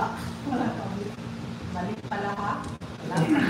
Wala. Wala. Balik pala ha. Wala.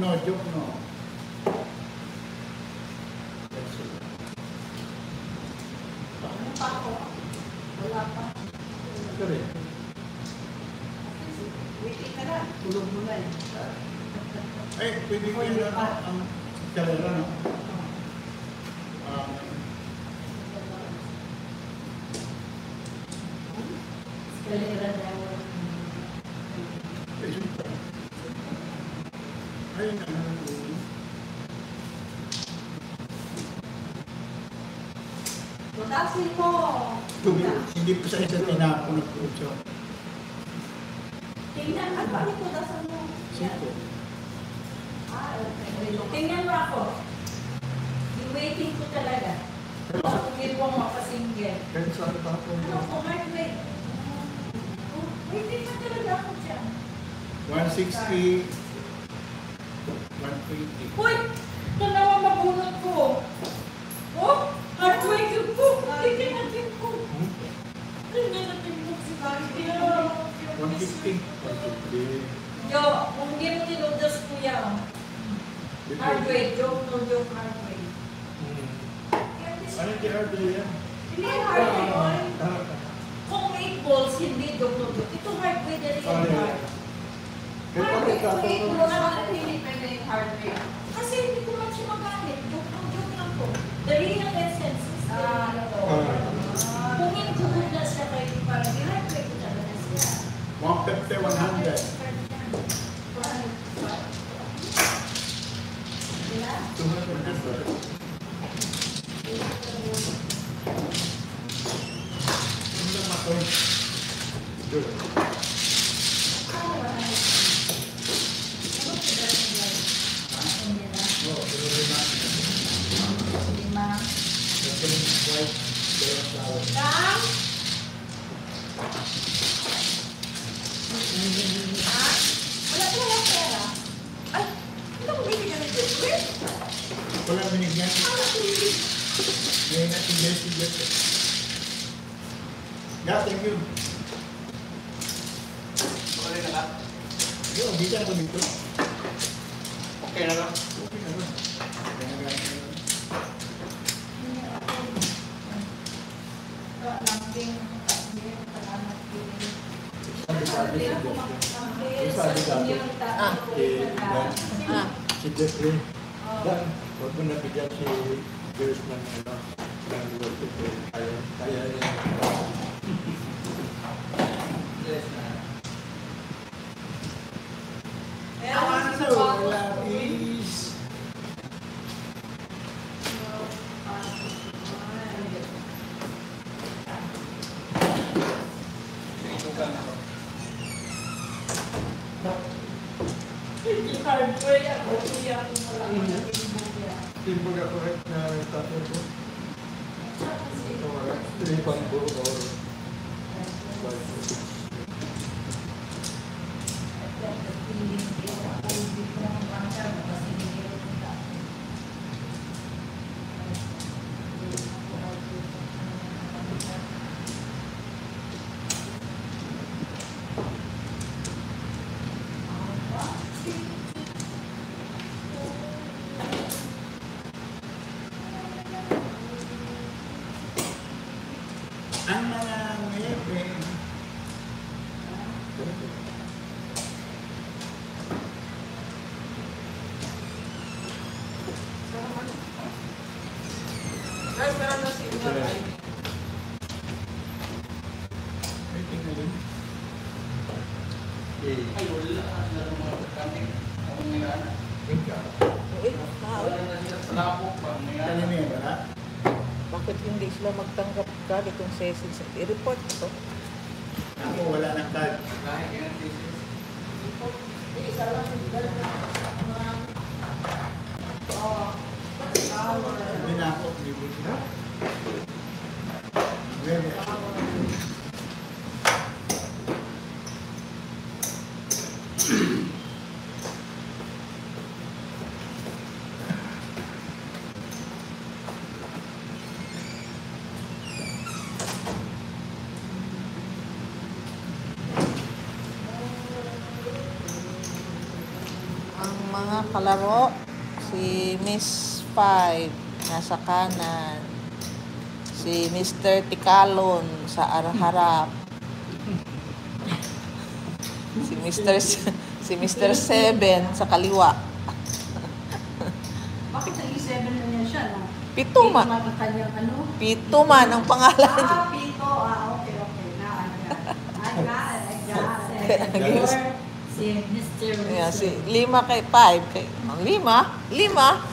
No, asin mo. Hindi po sa isa tinapon ng puso. Tingnan ano mo, bakit po dasan mo? Siko. Ah, okay. Tingnan mo ako. I-waiting ko talaga. Hindi po makasinggil. Pero saan pa ako? Ano po, Mark, wait. Waiting ka talaga ako dyan. 160. എതിർപ്പ് mga kalaro. Si Miss 5 nasa kanan. Si Mr. Tikalon sa harap. si Mr. si Mr. 7 sa kaliwa. Bakit nag-7 na niya siya? No? Pito man. Pito man ang ano? pangalan. Ah, lima kay five. Kay, ang lima? Lima?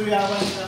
früh arbeiten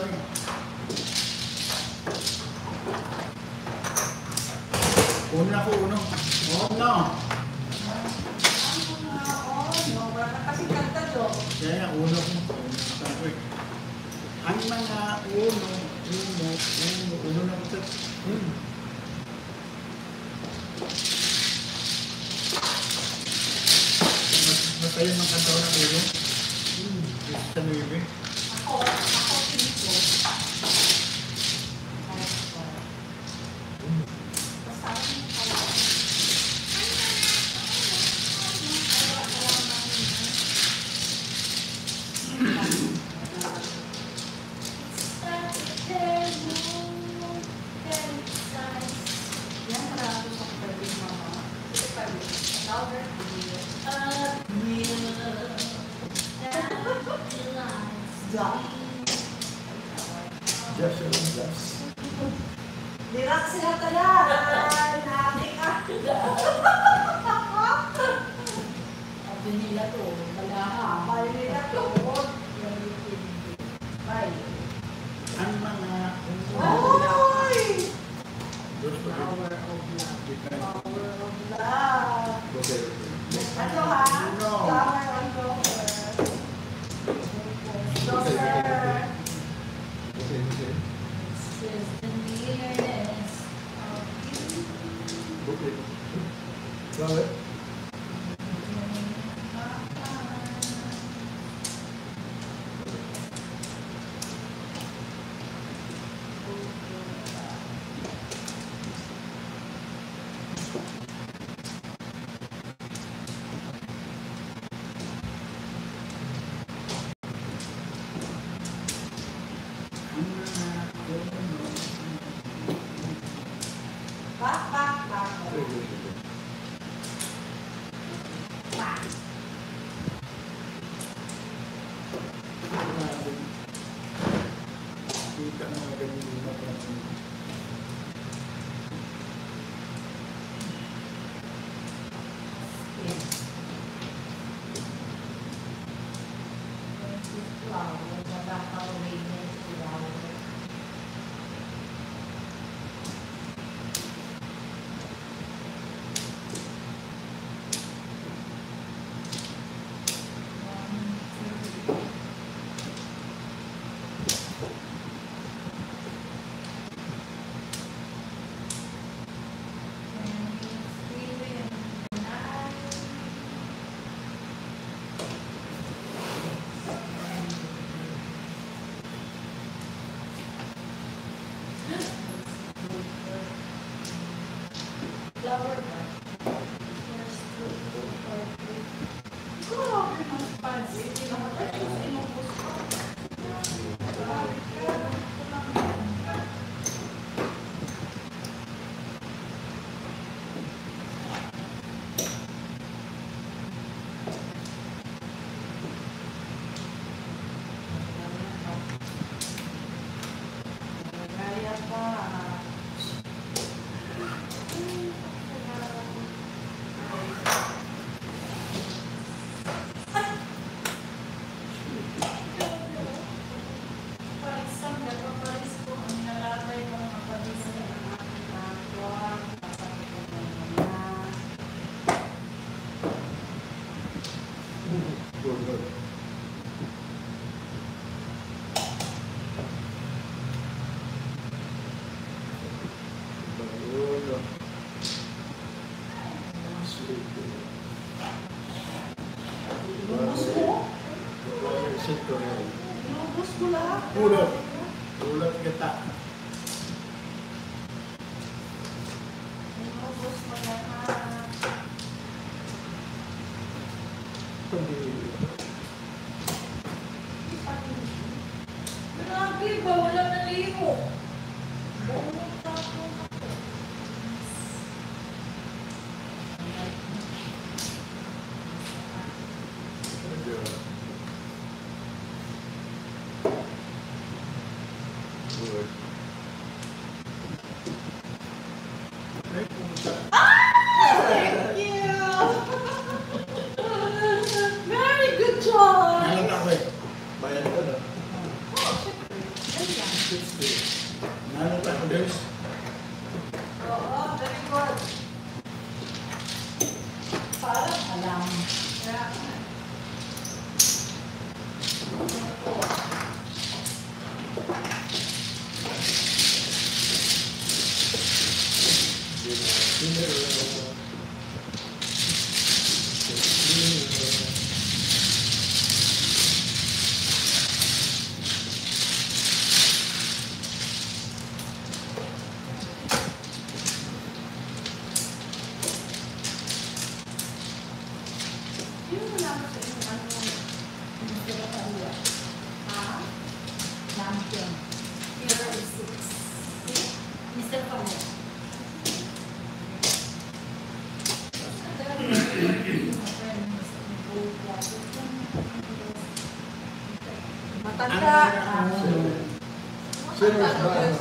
sinners none.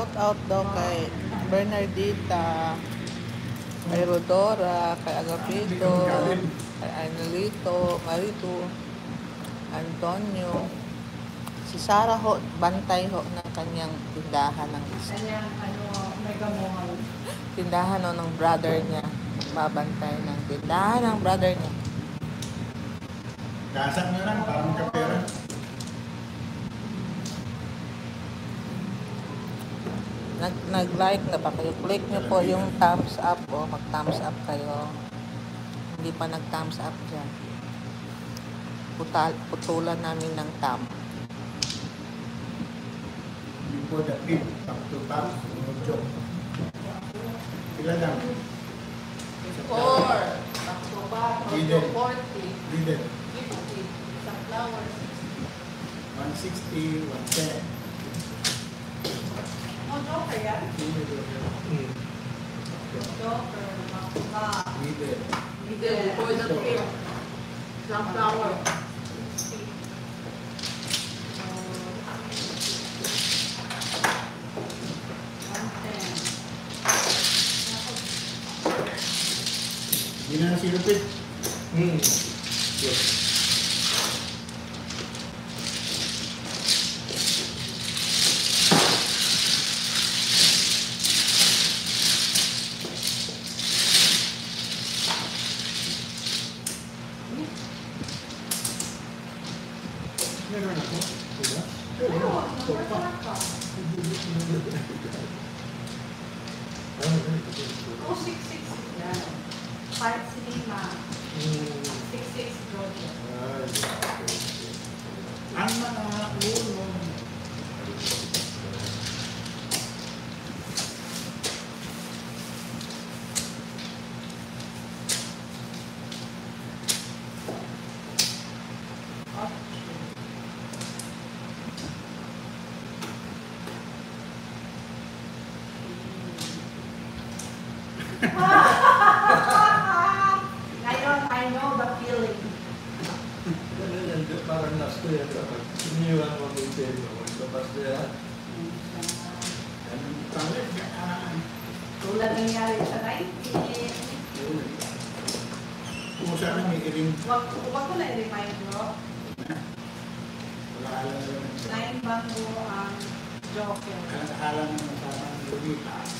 Shout out daw kay Bernardita, kay Rodora, kay Agapito, kay Anelito, Marito, Antonio. Si Sarah ho, bantay ho ng kanyang tindahan ng kanyang ano, mega mall. tindahan ho ng brother niya. Babantay ng tindahan ng brother niya. Gasak na lang, parang kapera. Nag-like na ba kayo? Click nyo po yung thumbs up o mag-thumbs up kayo. Hindi pa nag-thumbs up dyan. Putal, putulan namin ng thumb. Before the pit, back to back, ocho. Sila lang. Four. Back to back. Leader. 40. Leader. 50. Sunflowers. 160, 110. Oh, daughter yan? Hmm. Daughter, mga Leader. Leader. Before the trip. Sunflower. Hindi na nasilupit. Hmm. Yes. Meron ako. Diba? Pero, So, number pa. ka ka. Ano ba ito? Oh, 66 yan. Five cinema. Hmm. 66 project. Ay, okay. Ang mga ulo, Ngayon, I know the feeling. Ganun yan, di- parang nasto yan kapag iniwan mo ang interno. Labas na yan. anong talagaan. Tulad nangyari sa 19. Kung saan may iring, Wag, wag ko na i-remind mo. wala alam naman sa Nine bango ang Joker. alam naman sa mga lumipas.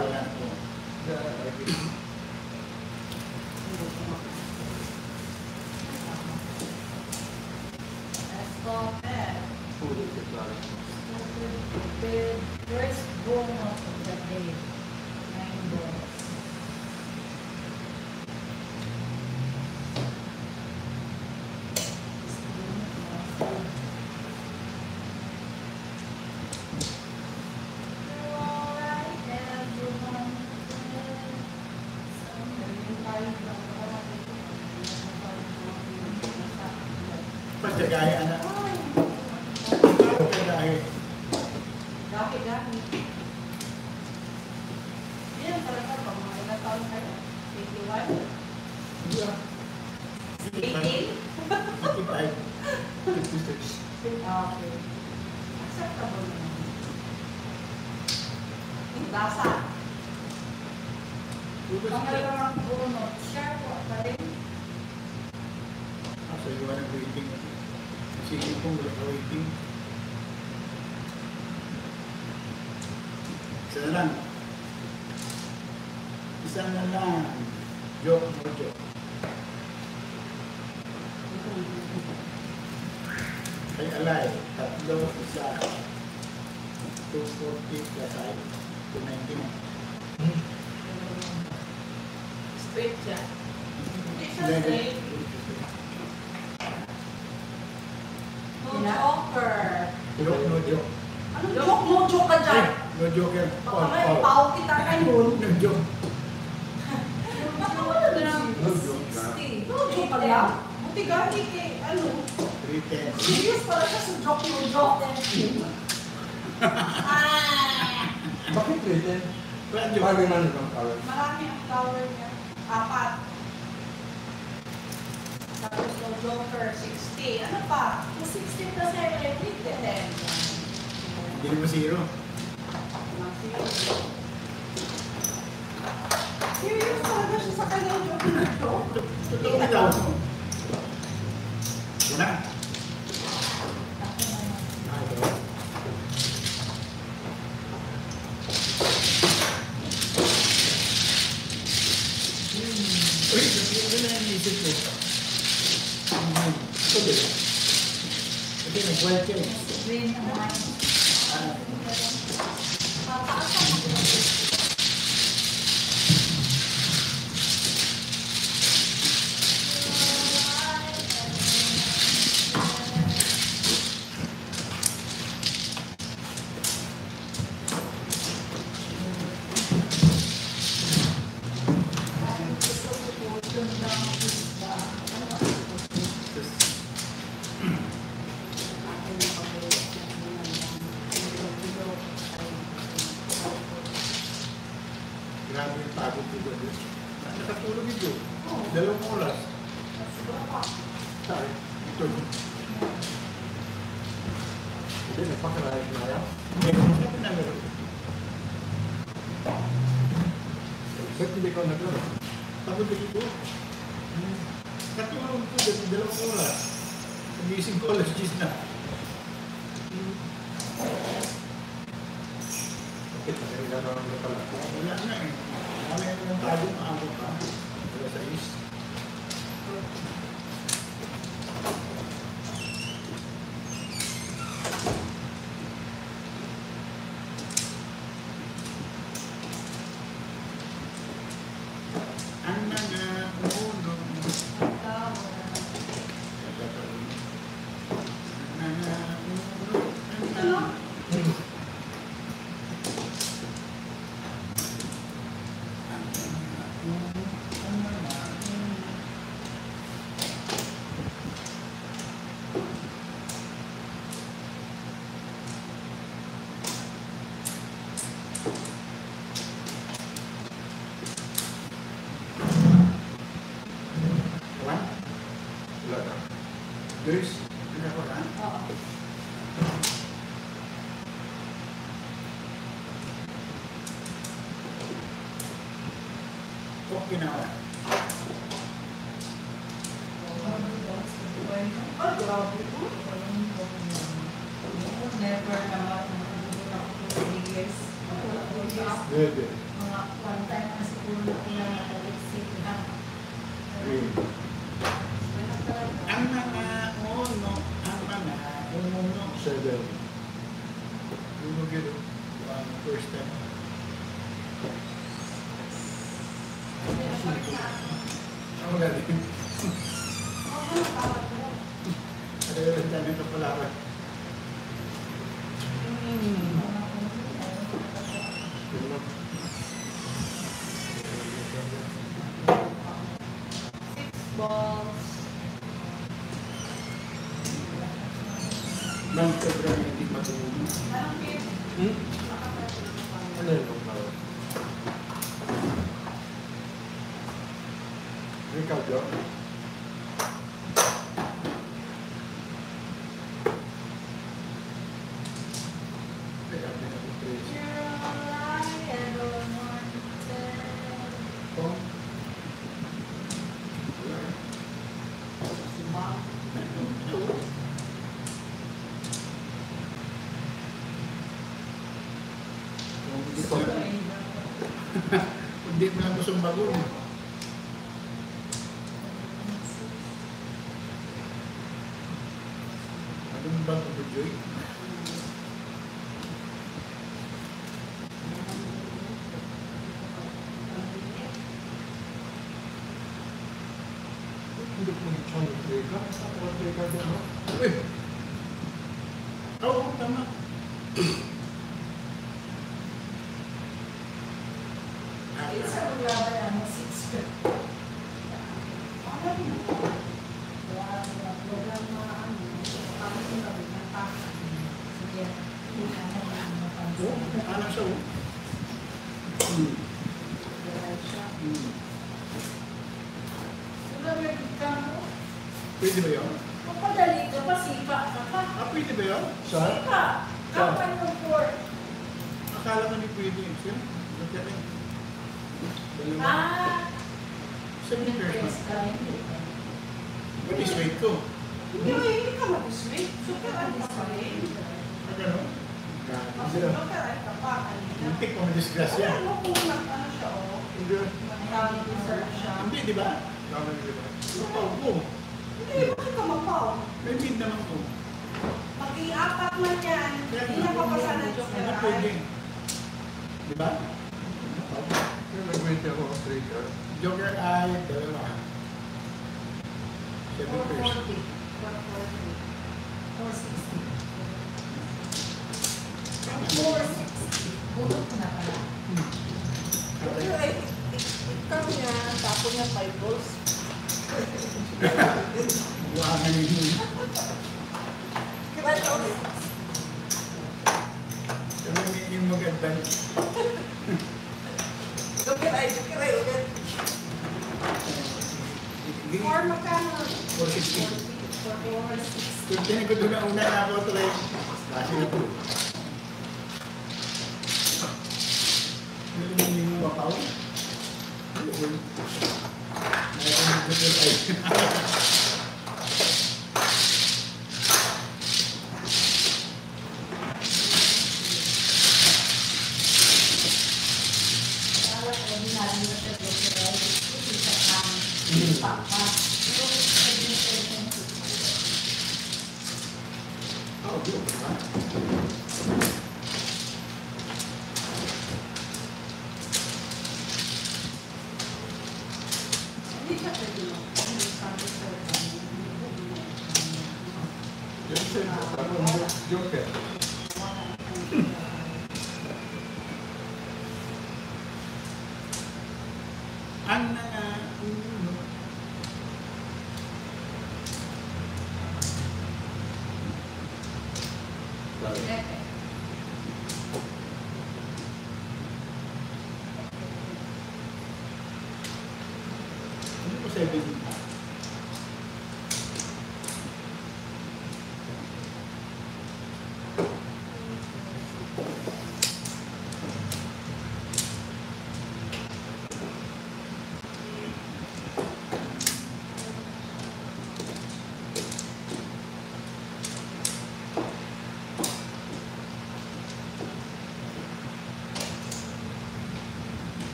mo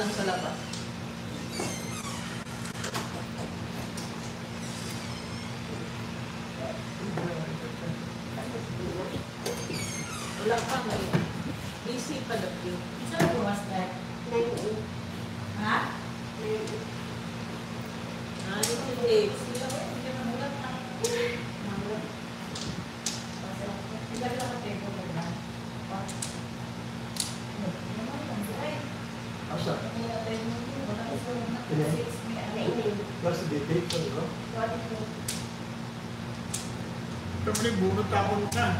lang sa labas. Done.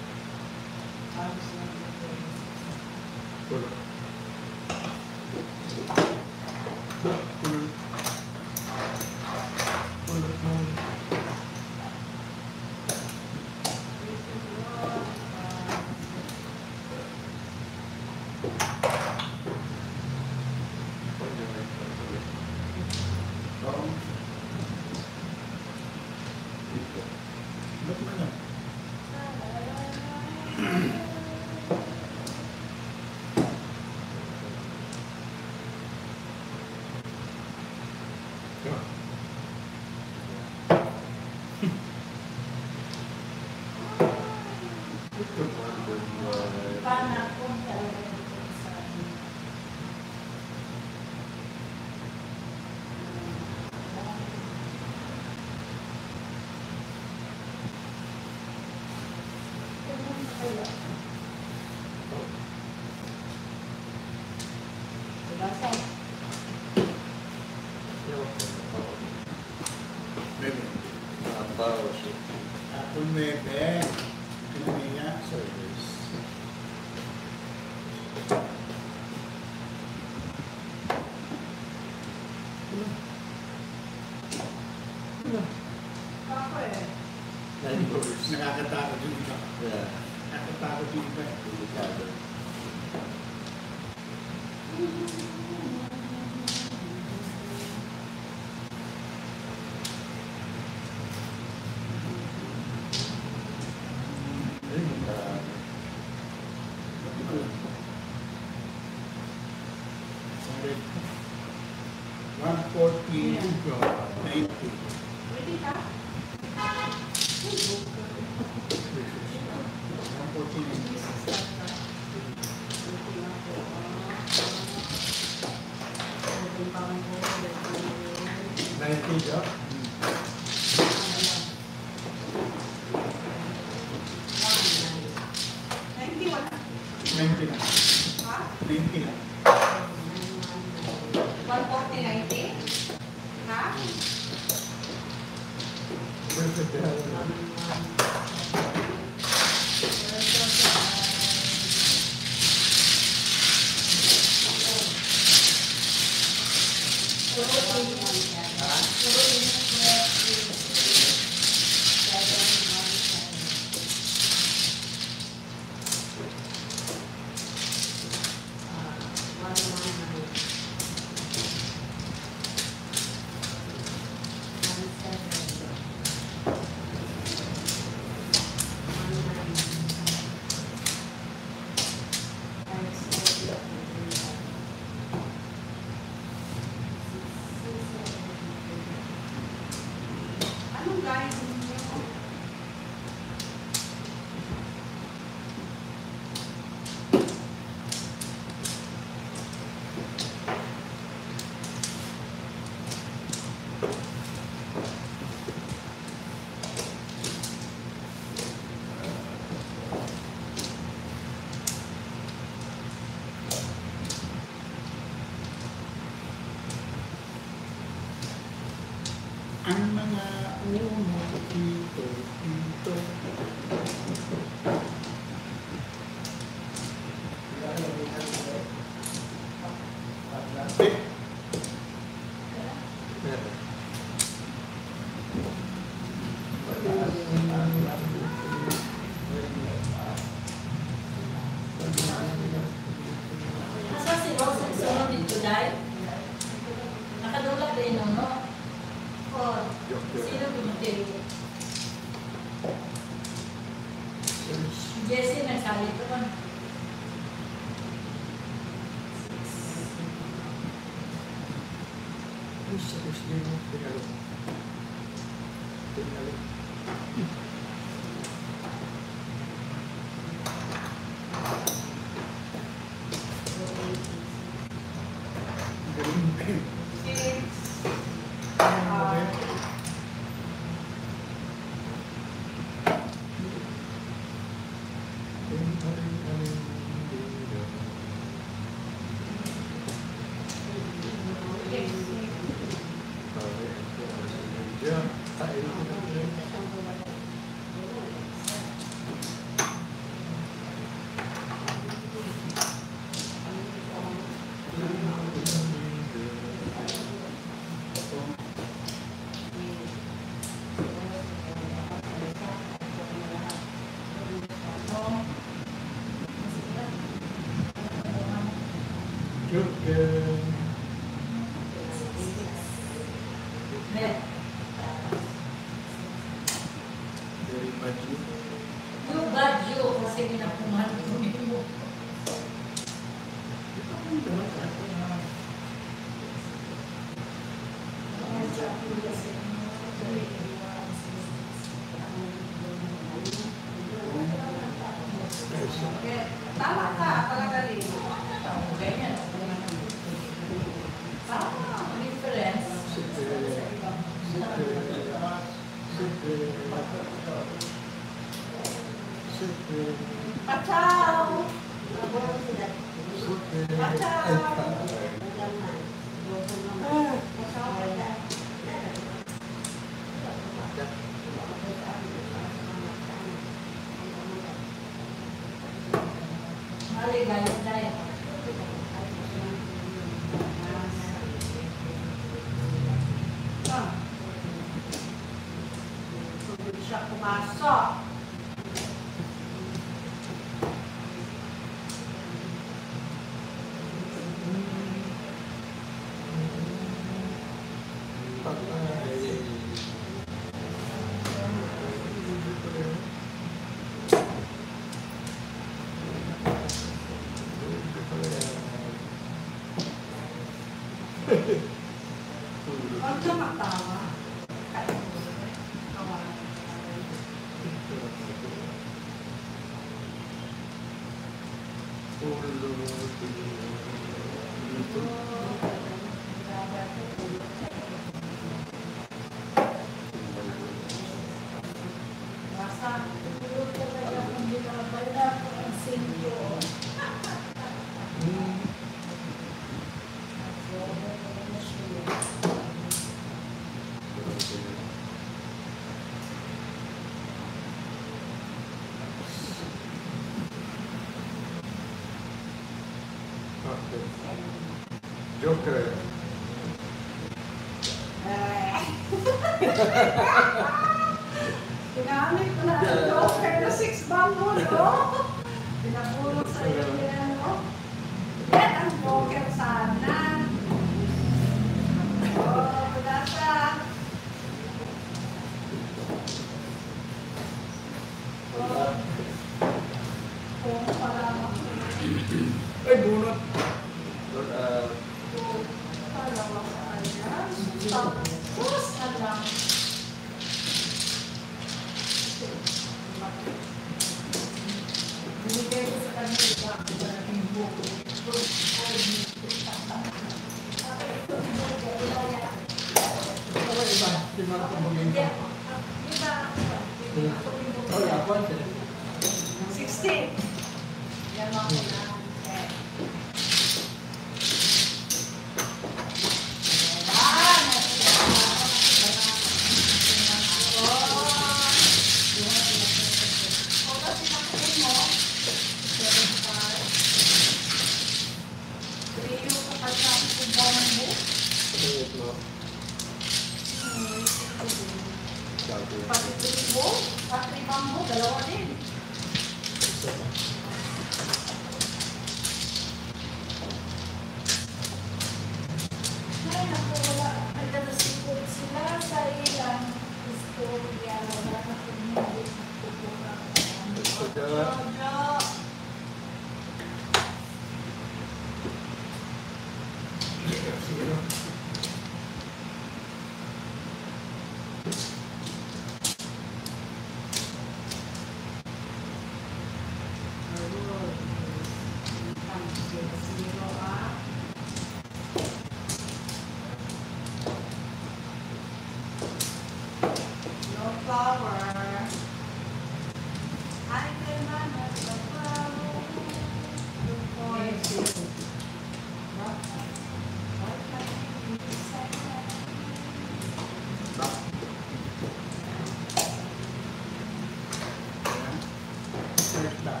있었다.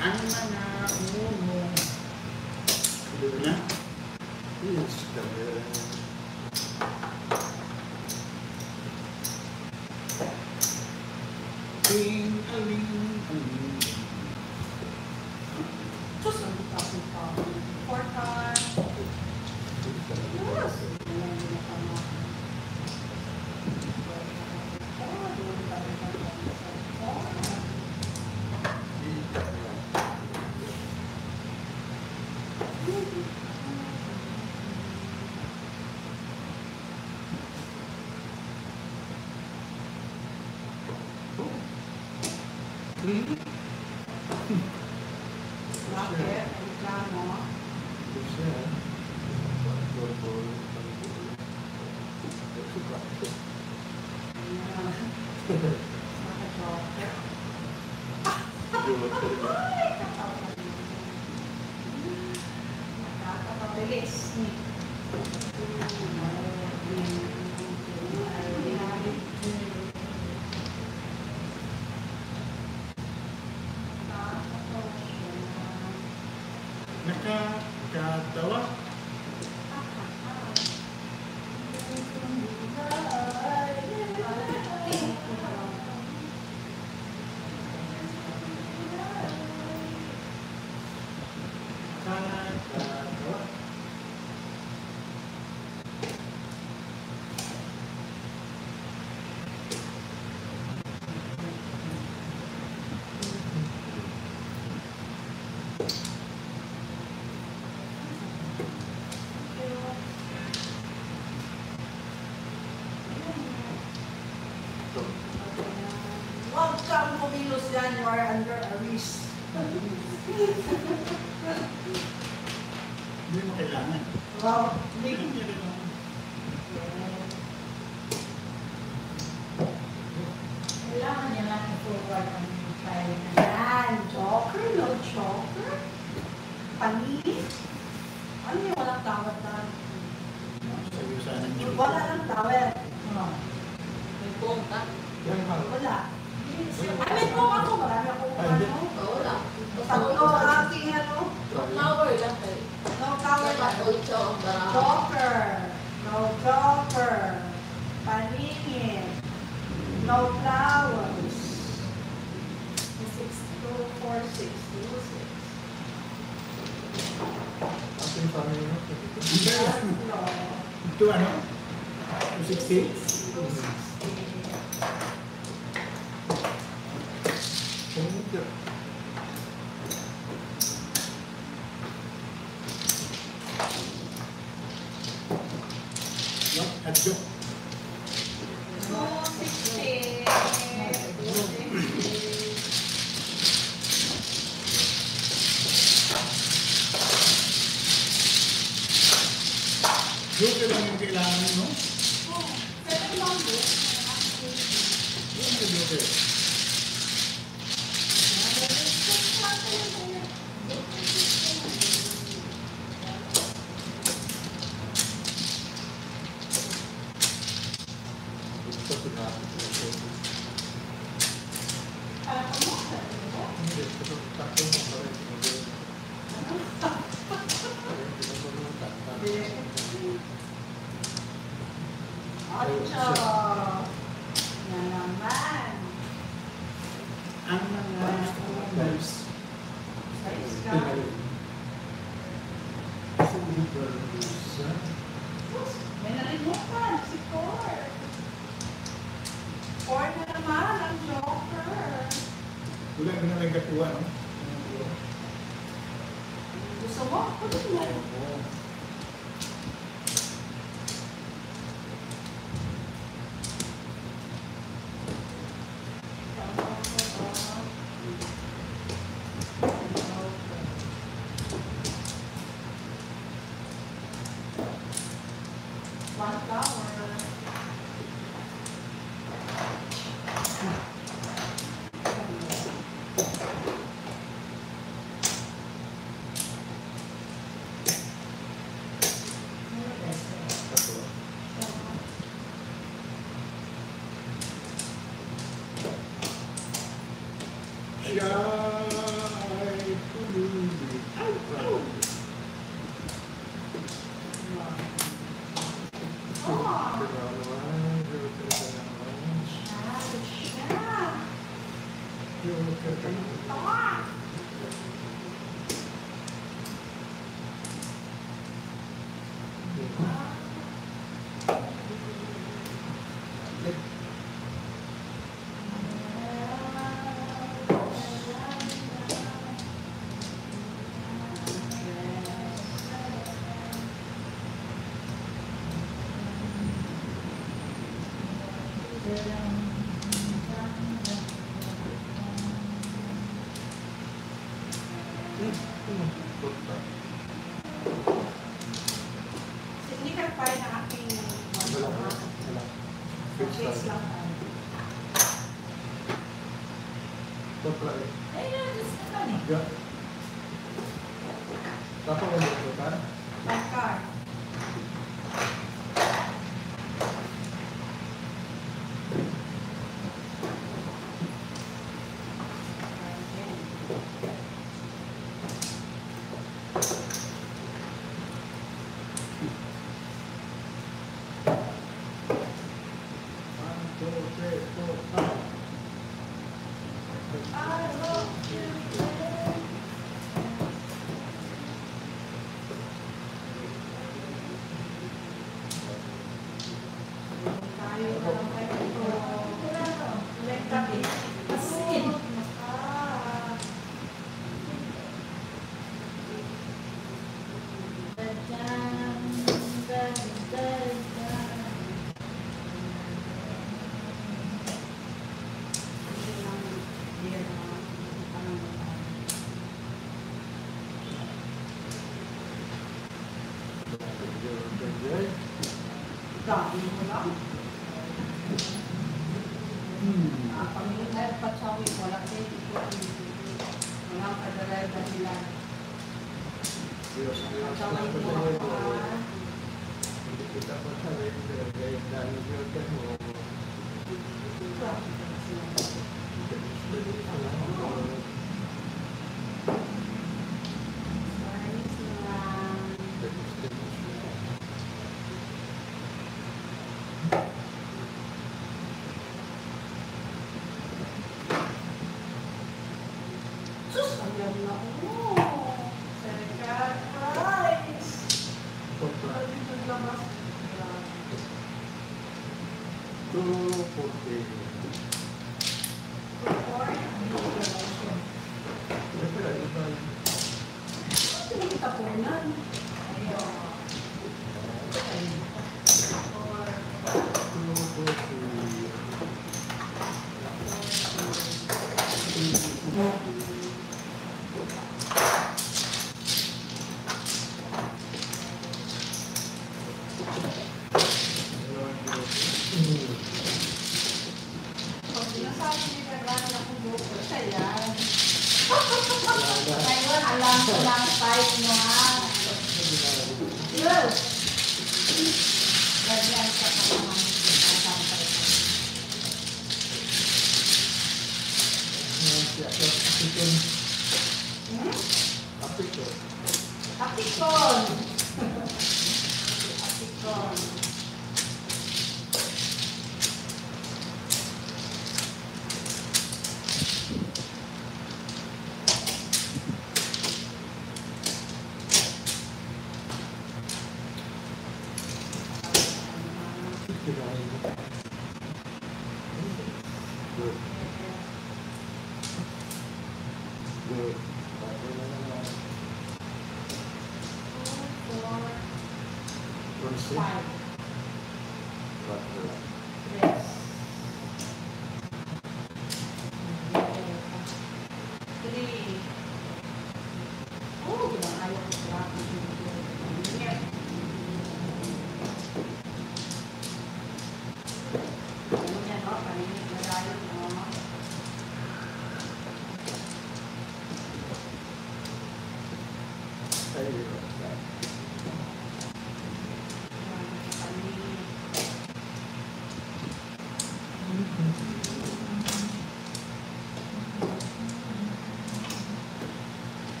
악마나 무무 그러나 있었다.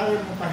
Gawin mo pa. Gawin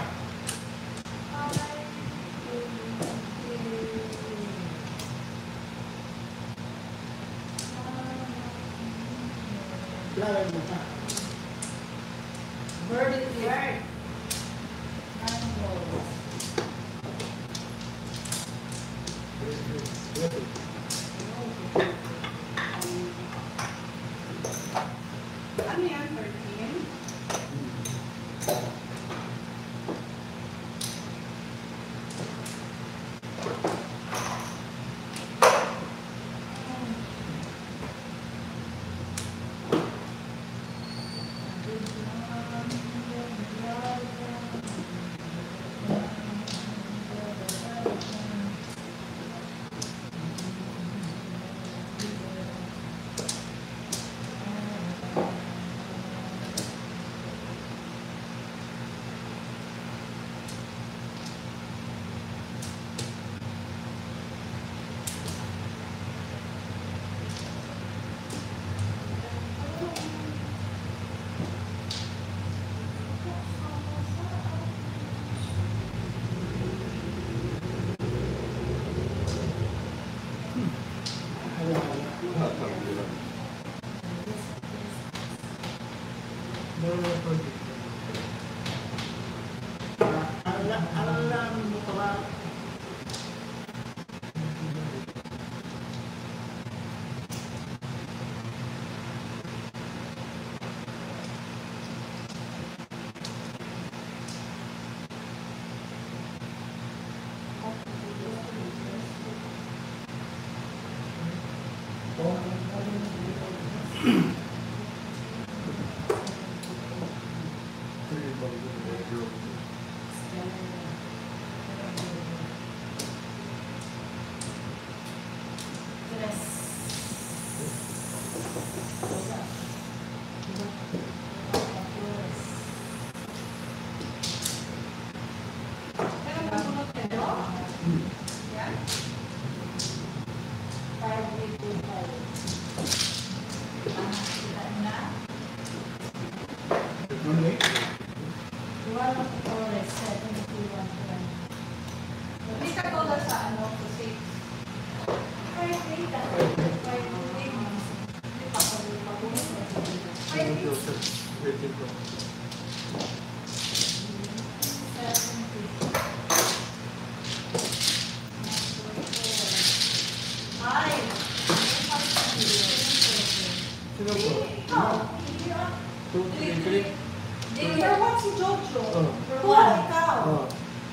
si Jojo. Oh. Four ikaw. Oh.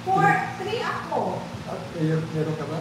Four, three ako. Ah, At, meron ka ba?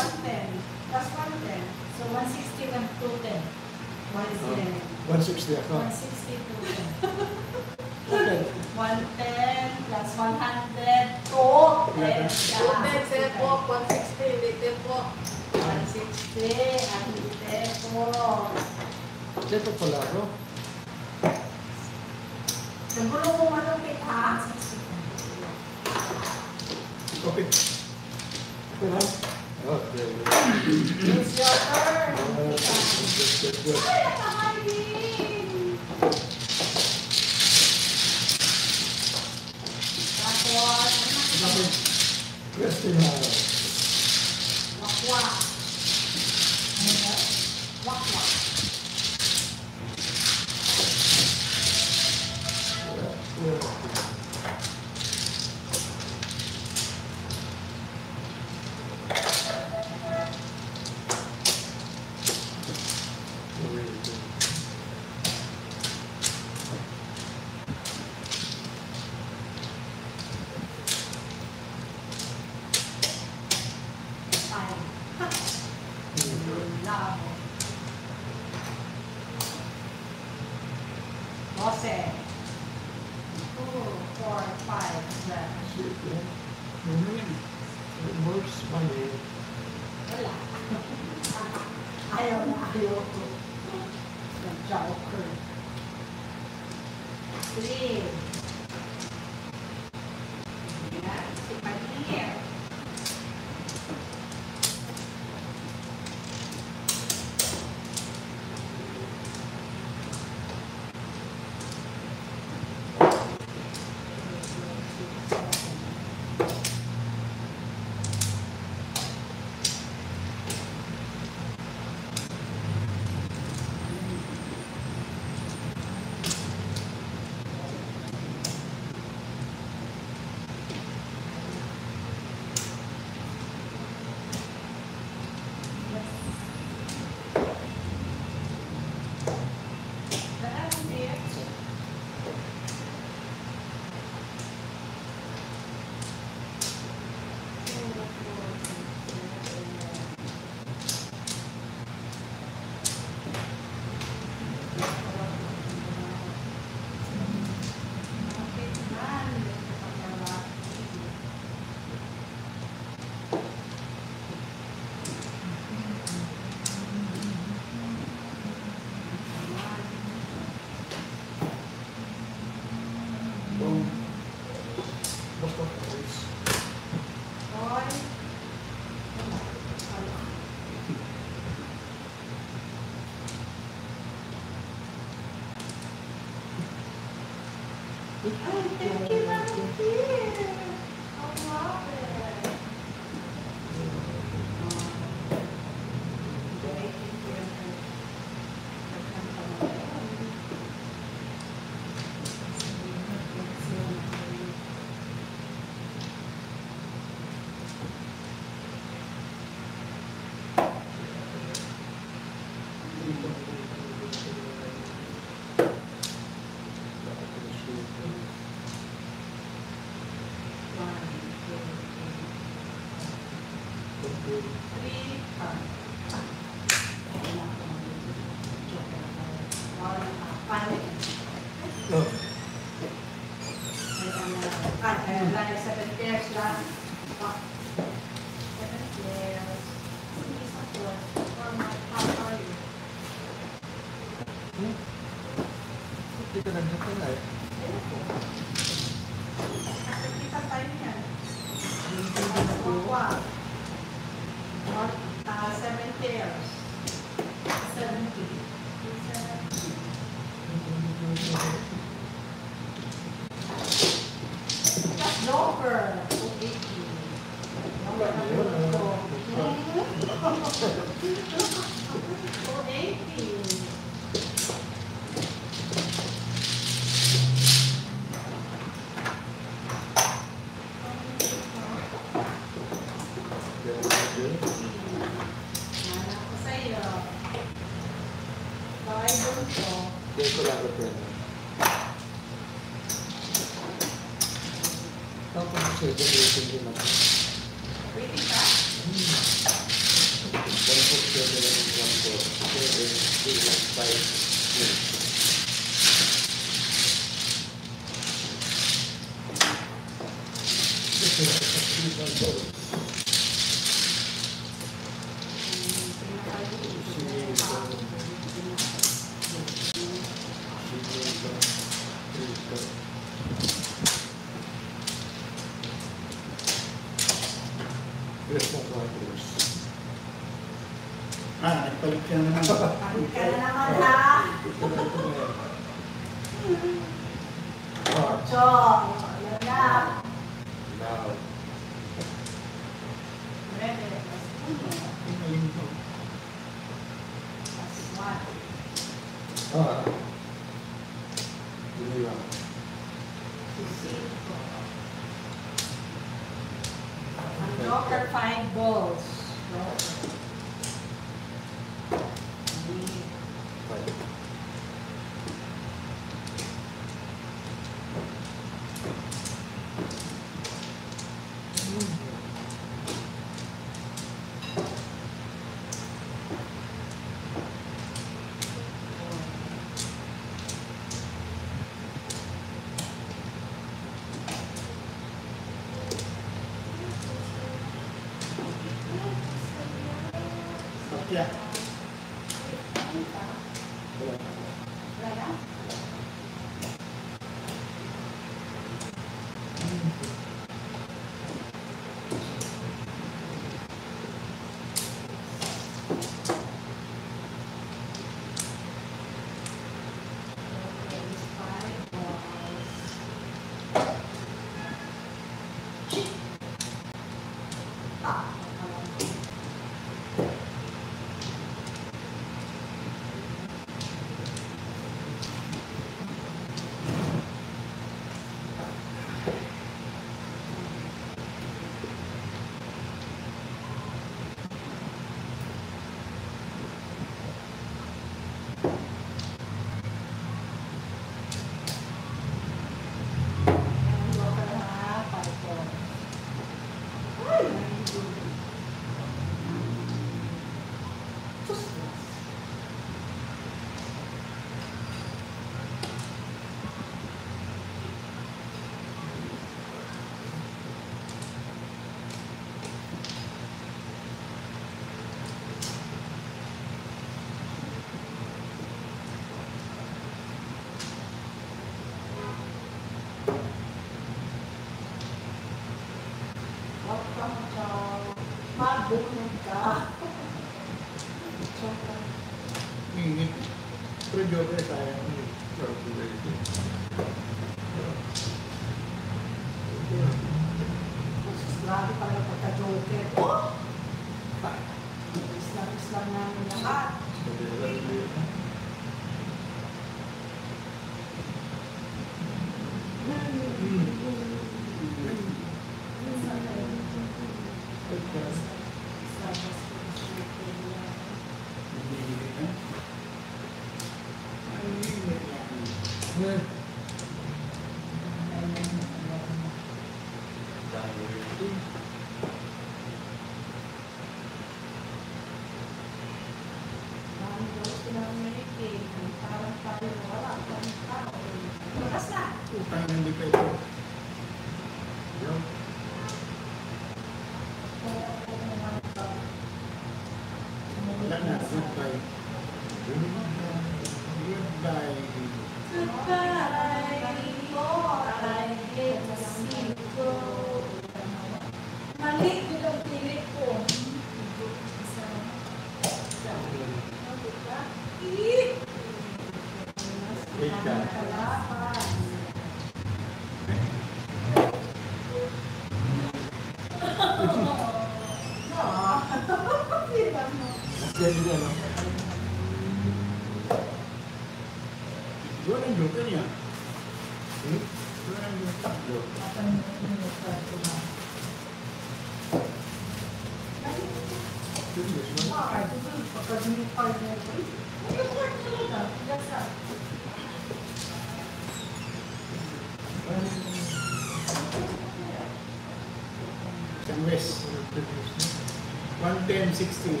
M60.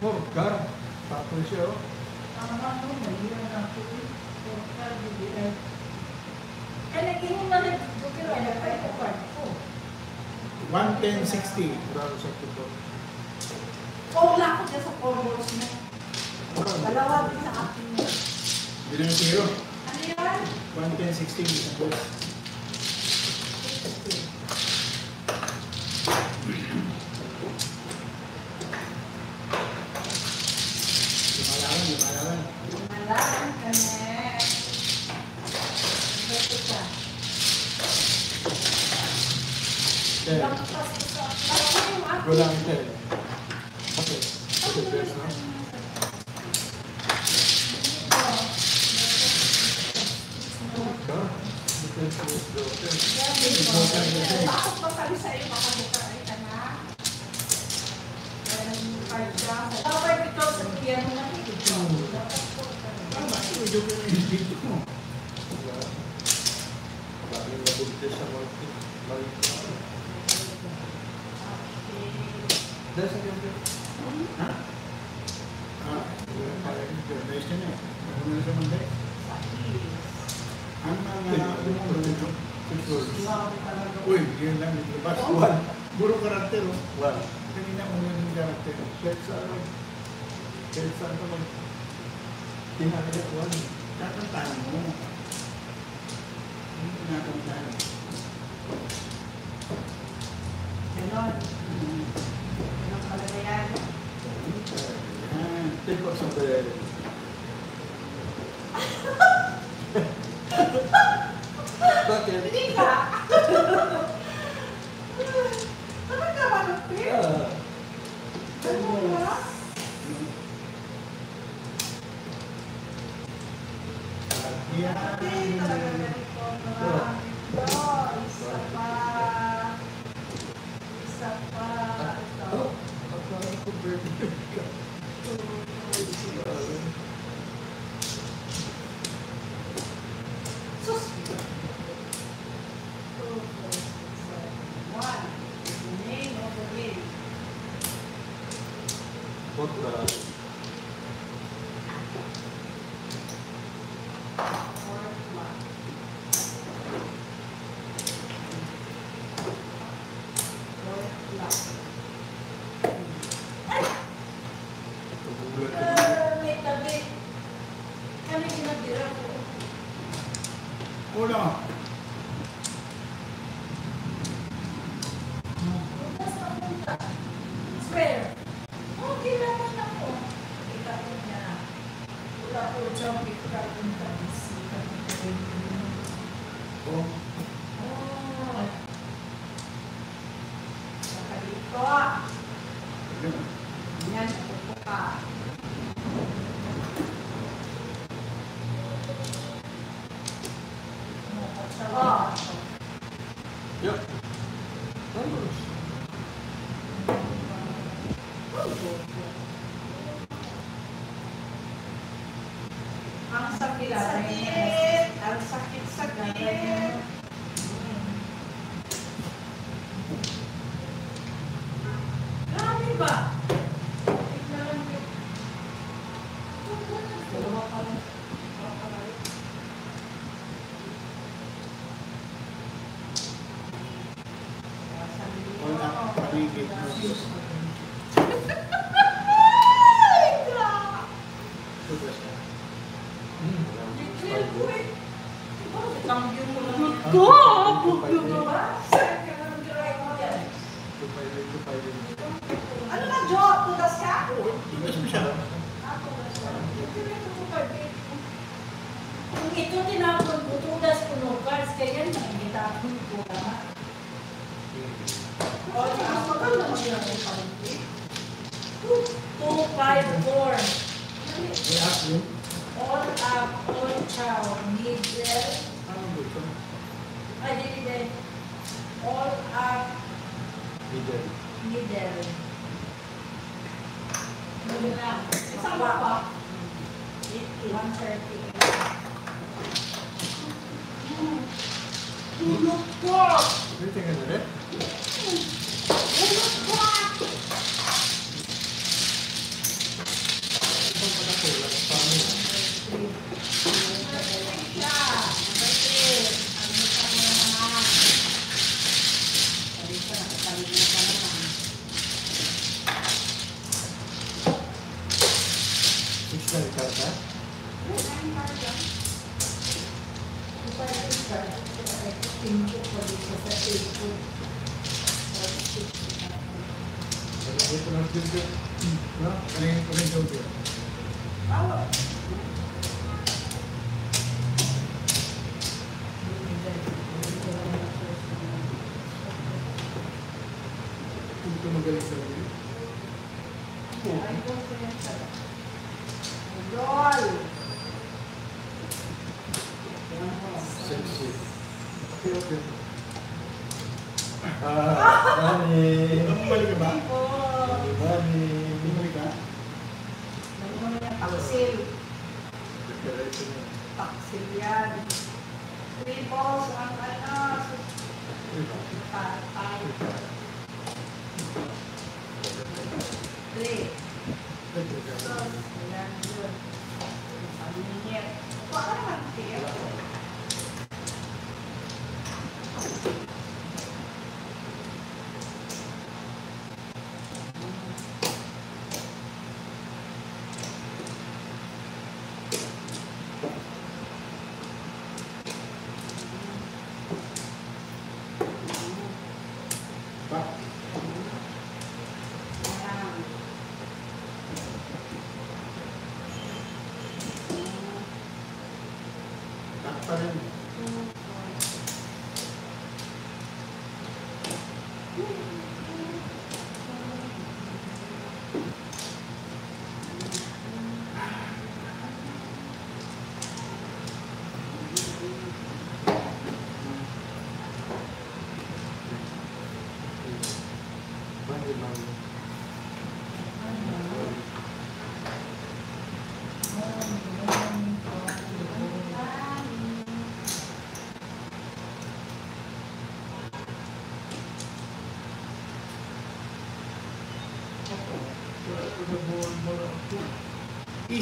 Four car. Tapos siya oh. One ten sixty. Bravo sa tuto. Oh, wala ko dyan sa four balls na. Dalawa din sa akin. Hindi naman siro. Ano yan? One ten sixty. Boss.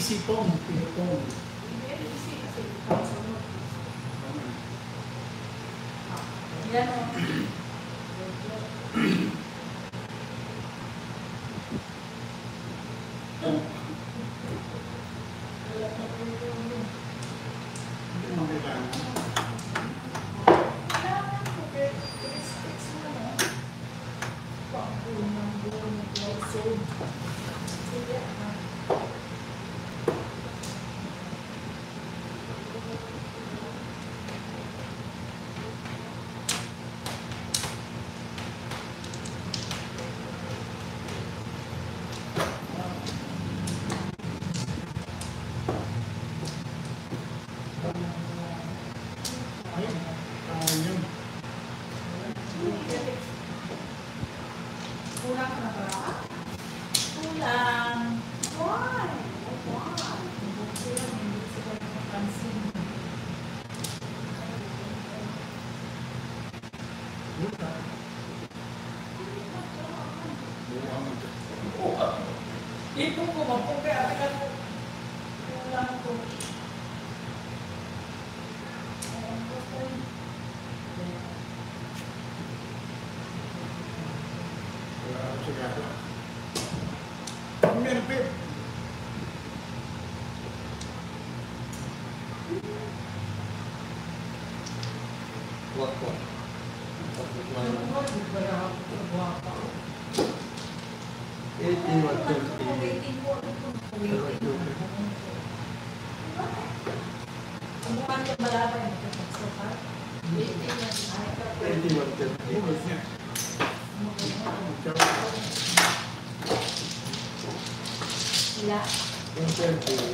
principalmente. One twenty.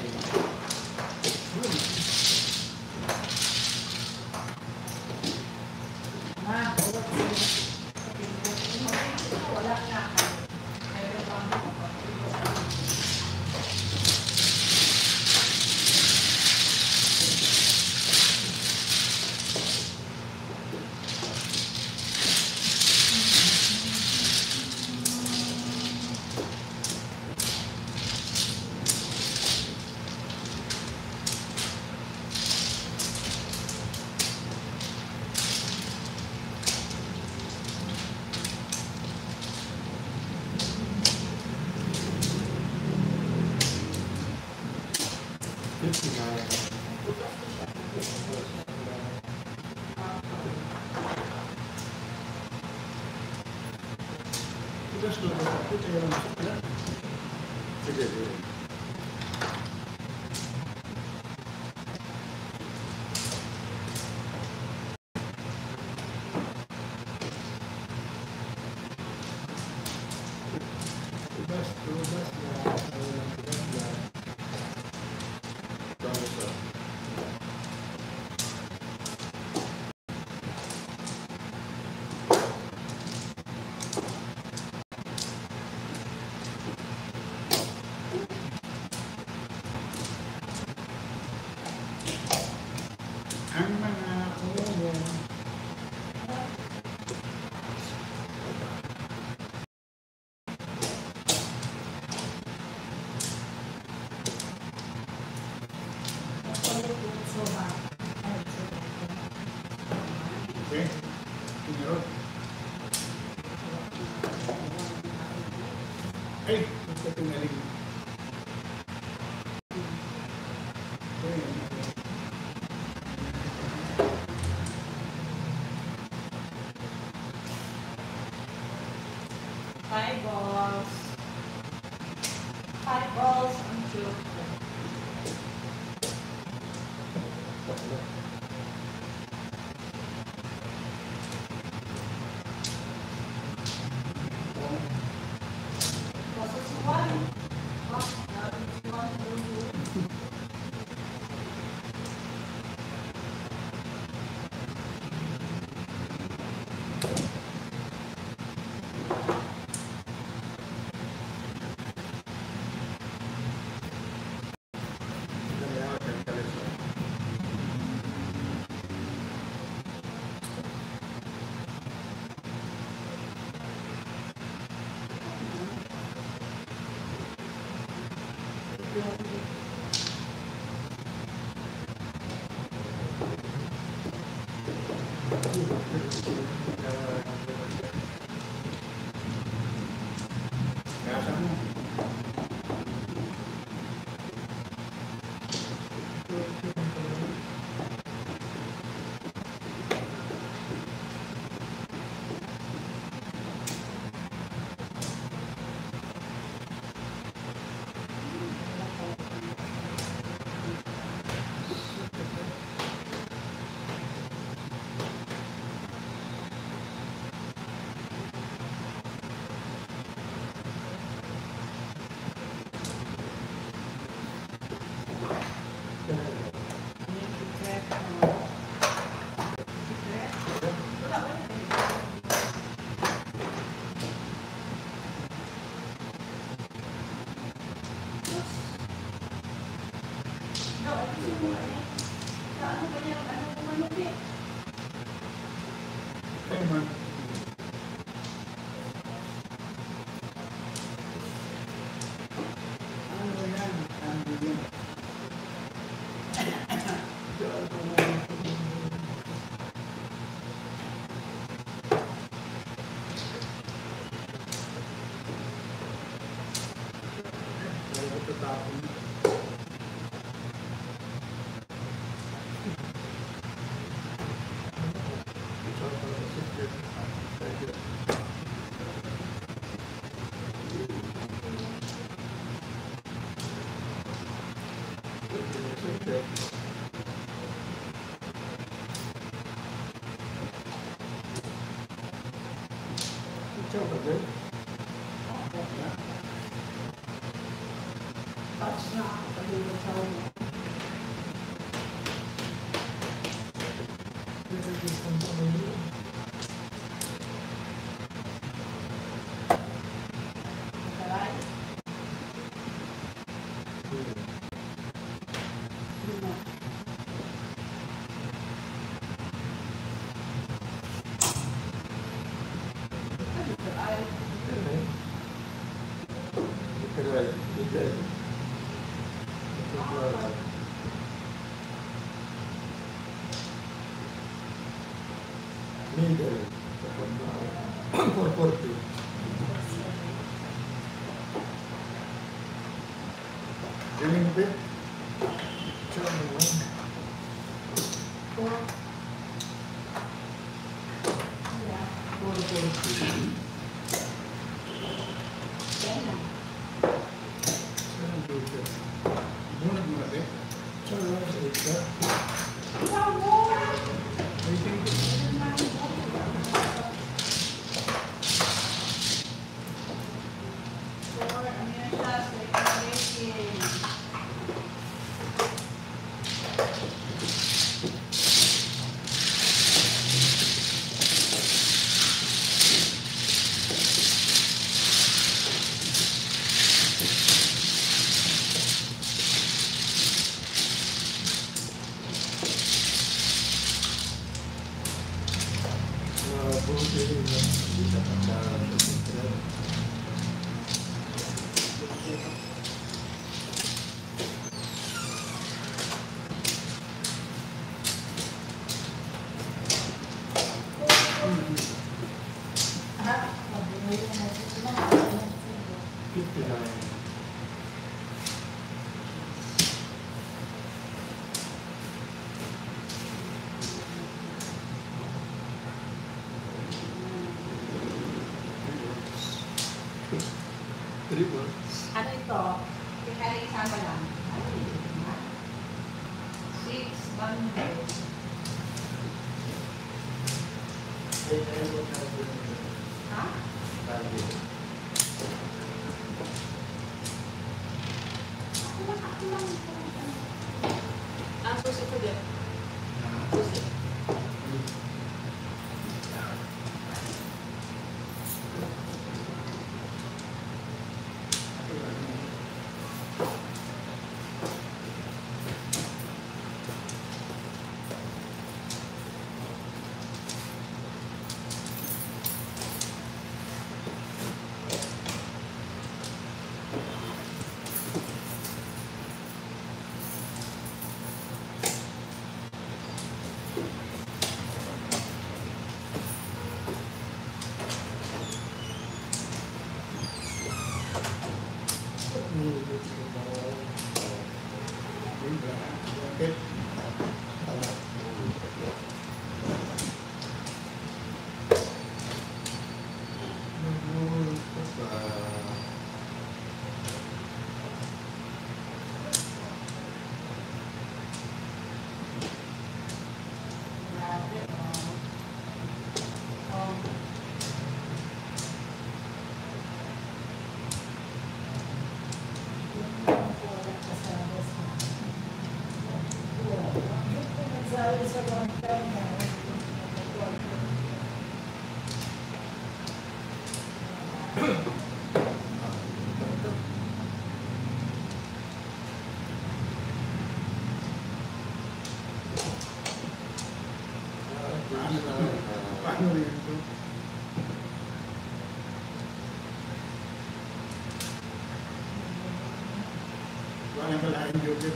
Cái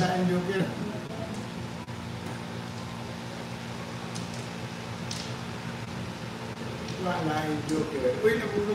này anh vô kia. Loại này vô kia. Ui nó cũng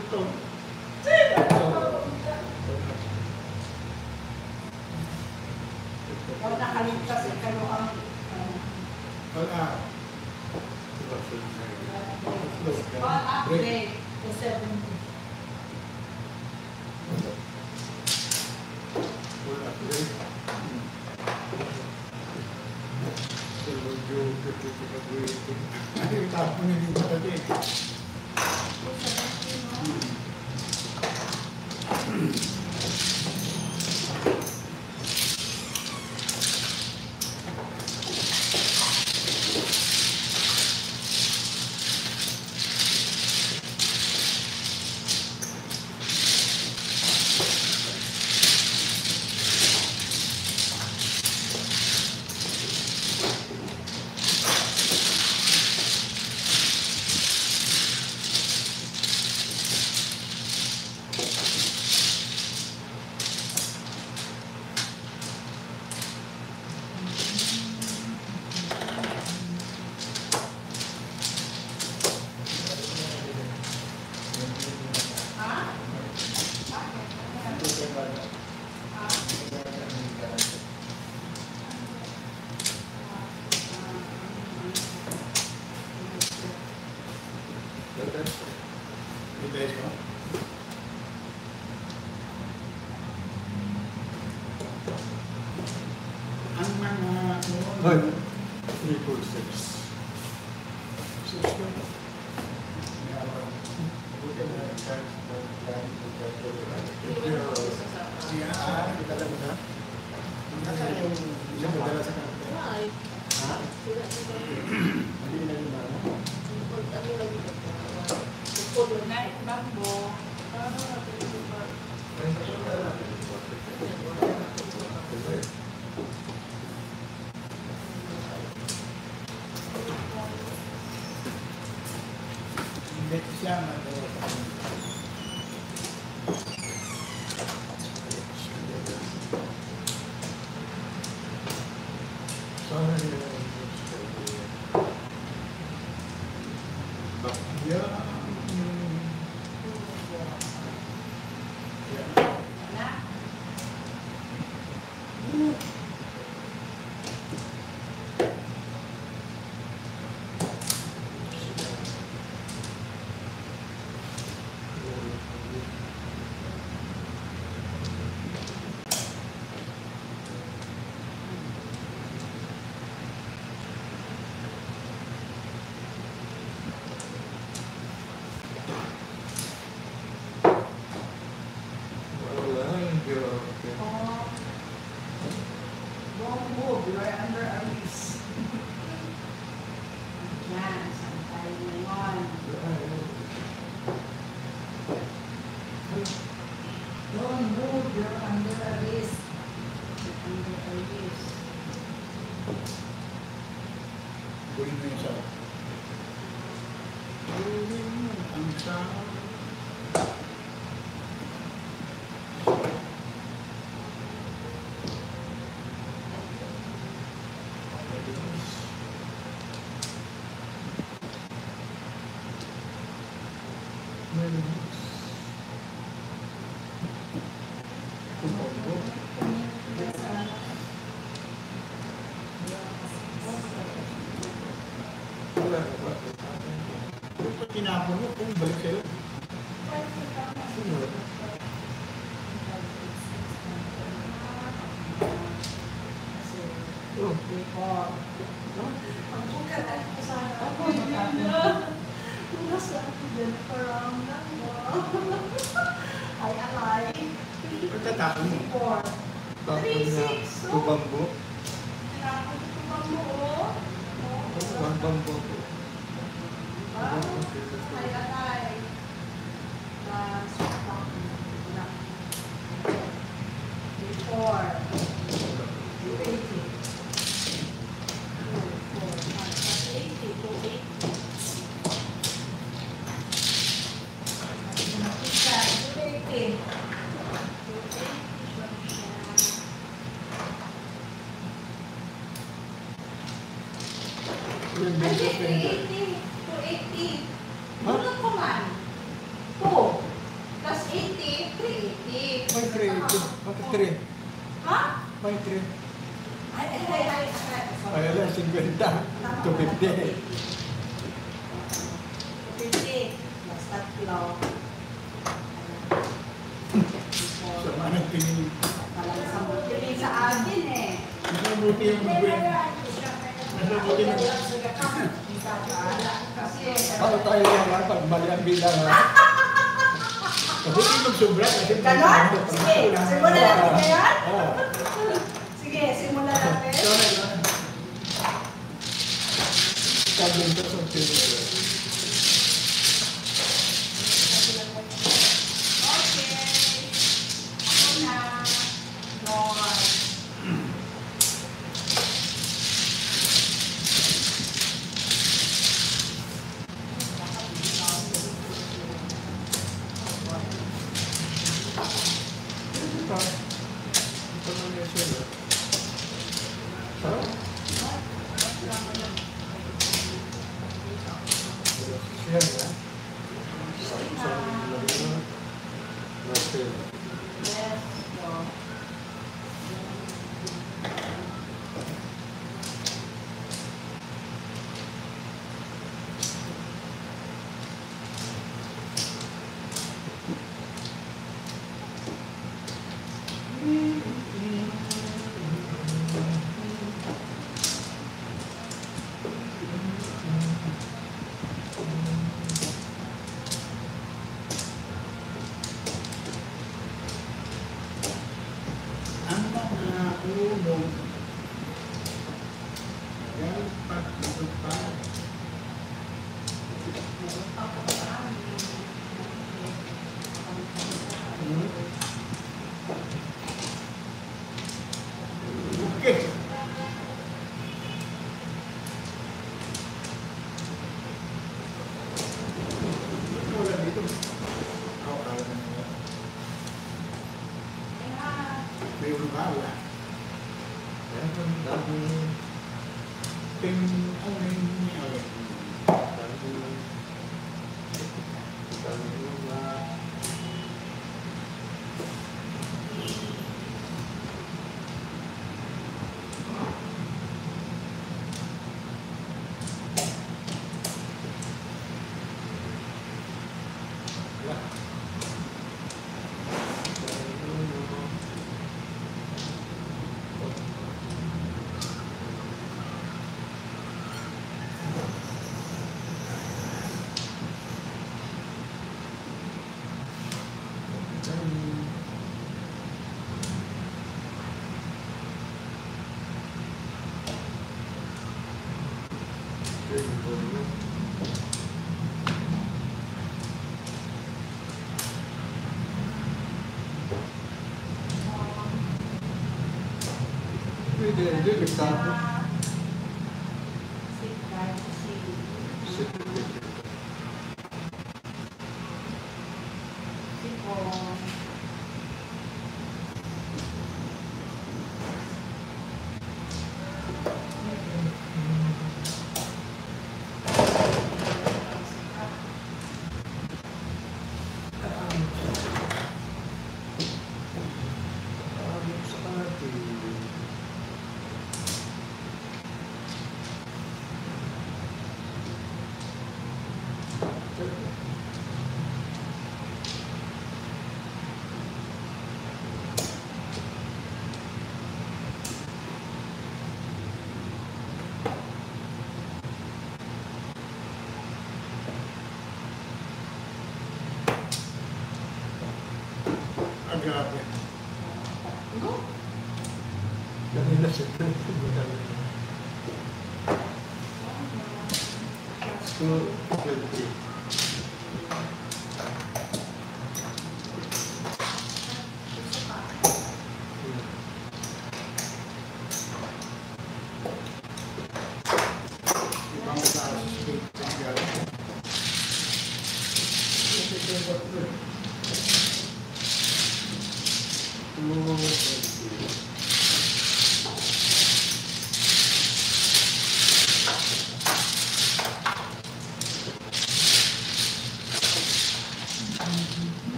did, did it,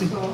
lang kaya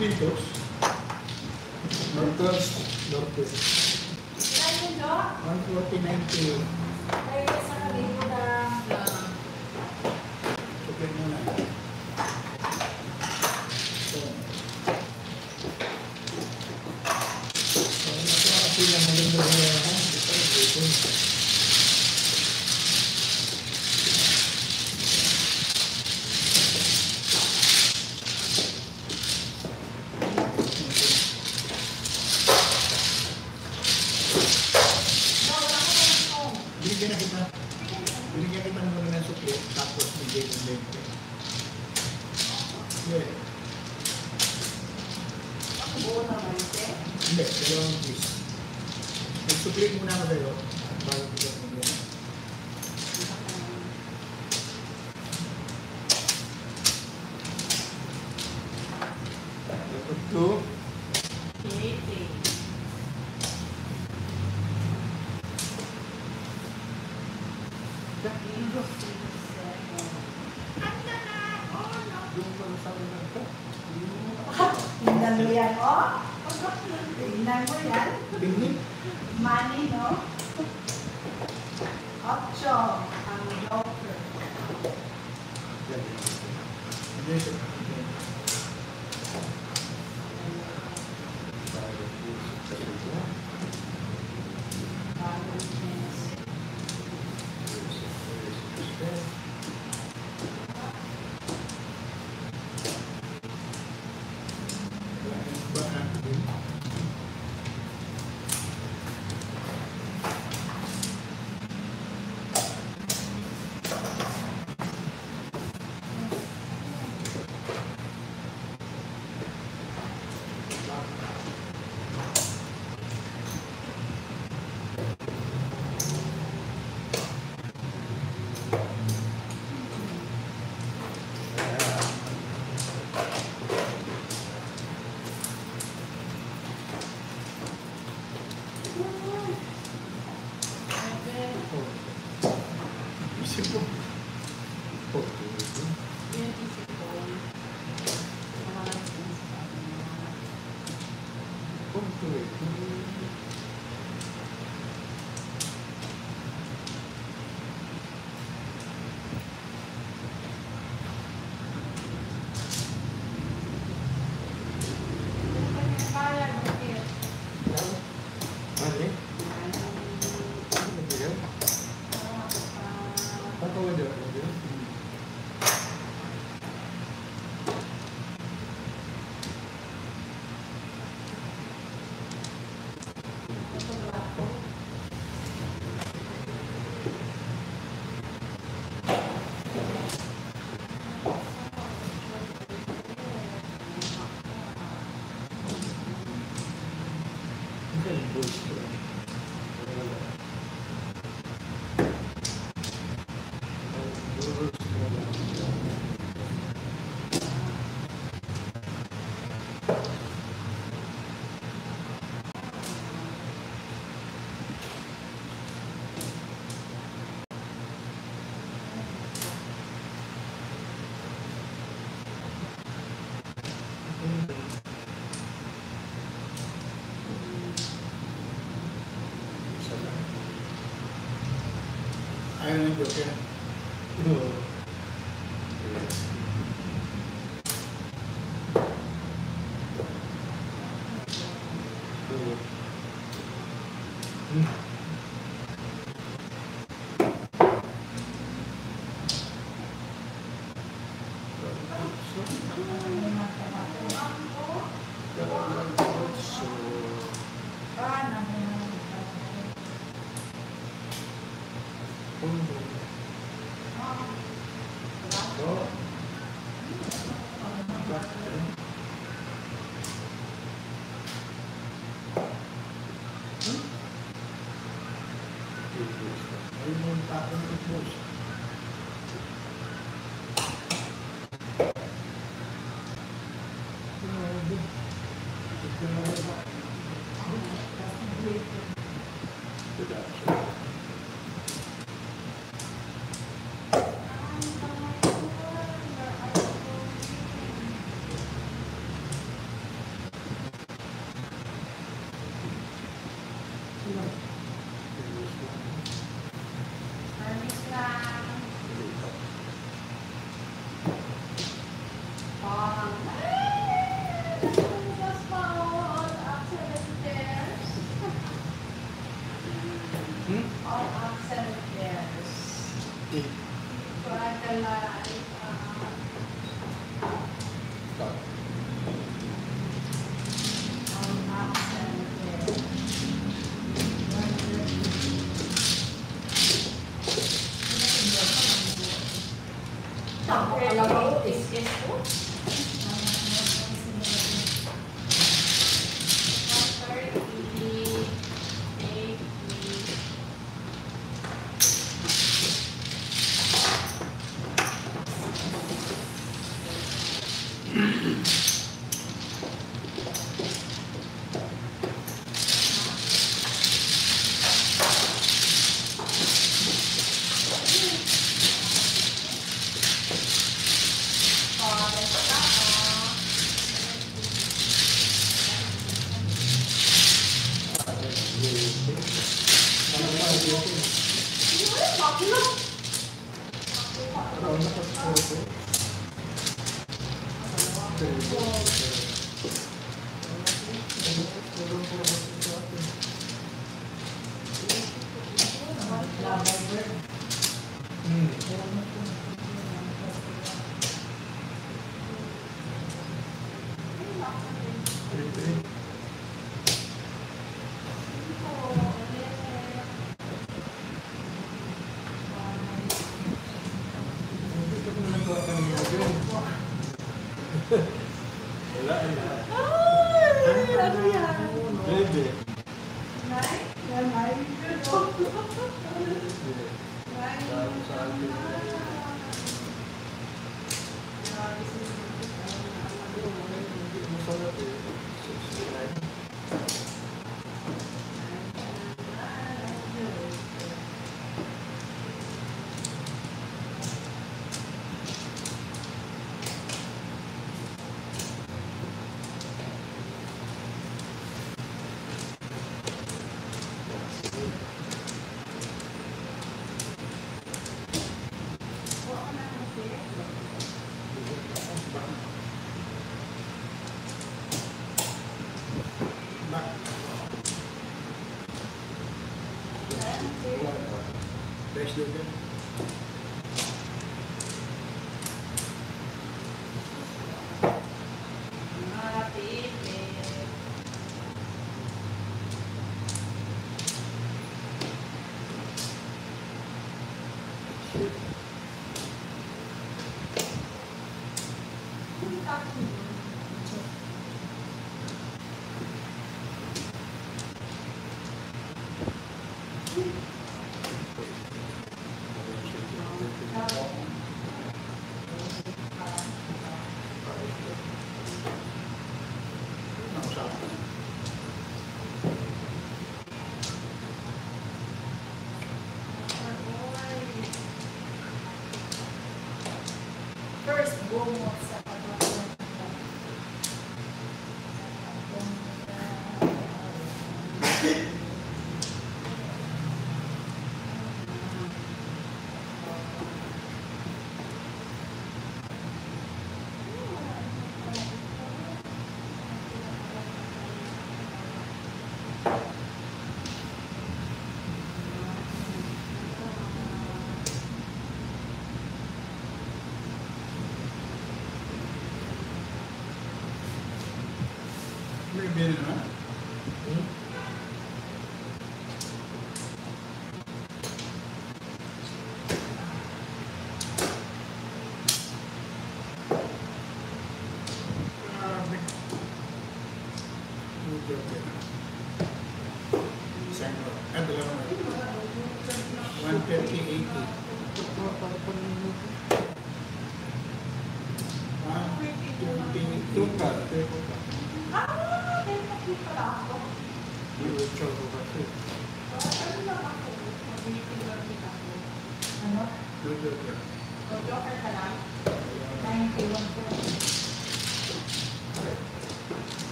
circuitos, norte, norte.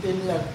Naman, 17 lang.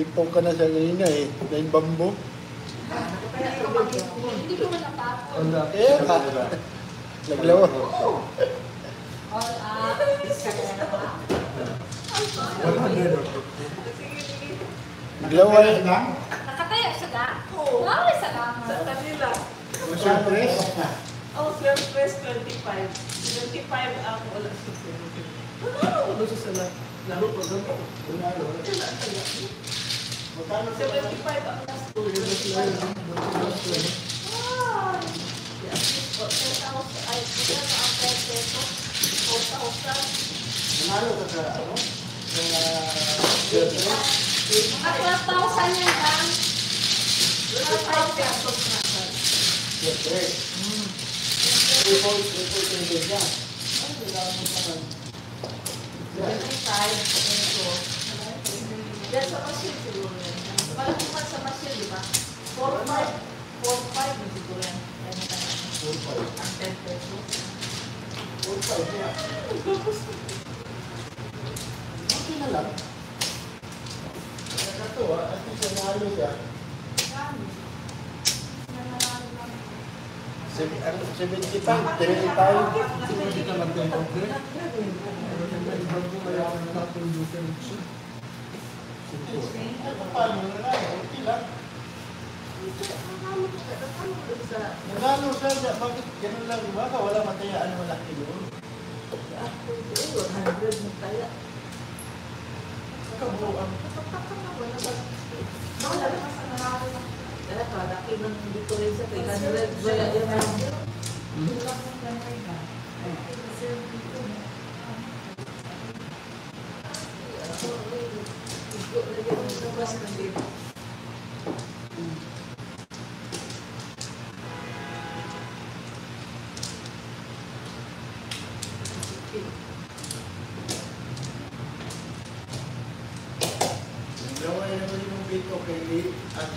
Tipong ka na sa kanina eh. Dahil bambo. Hindi ko man napapon. Eh, ka. Naglawa. All up. Kaya na ba? 100 or Naglawa eh. Nakataya siya ga? Oo. Ay, salamat. Sa kanila. Siyempre. Oh, press 25. 25 ang wala sa 70. Ano ano siya sa la- laro ko doon? Magkano 75 ang last two. Ay. Yes. 10,000. Ay, ilan na ang 10 pesos? 4,000. Nanalo ka sa ano? Sa At 12,000 yan lang. 25 pesos na. Siyempre. Triple, triple tender ka. Ay, kailangan mo naman. Yan. 25 pesos. Yan sa machine siguro yan. Malakuman sa machine, di ba? 4-5. 4-5 na siguro yan. Yan na tayo. Four, five. Ang 10 pesos. Four, five yan. Okay na lang. Nakakatuwa. At least nanalo siya. Sev- ano, 75, 35. Hindi ka lang tayo mayaman na paano nanalo? Okay lang. Nanalo siya. Bakit ganun lang? Baka wala matayaan malaki của thần linh đấy ạ không buồn nói là nó sang lao đấy là toàn là khi mình đi tôi sẽ phải cần lên với lại yêu nhau Thank you.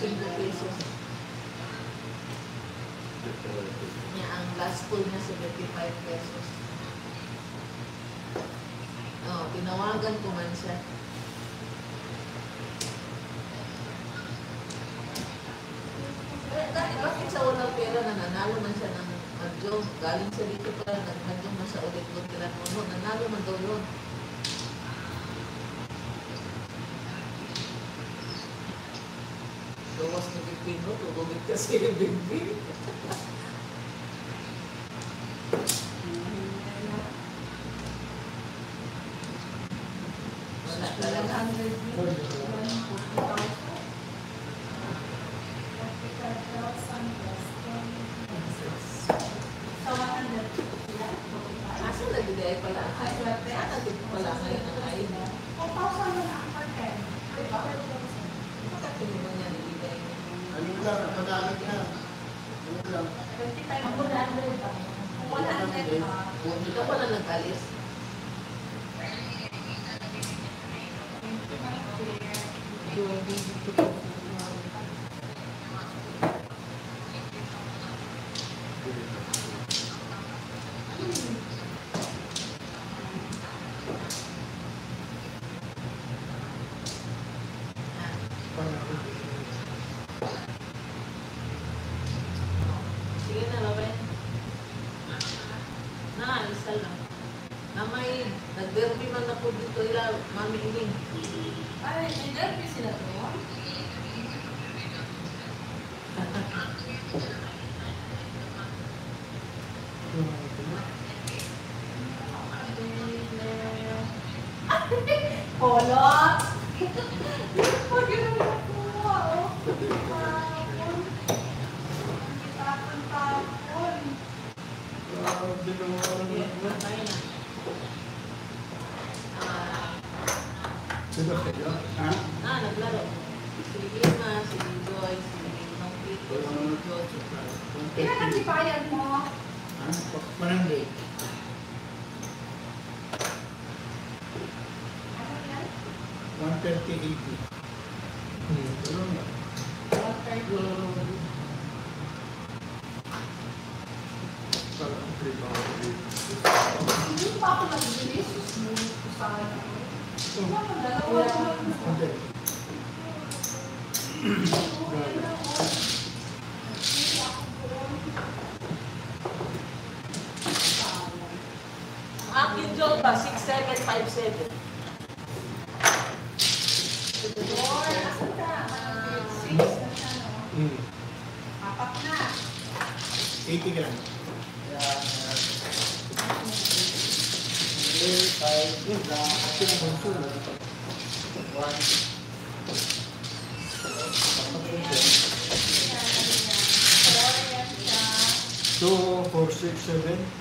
silver pesos. Niya ang last pool niya 75 pesos. Oh, tinawagan ko man siya. Eh, dahil bakit sa walang pera na nananalo man siya ng adyo, galing Tapos ni Big Pino, tutubig kasi yung Big Pino. observen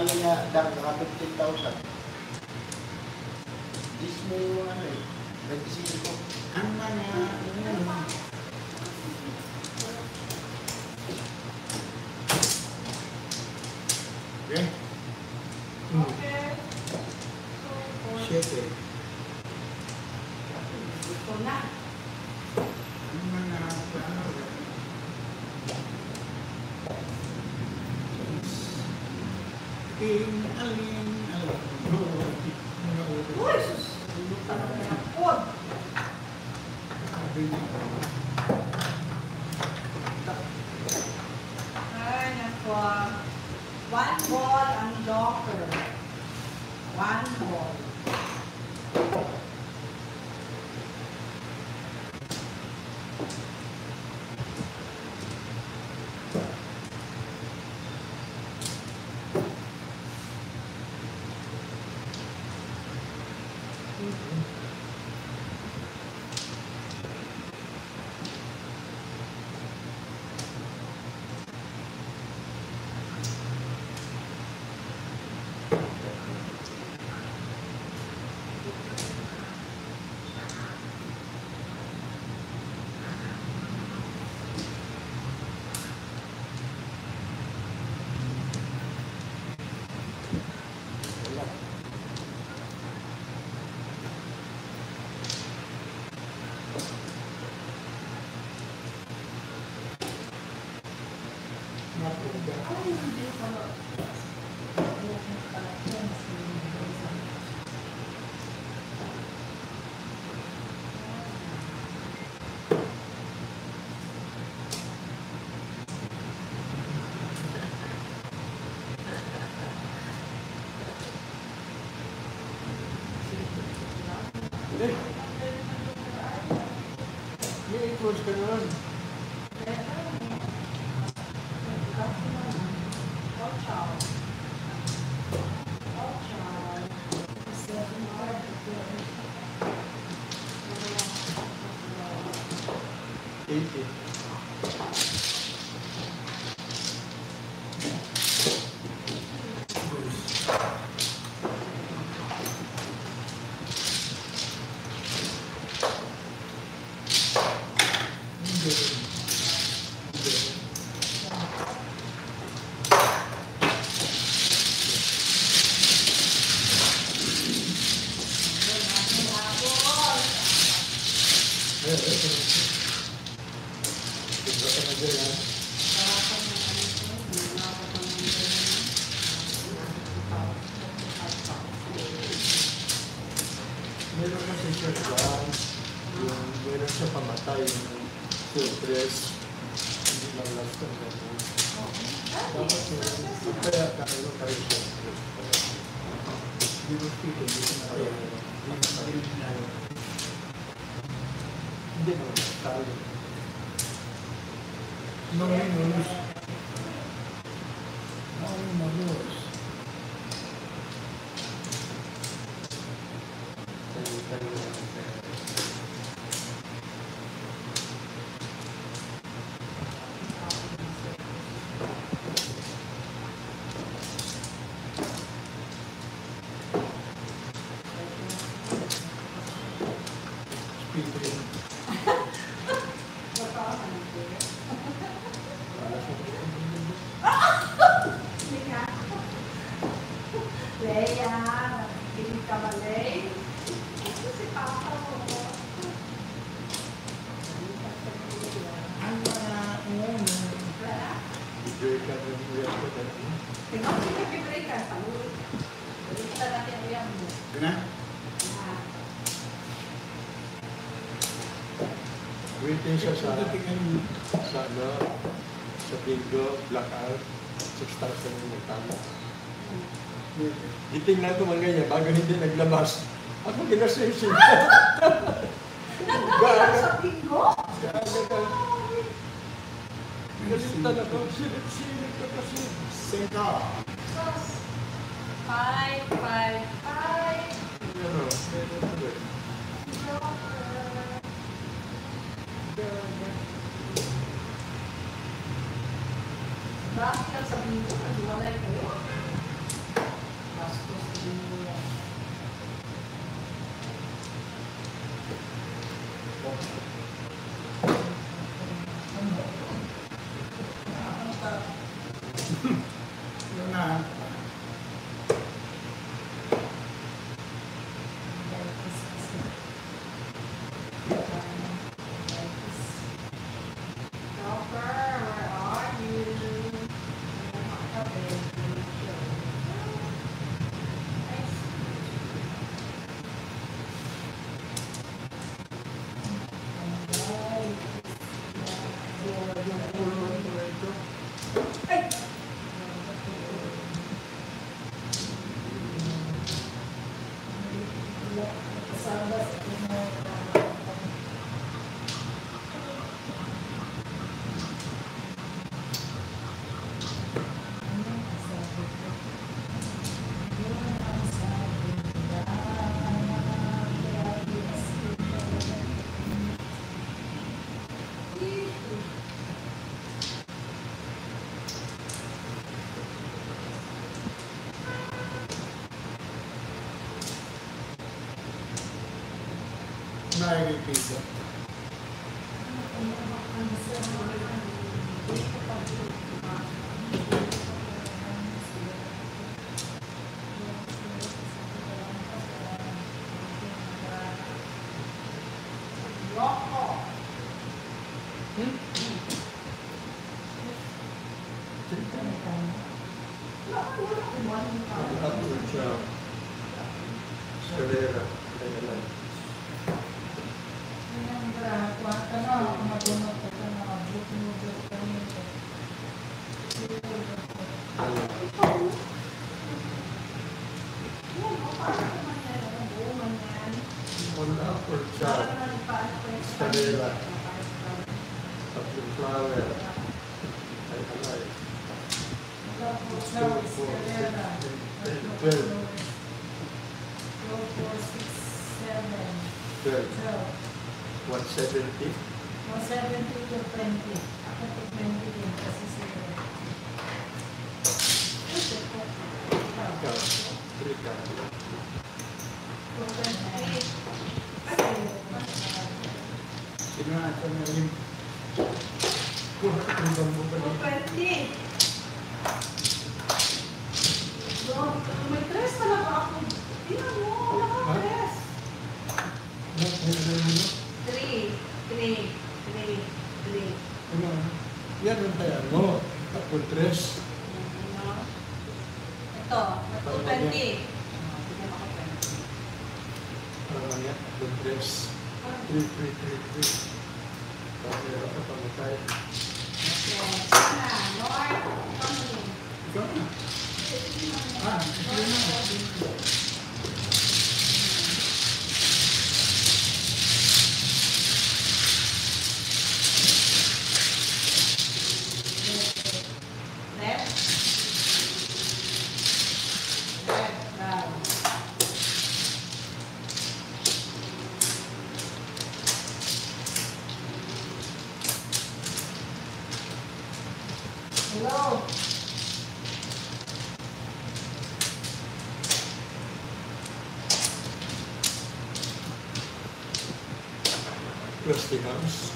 Nakapanalo niya dang May influence ka bingo, blackout, substance na yung tama. Itingnan ko man ganyan bago hindi naglabas. Ako ginasisig. Nagkakita sa bingo? Nagkakita na ko. Sinip-sinip ko kasi. Senta. Friday pizza. hours.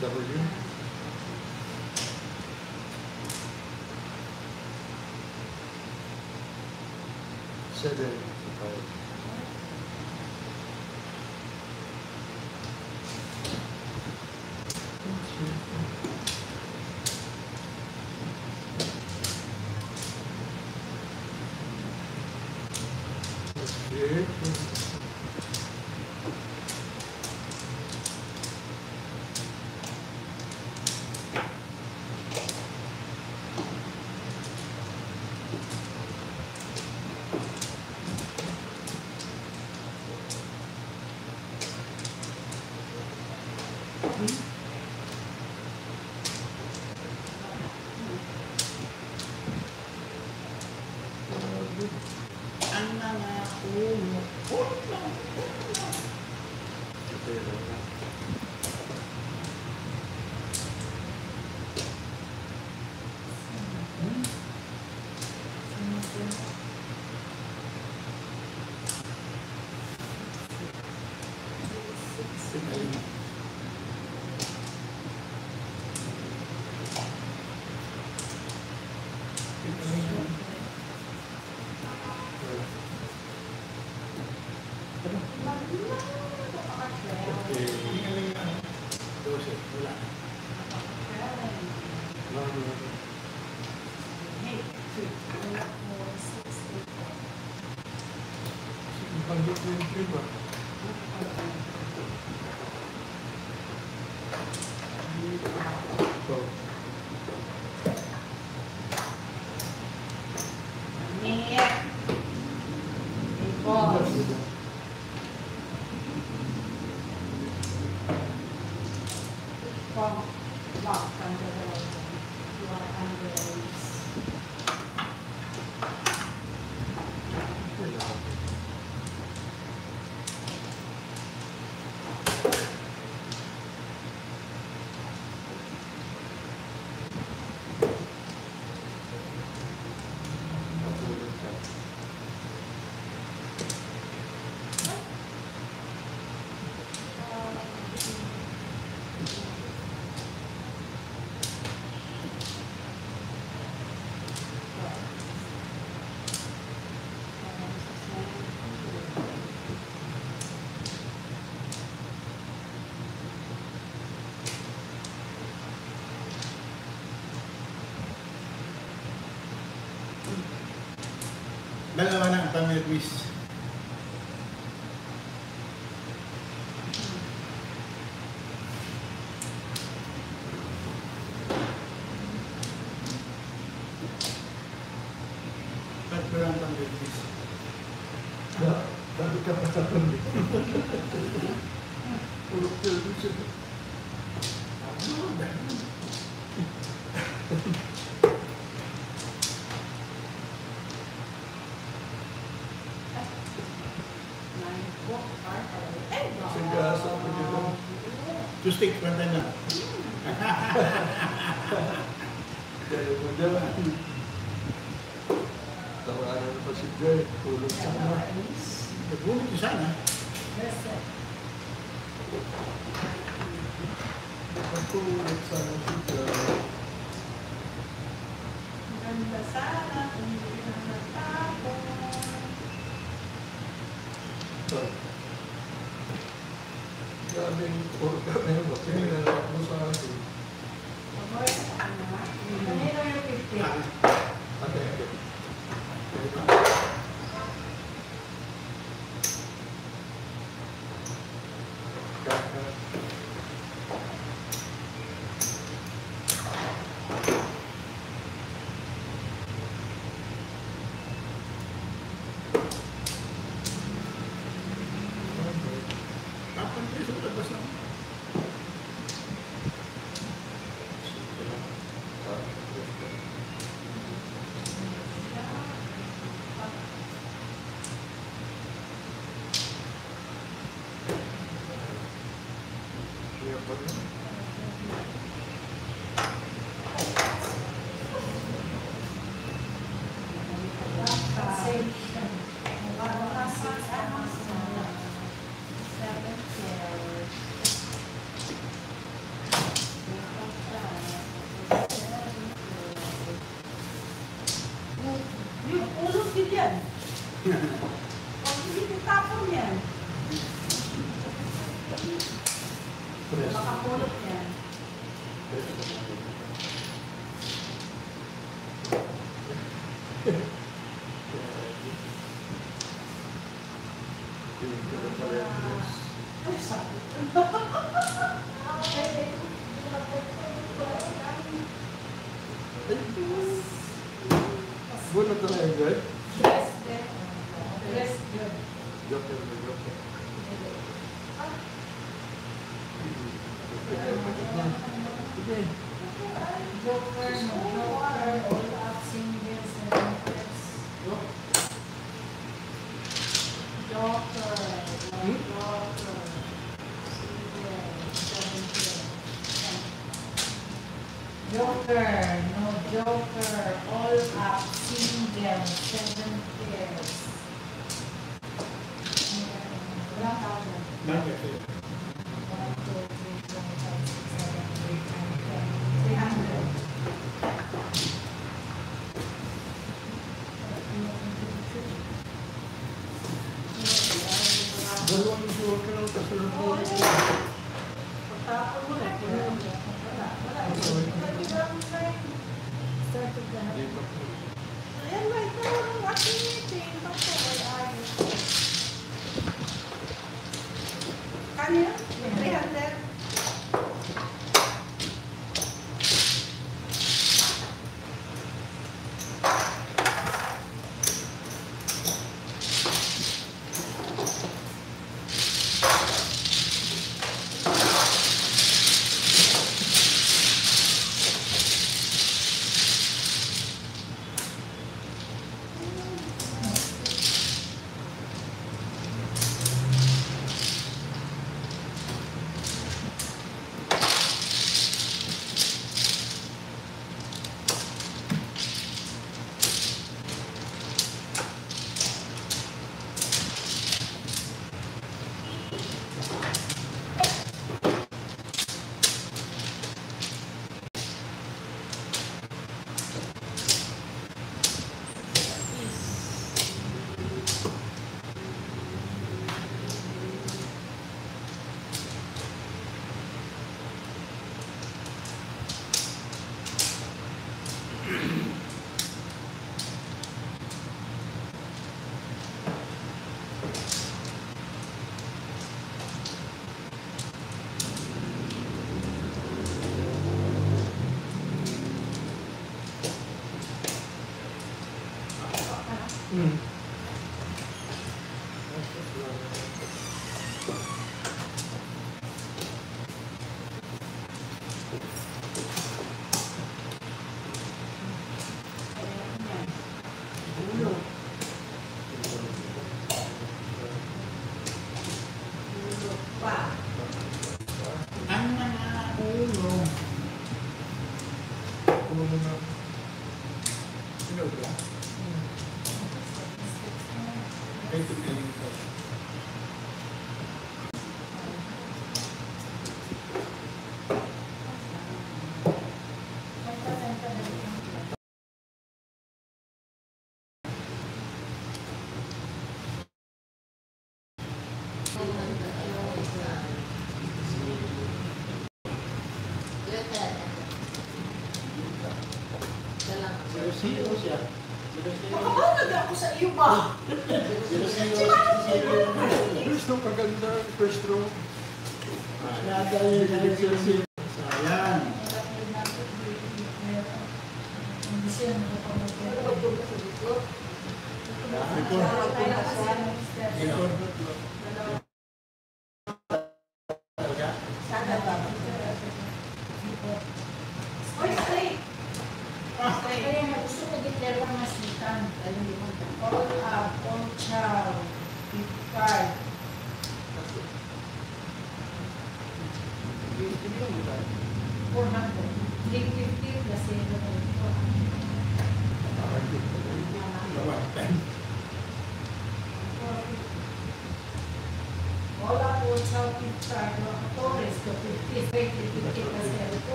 w. Seven. Dalawa na statement na No joke. Ah. Eles estão caridade, com o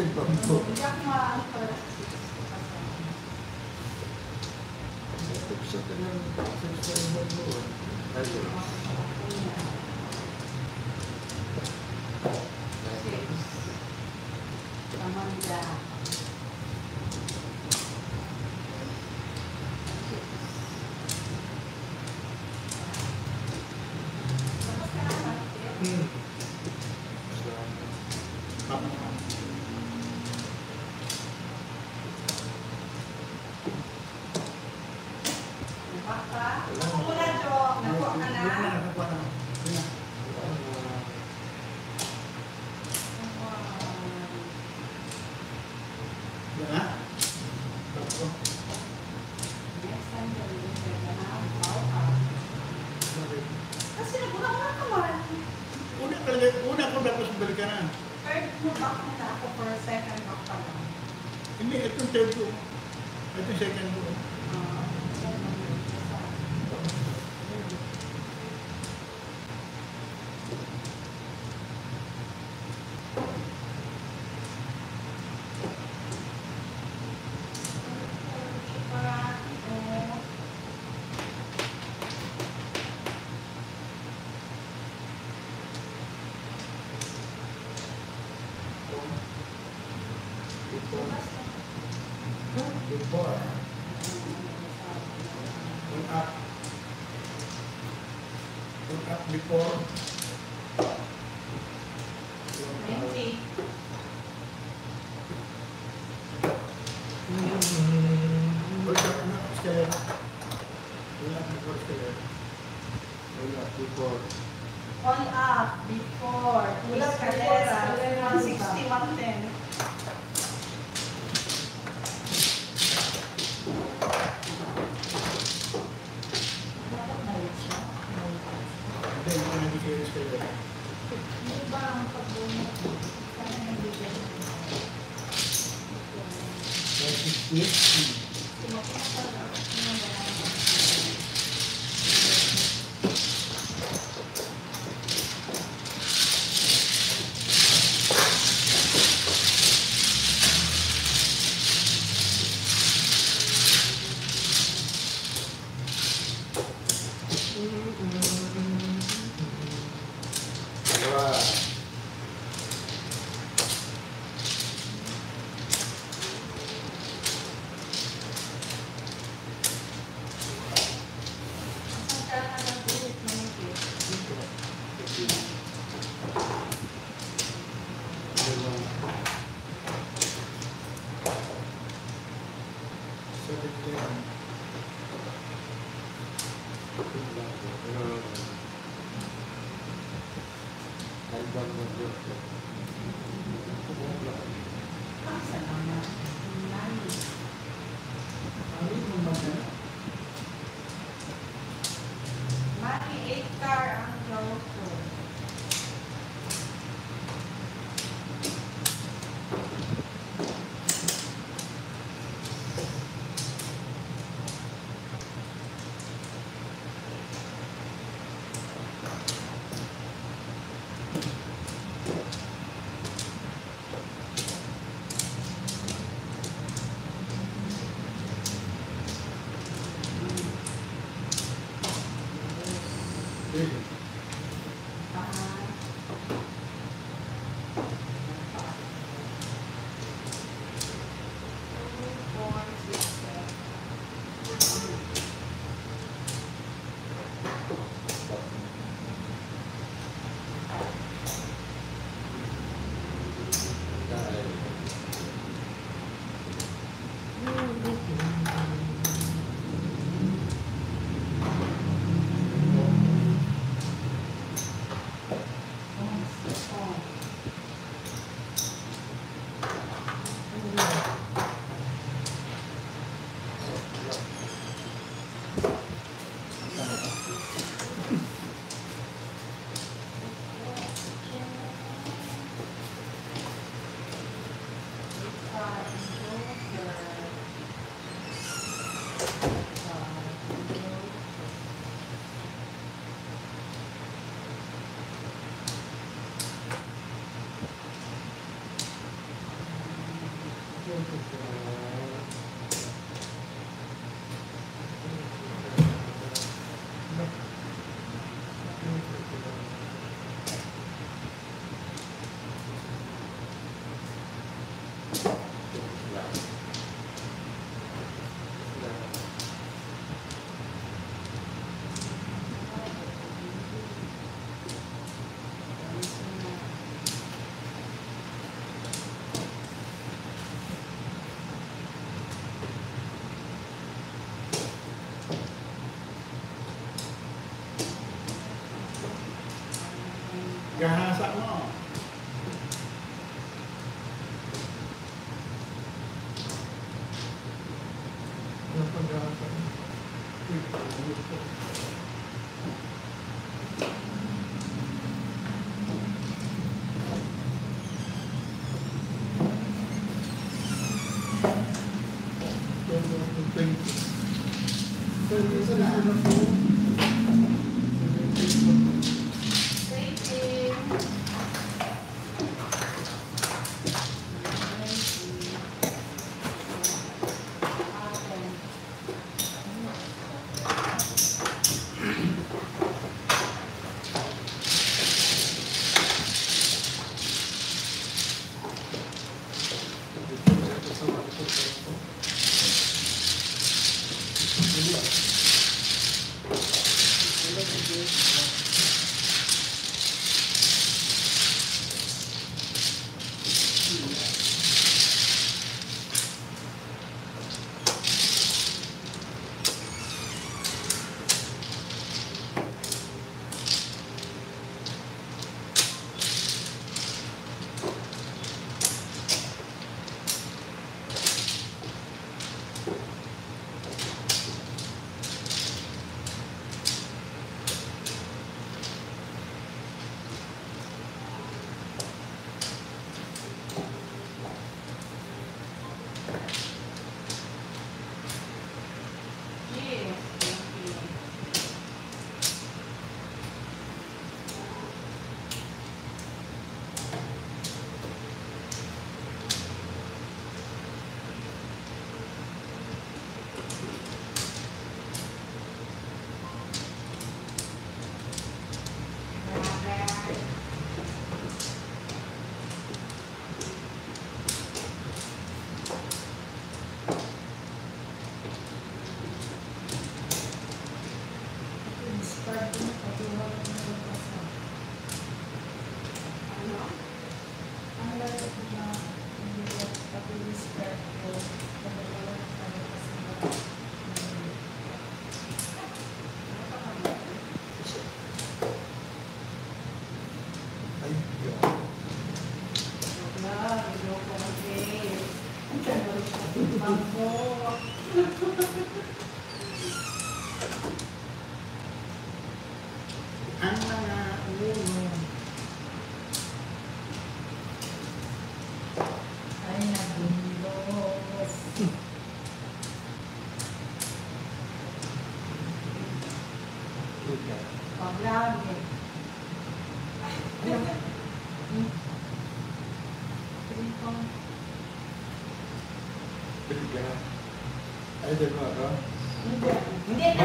Entonces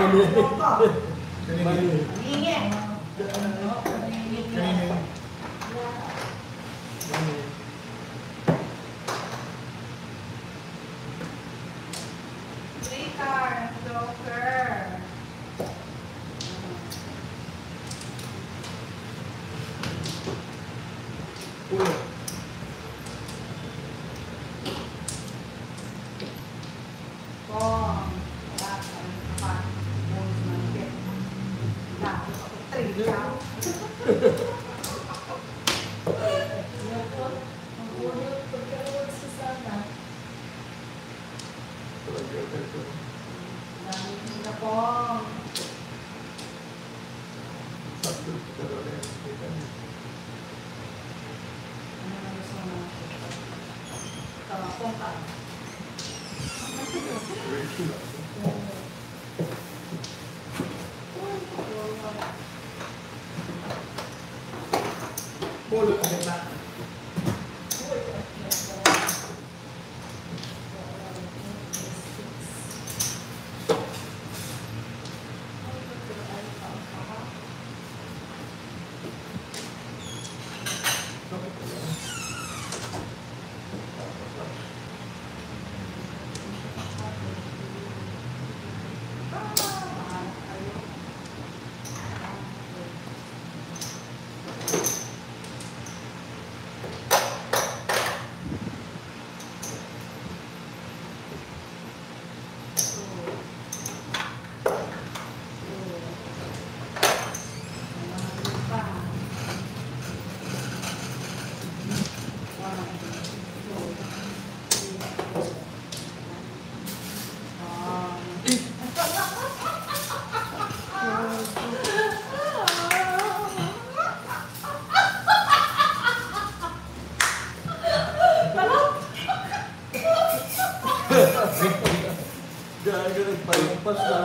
Amén. Nagpalumpas sa akin. Diyan.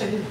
actually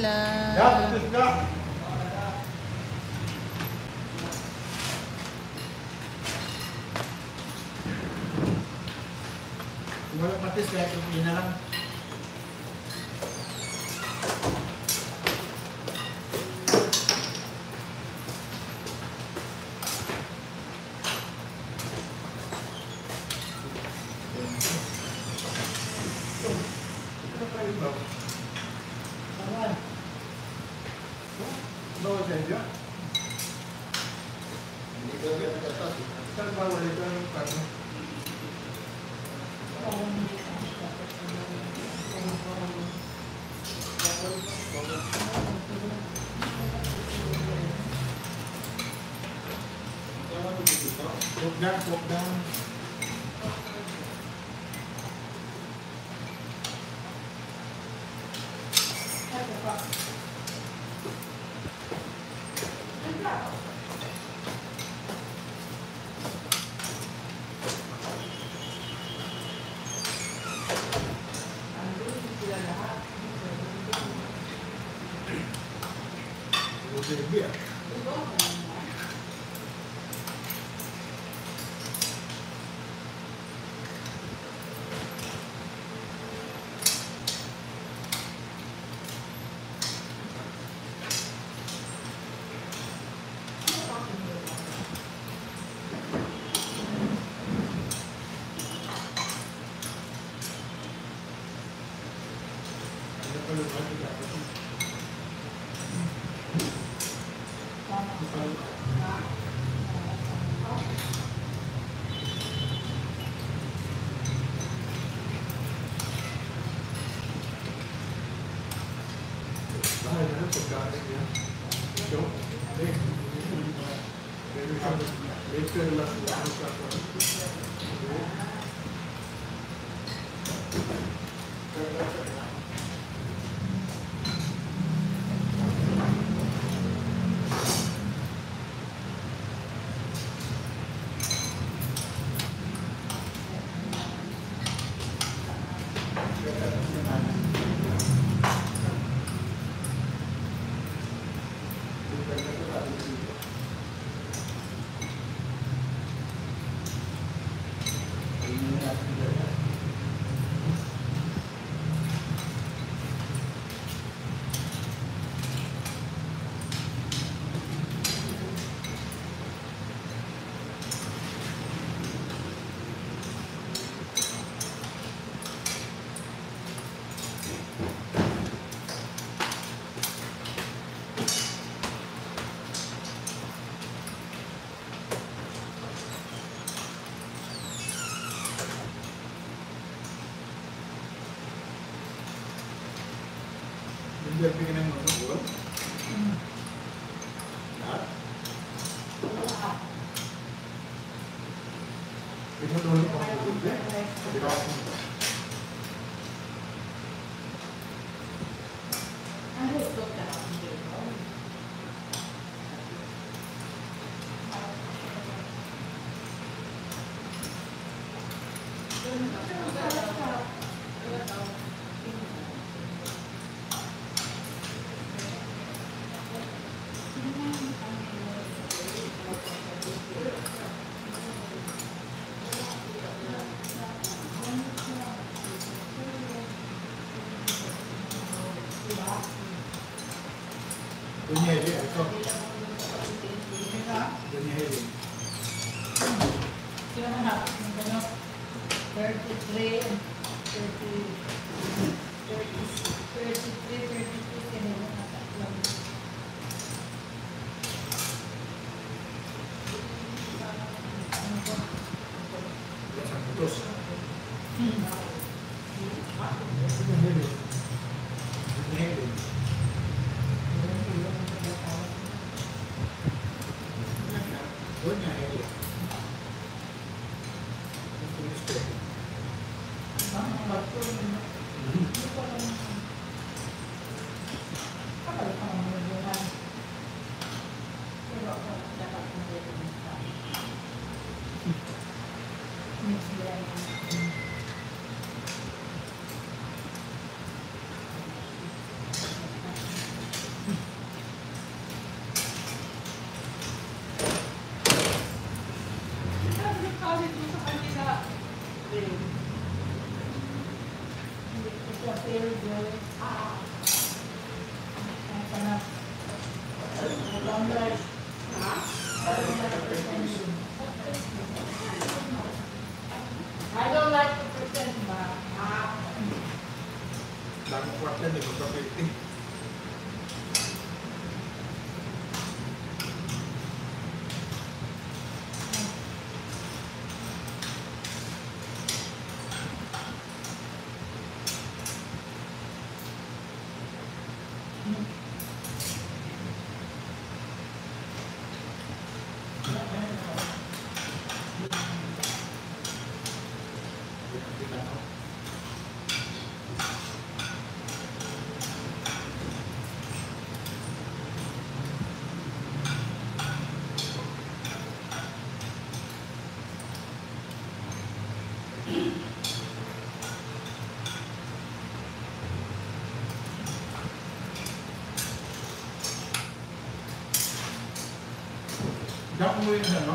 sila. movement.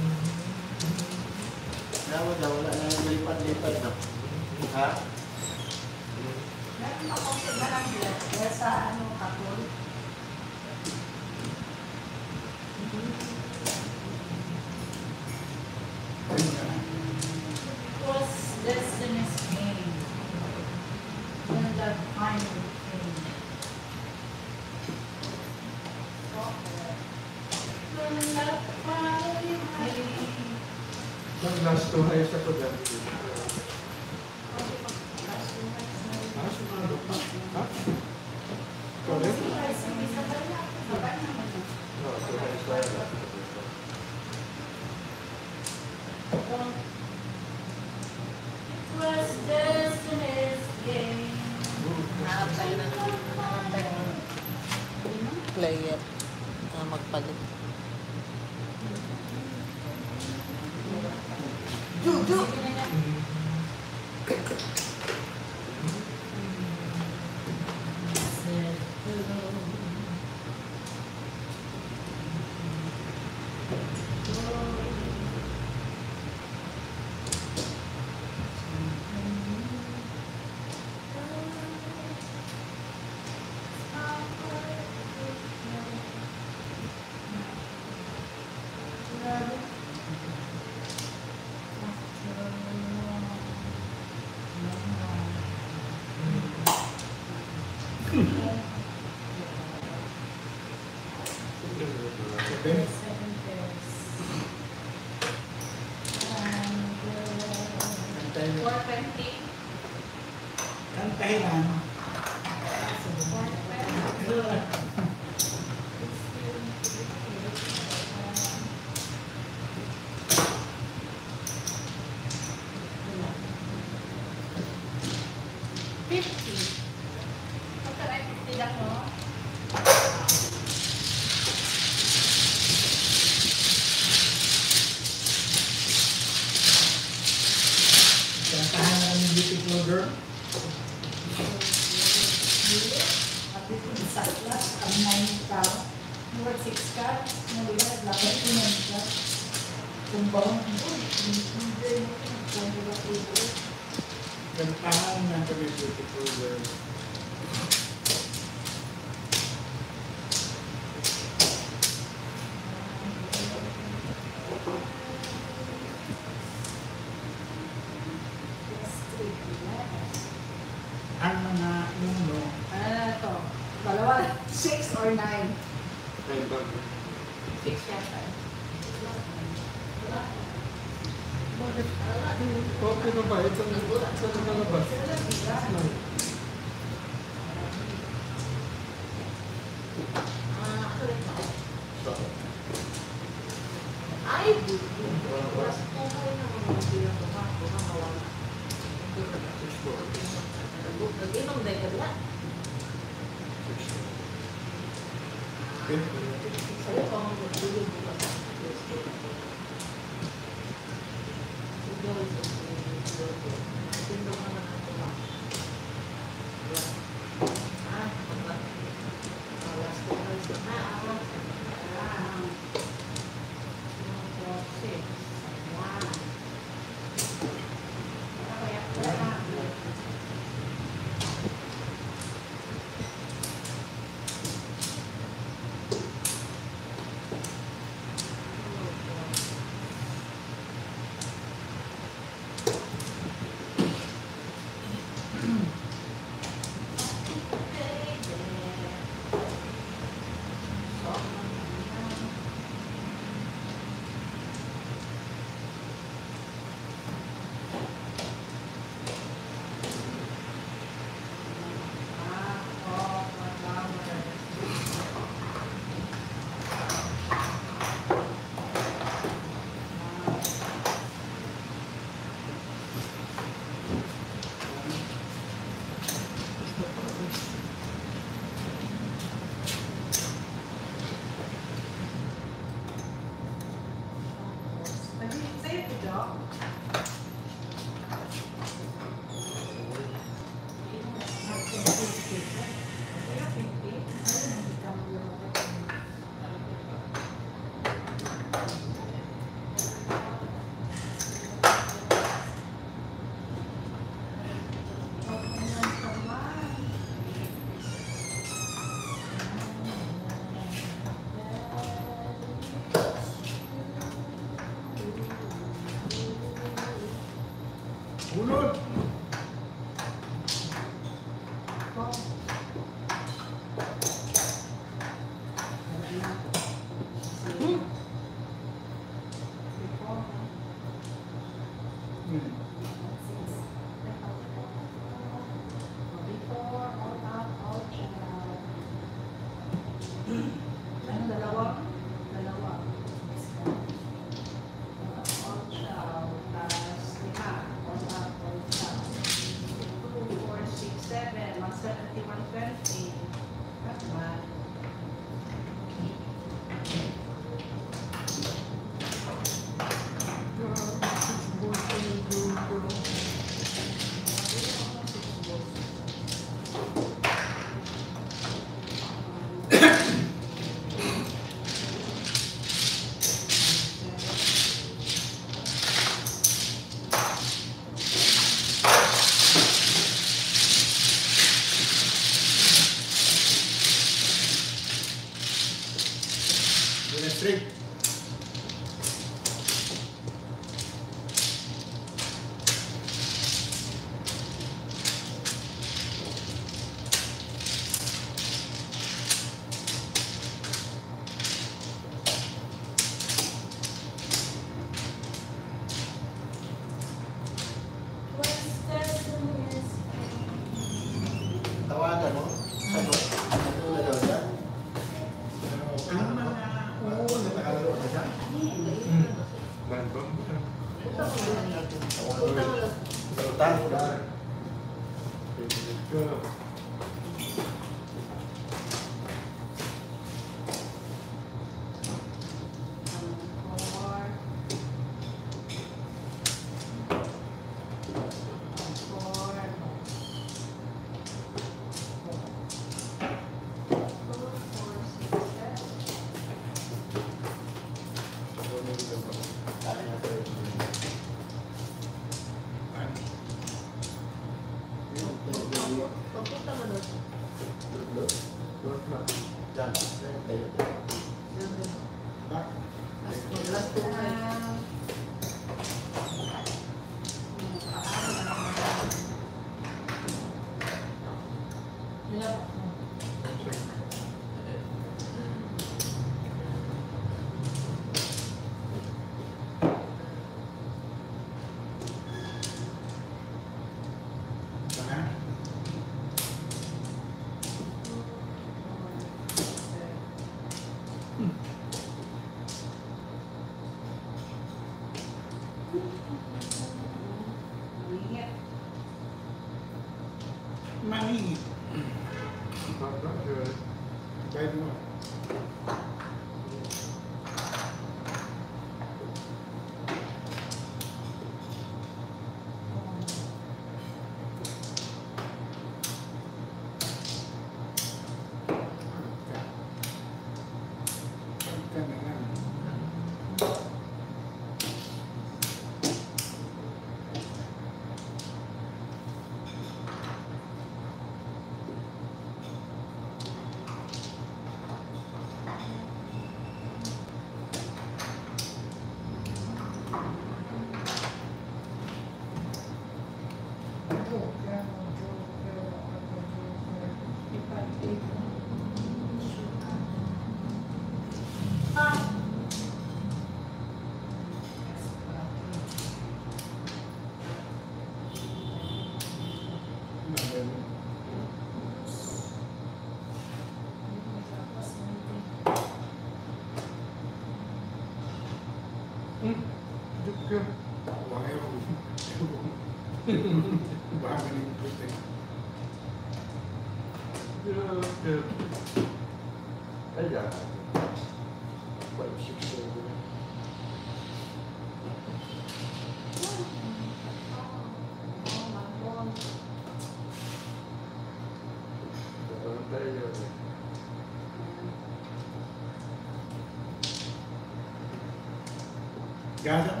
cada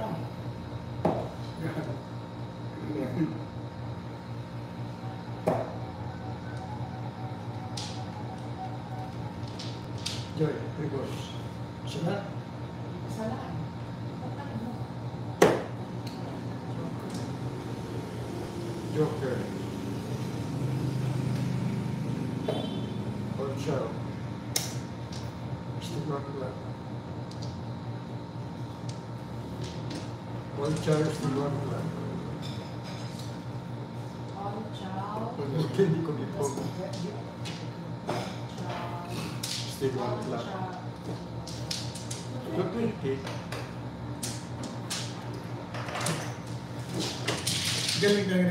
Galing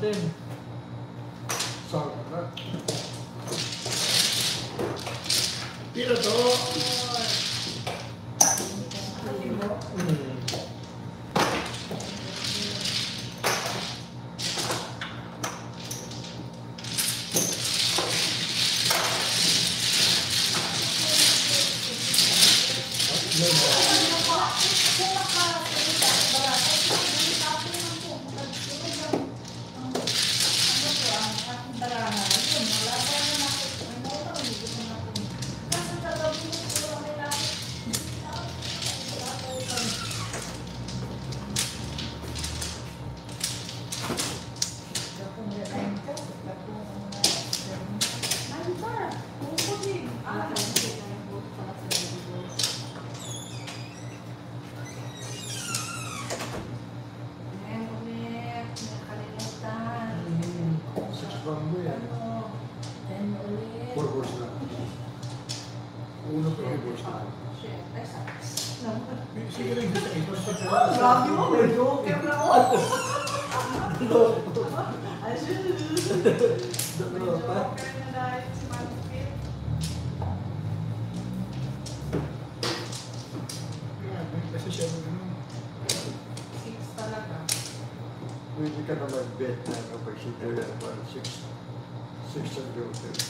Then relatives.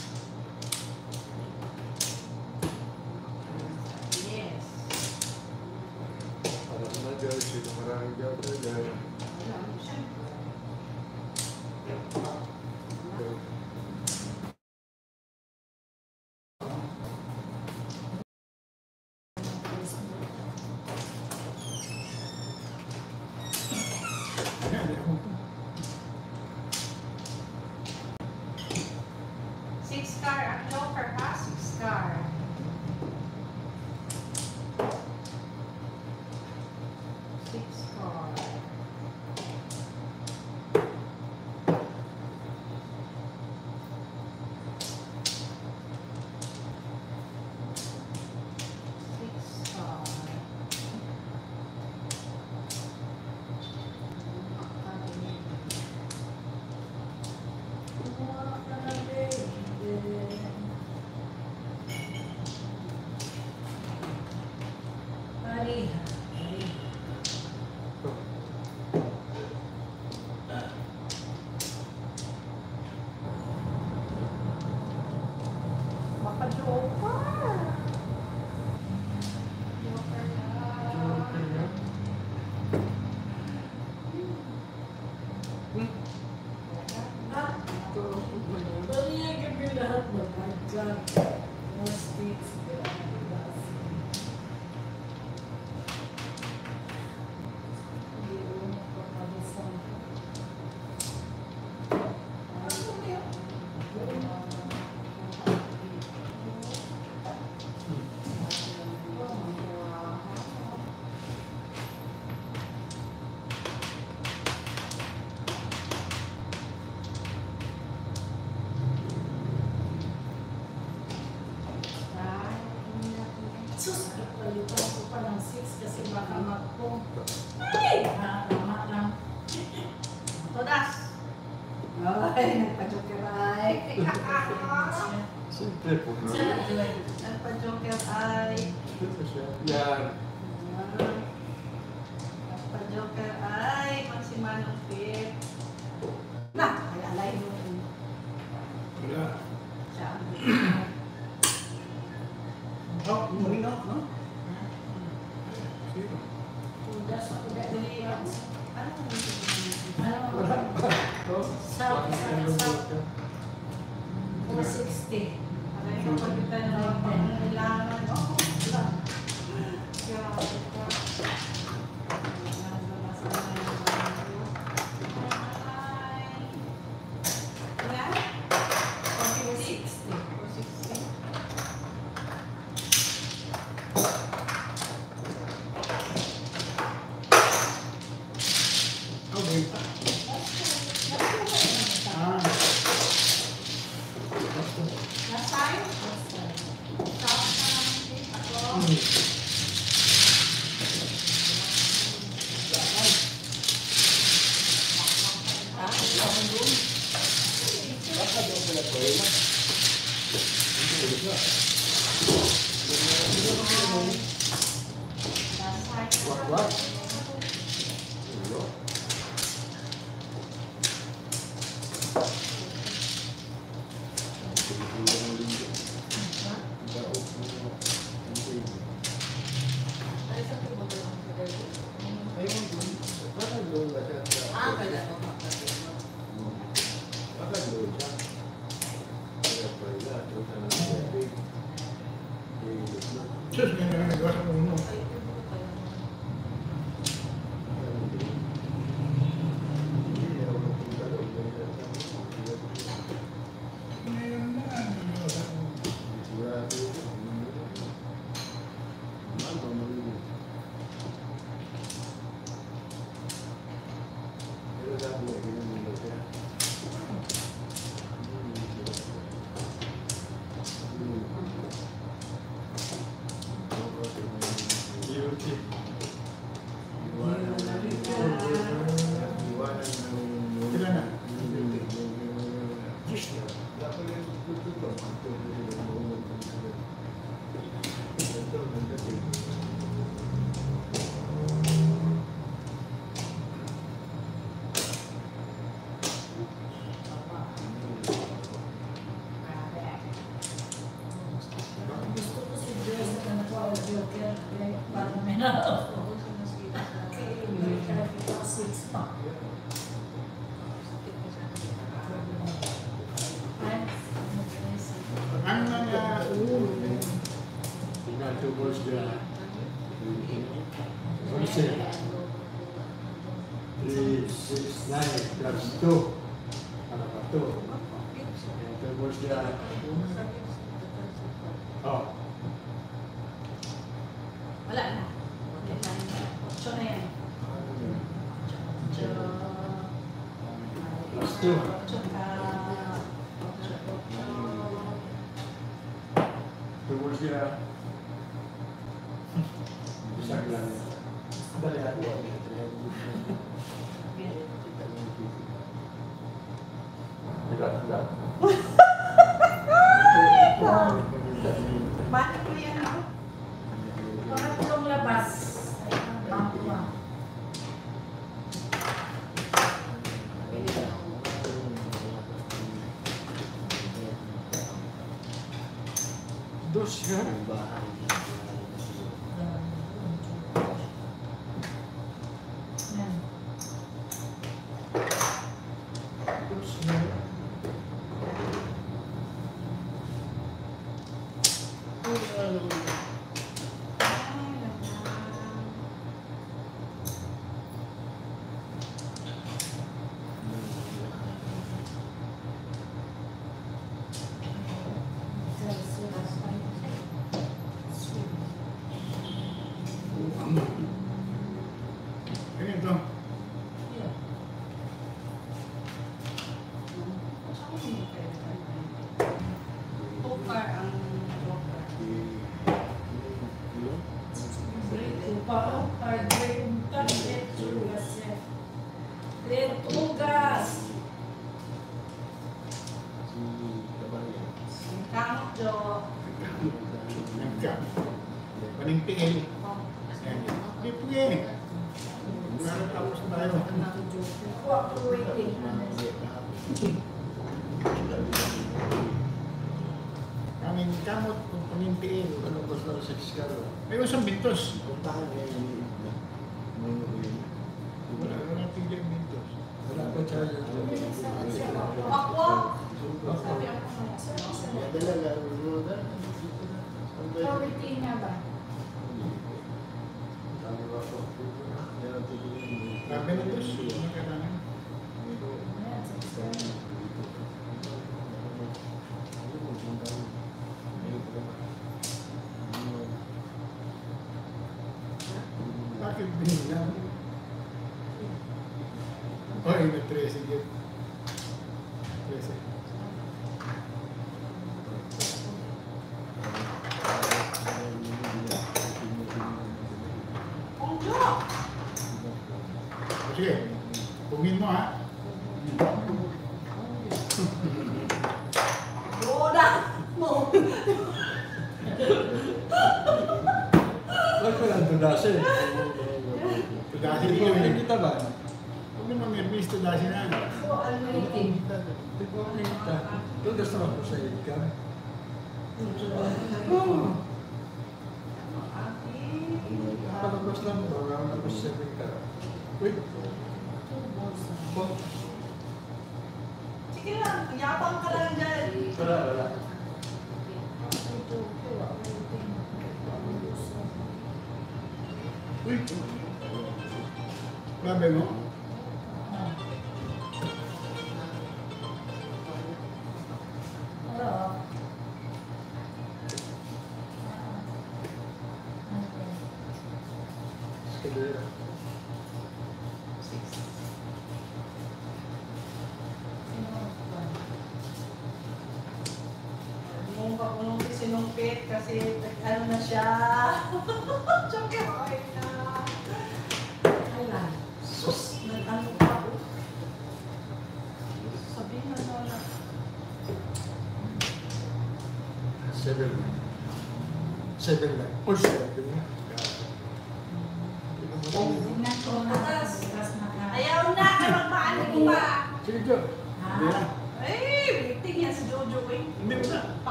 Ano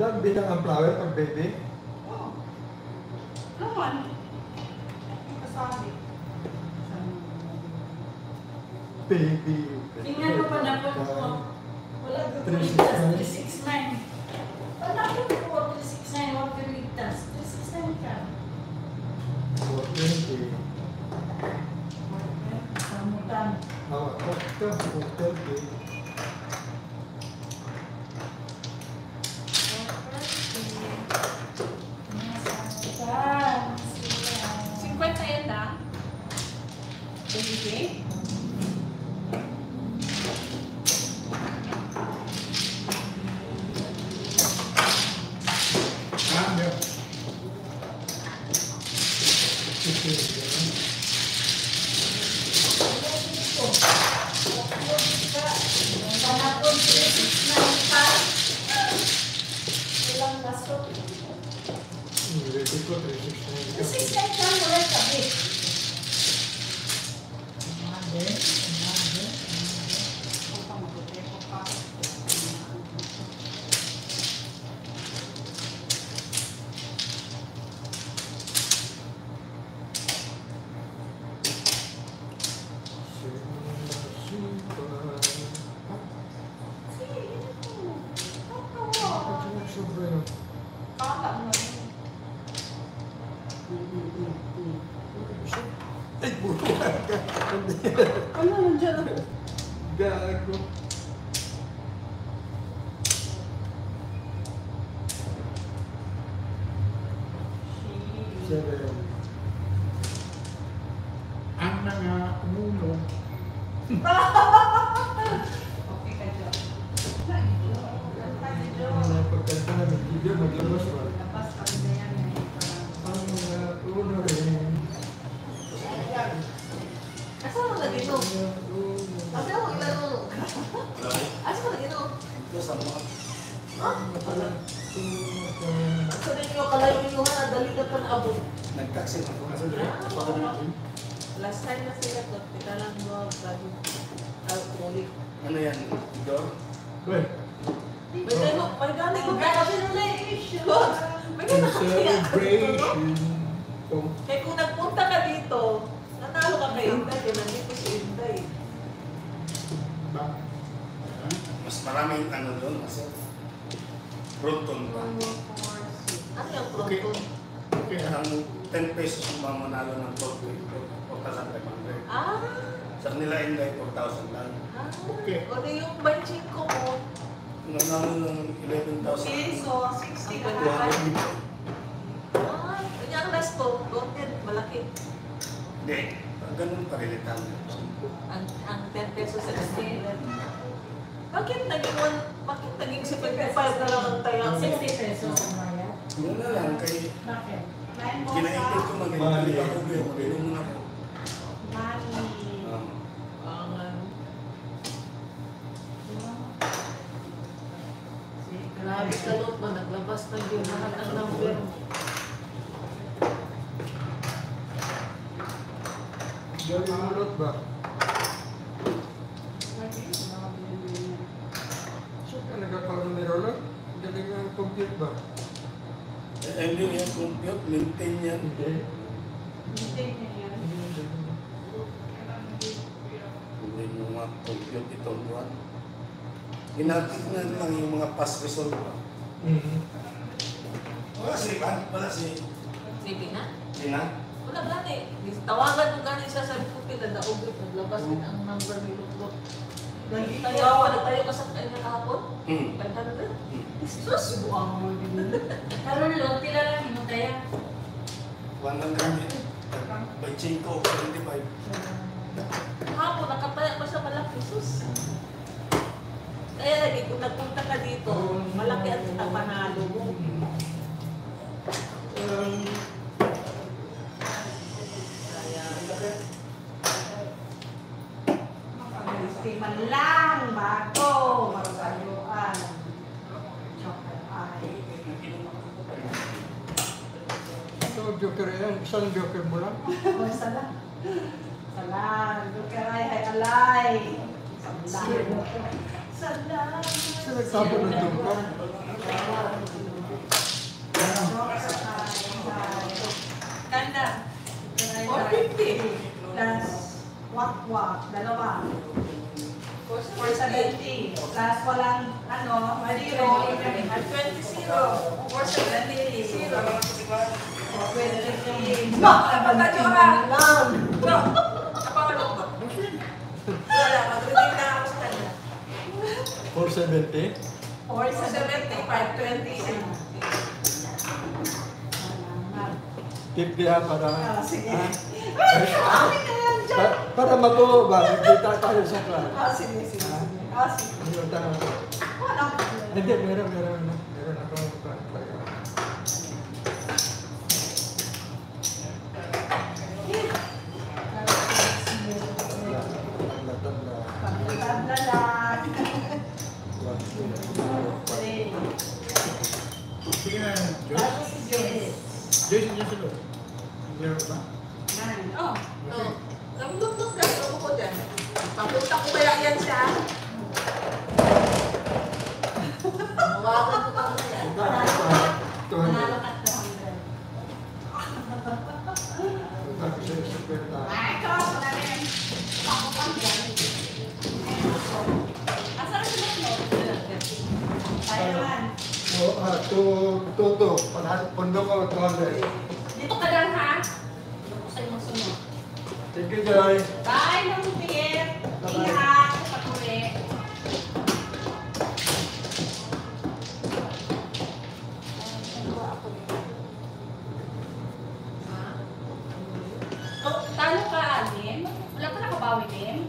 Dog bilang ang flower pag baby? Oo. Oh. Naman. Kasabi. Baby. Tingnan mo pa na po. Wala. Three as pessoas No, napatad nyo ka. No, napangalo ko. Wala, mag-redeem na ako sa kanya. 470? 470, 520. Tip niya para... Para, para ba? Kita tayo sa klan. Ah, sige, sige. Ah, sige. Ano hindi, meron, meron. Meron ako. Sige na, Joyce. Joyce, yung sunod. Meron ba? Nine. Oh. oh. Okay. Nang lugtog ka, ko dyan. Papunta ko kaya yan siya. to Toto, pondo ko 200. Dito ka lang ha. Thank you, Joy. Bye, Mang Piet. Ingat. Kapure. Oh, talo ka, Anim? Wala ka nakabawi, Anim?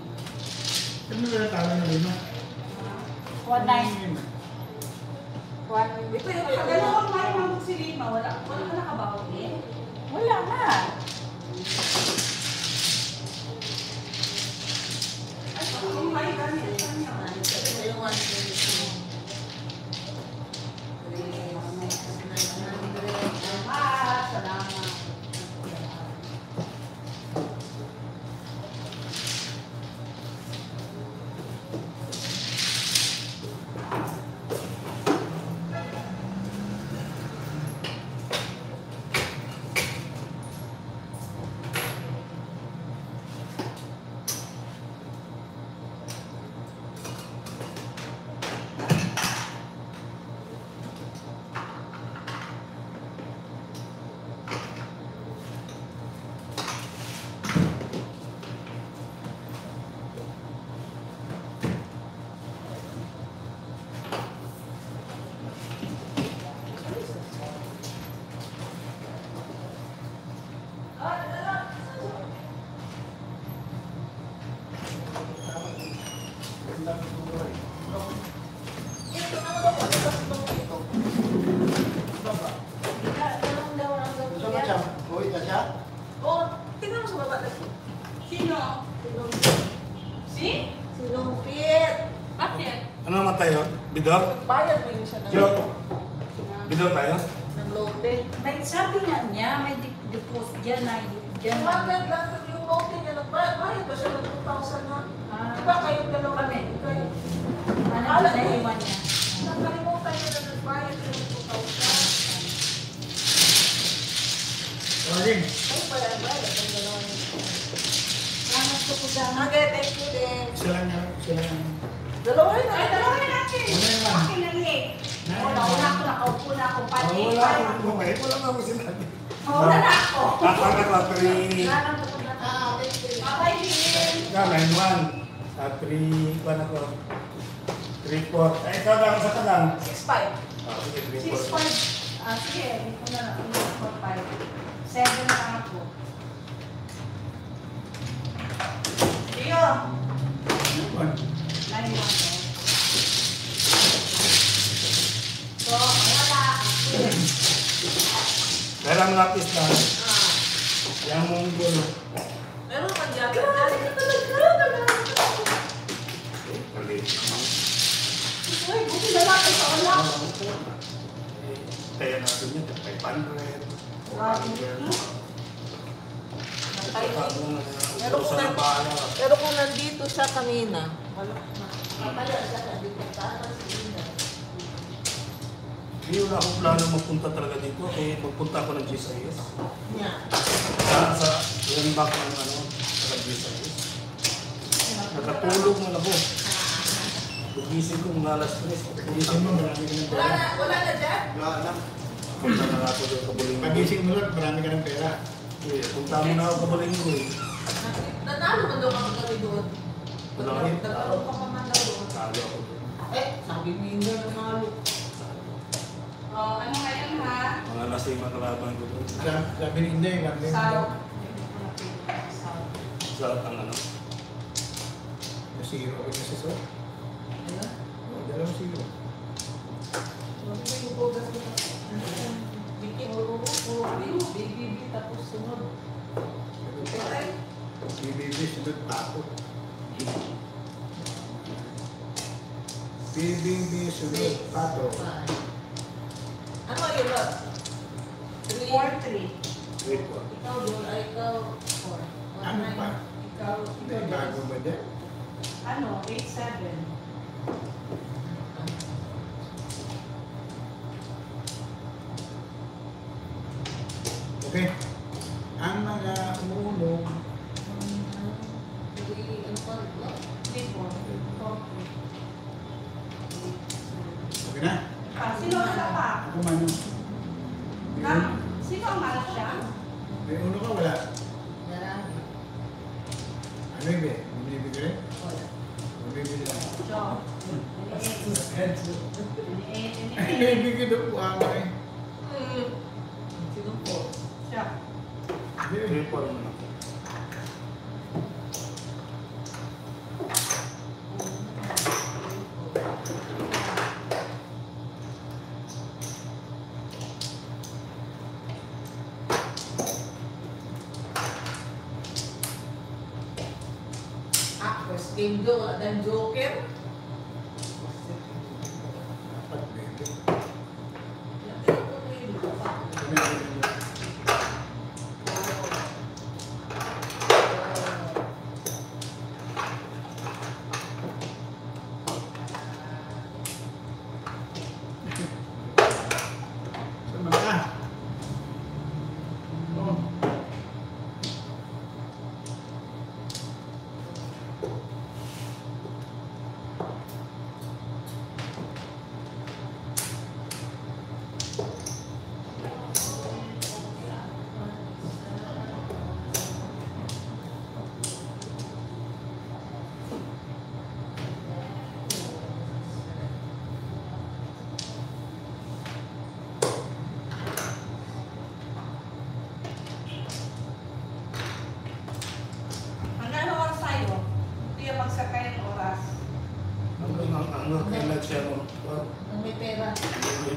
Ano na talo na rin, no? Ito yung pagdalawang may mamog si Lima, wala, wala ka nakabawi. Wala na.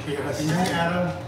May pira Hindi siya. araw.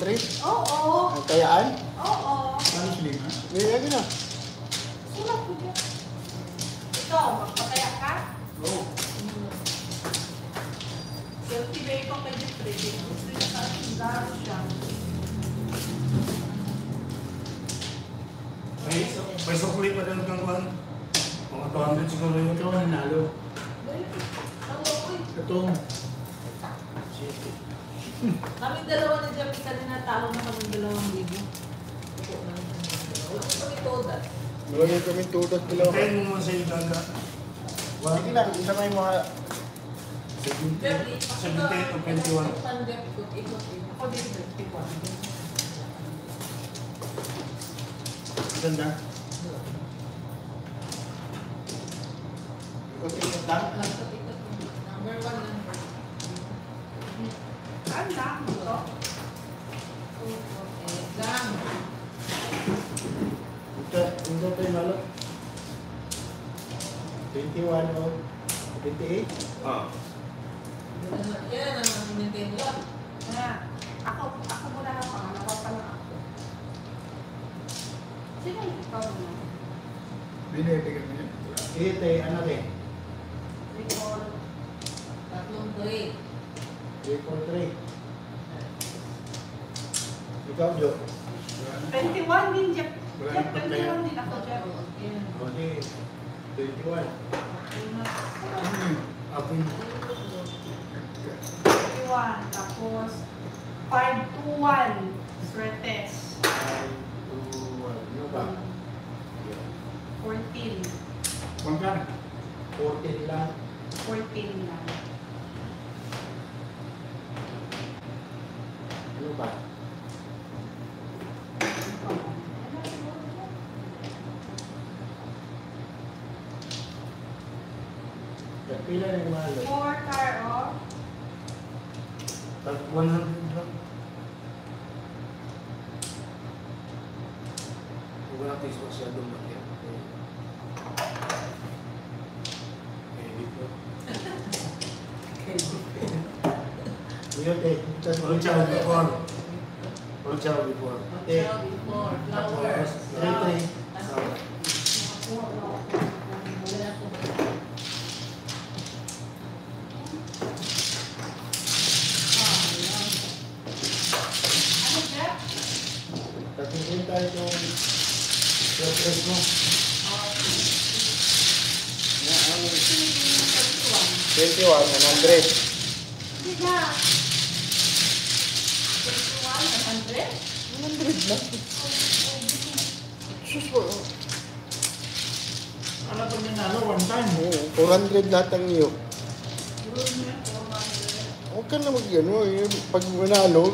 três? Pila na yung mahal. Pag manalo,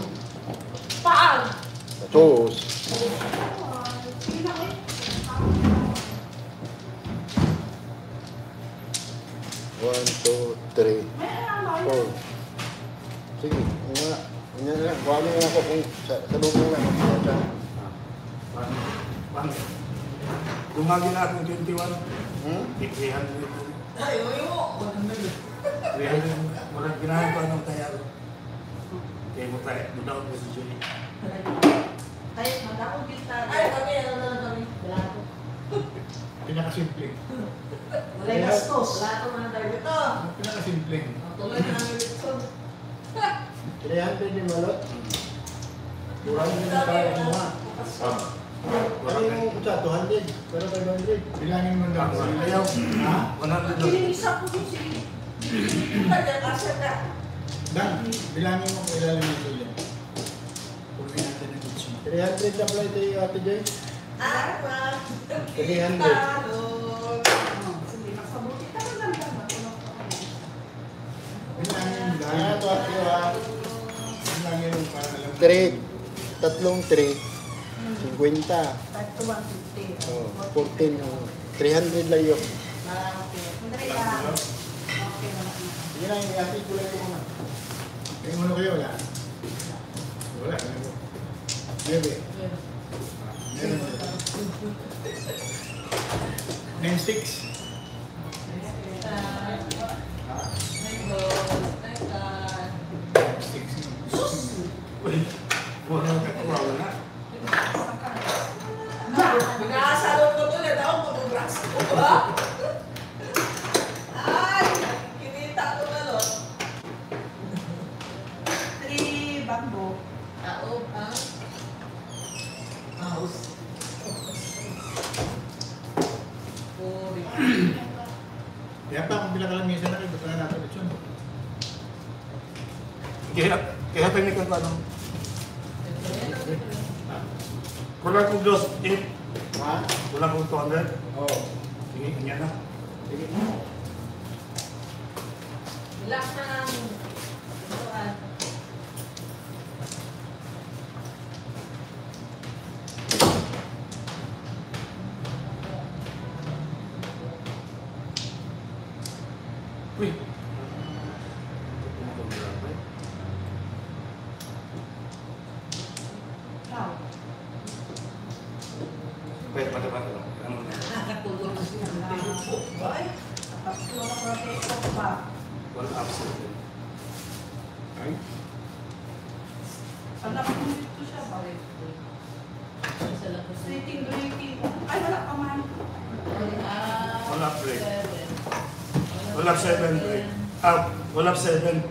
Ah, wala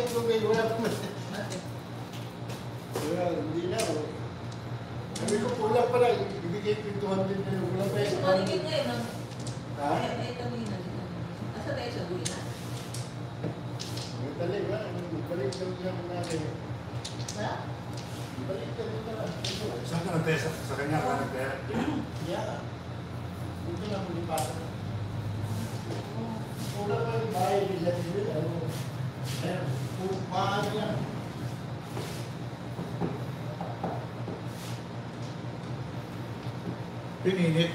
resolver mean, it,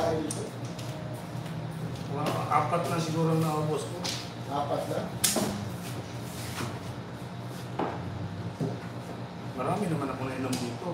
bahay dito? Well, apat na siguro na ubos ko. Apat na? Marami naman ako nainom dito.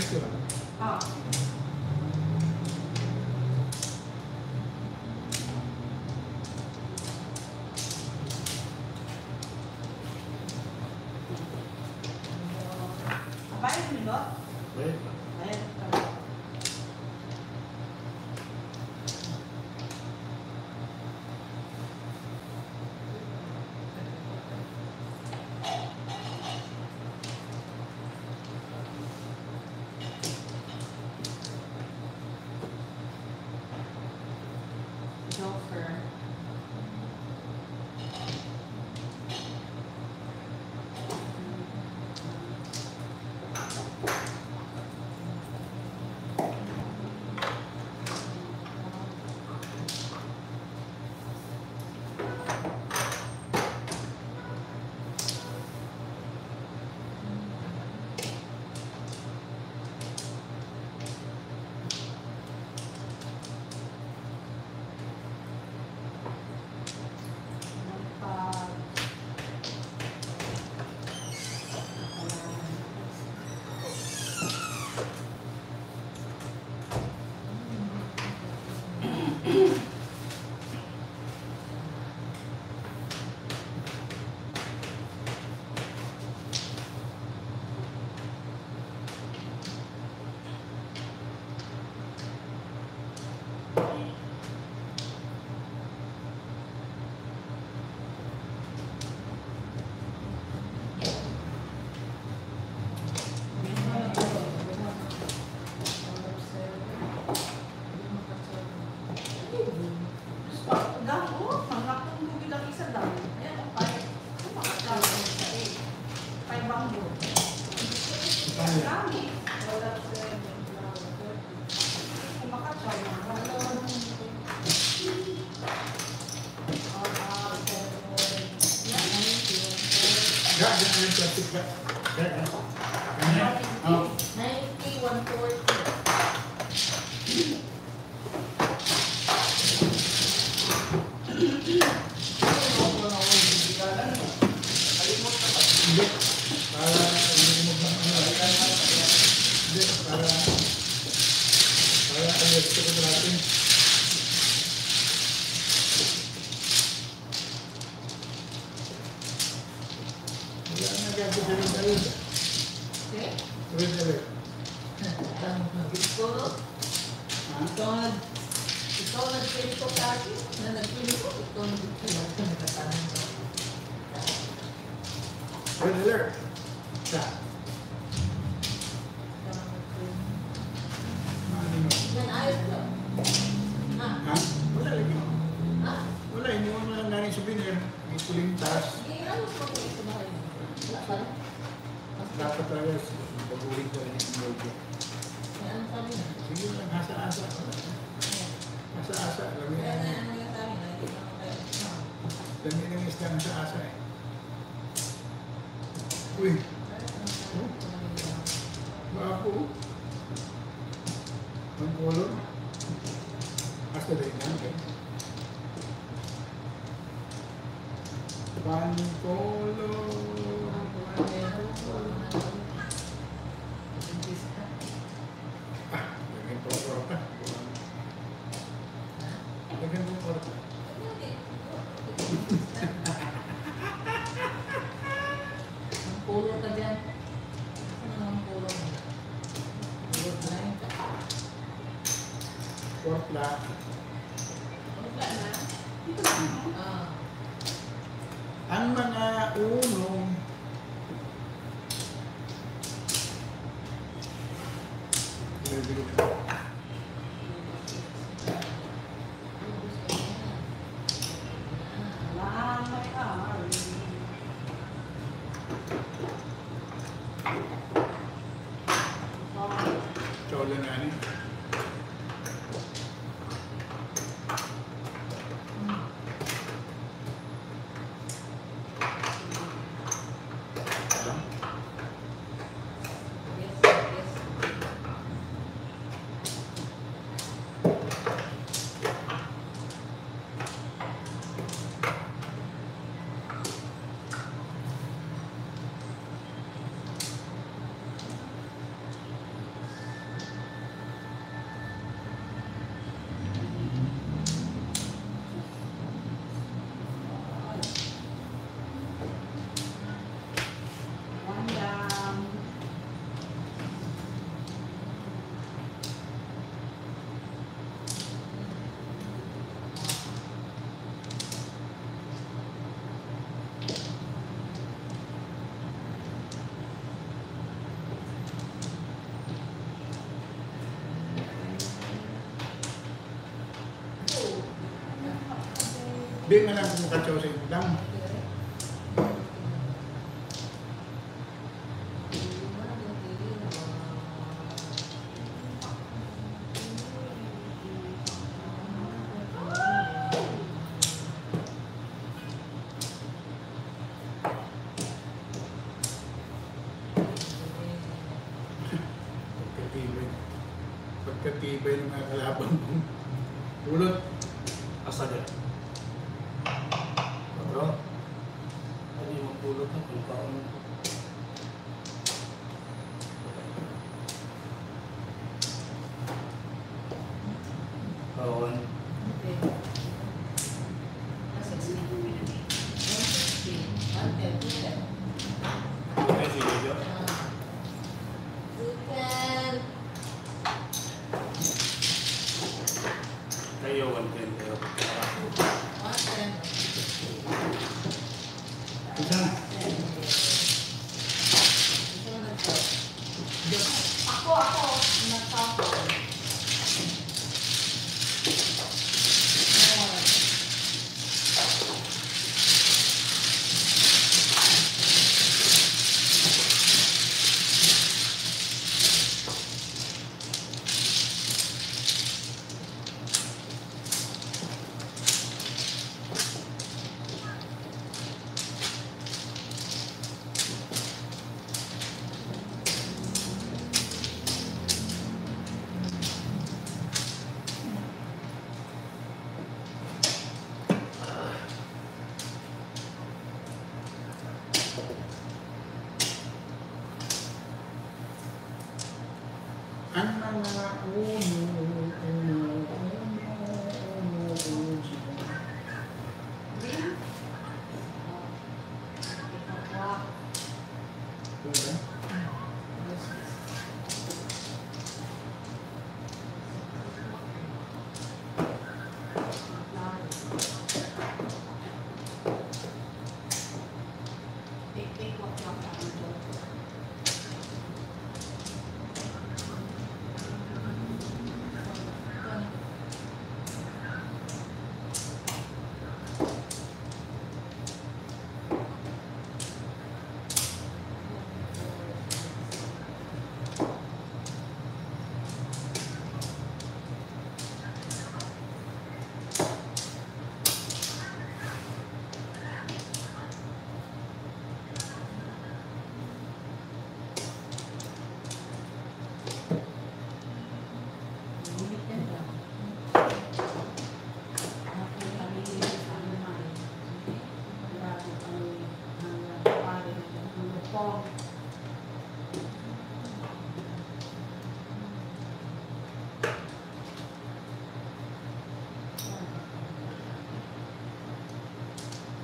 cuestionar. Di man lang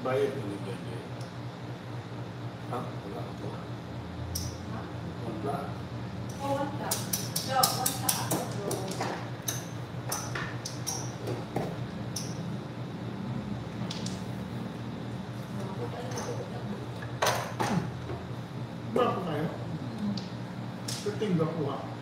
Bayad boleh jadi. Hah? Pula apa? Pula. Oh, wanta. No, wanta. Berapa kayu? Ketinggalan.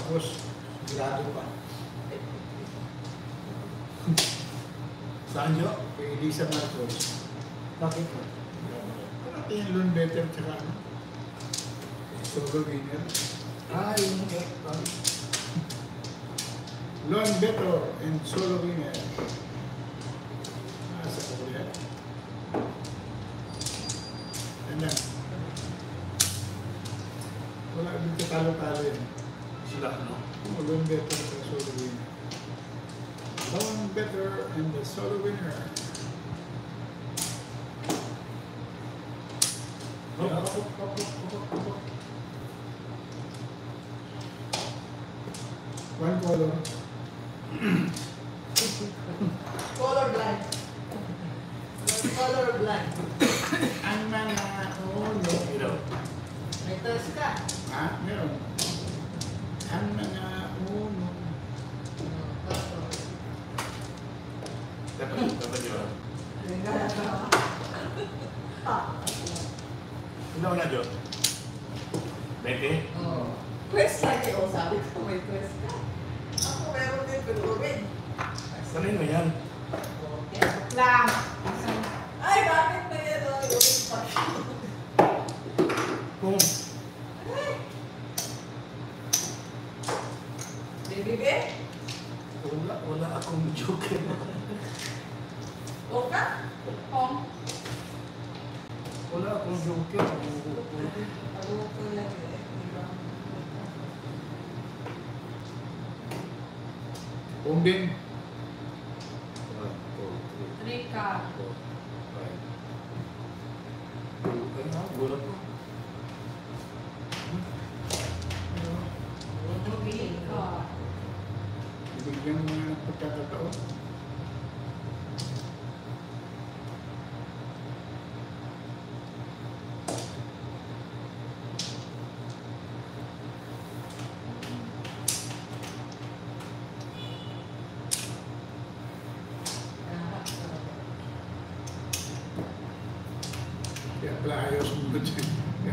Tapos, grado pa. Saan nyo? Kay Elisa Marcos. Bakit mo? Parati yung loan better tsaka ano? Sogo winner. Ah, yun yun. Loan better and solo winner. Minnesota winner. Oh. Yeah. One ball.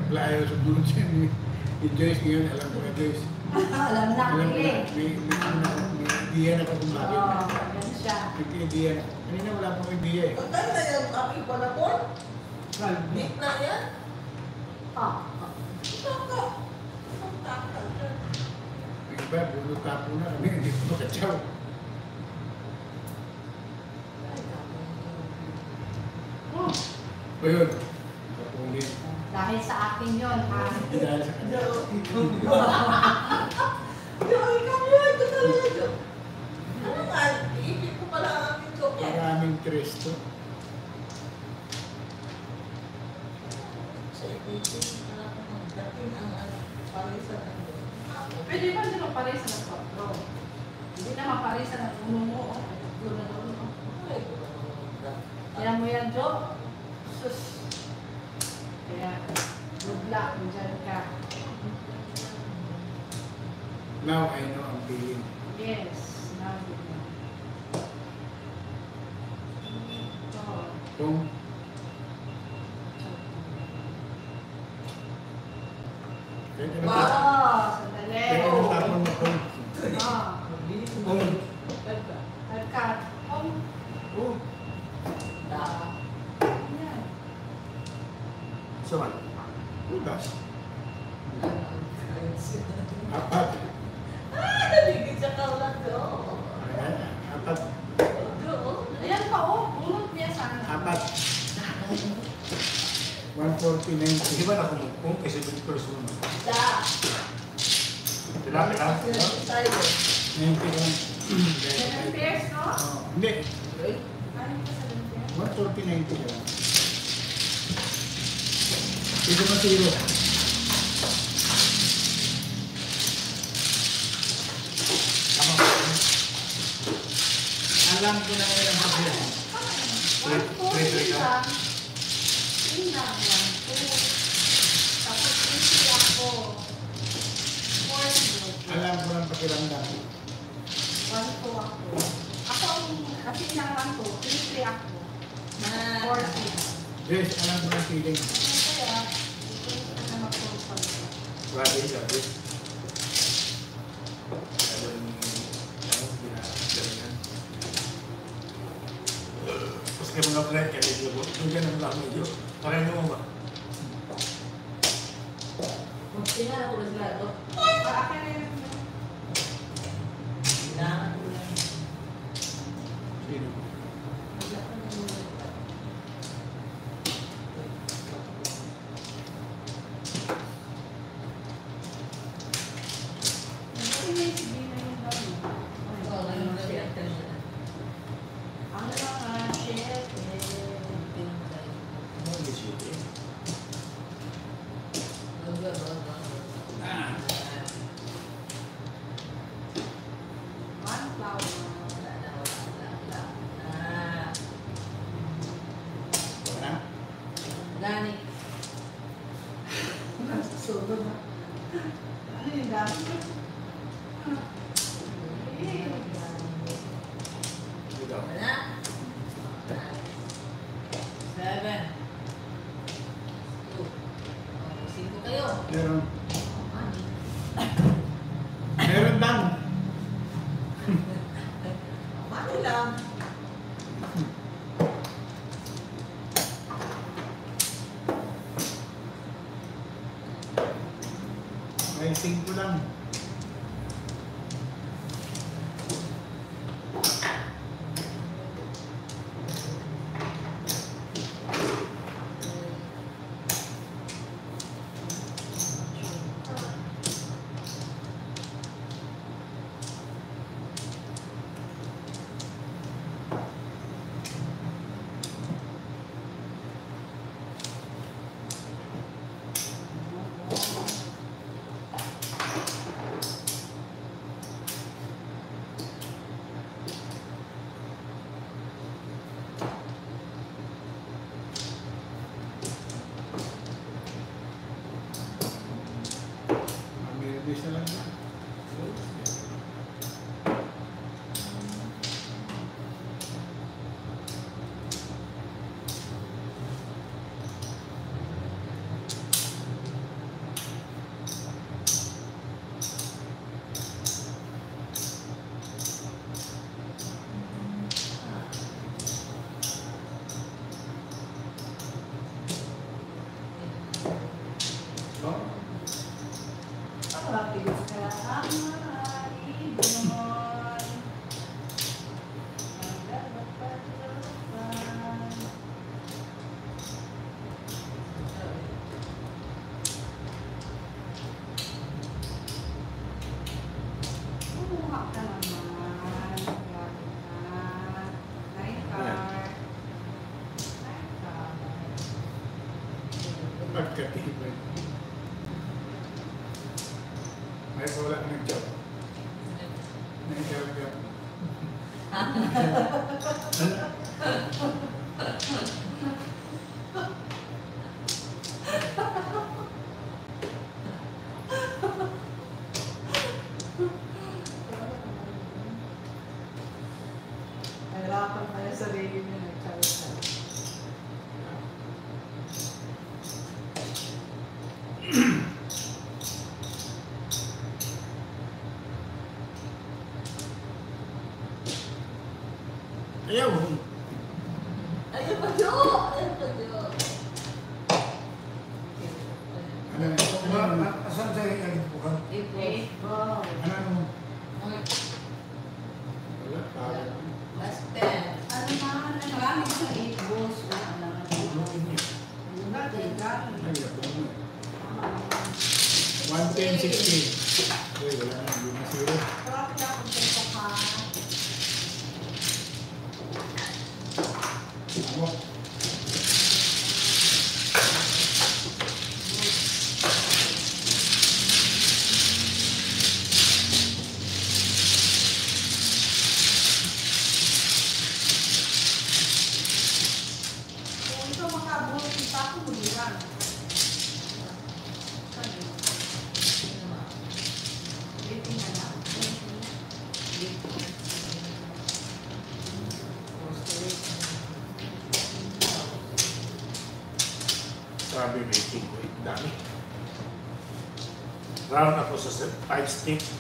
Flyer sa doon sa Joyce ngayon, alam ko na Joyce. Ah, alam na, alam na. 5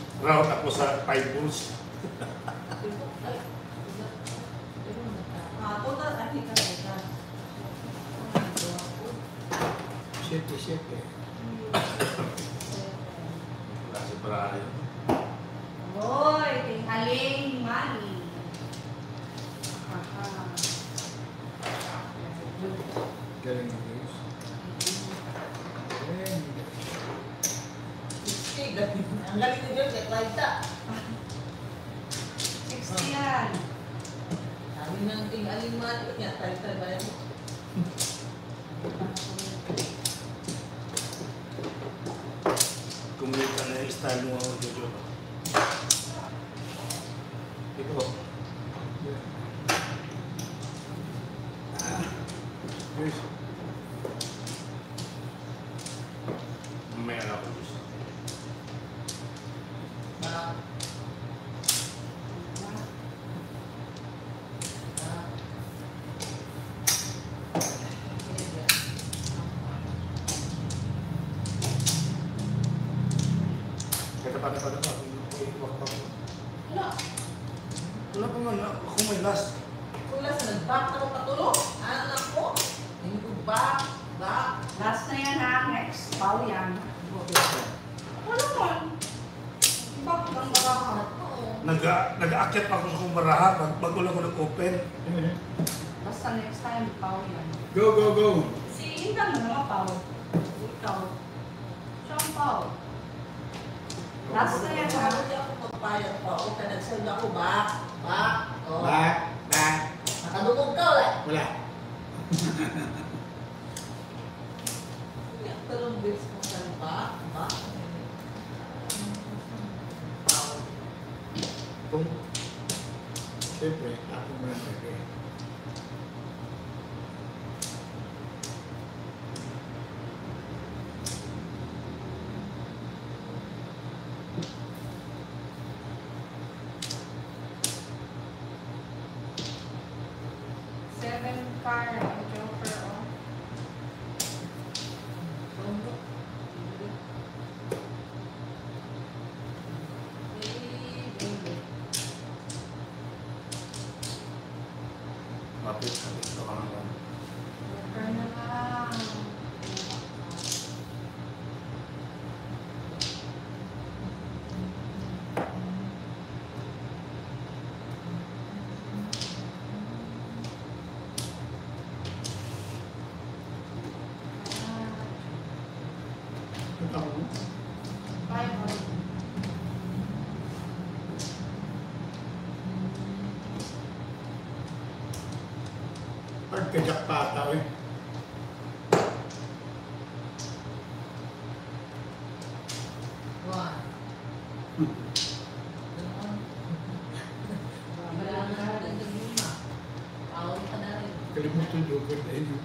ka na rin. Kalimutan yung good dahil yung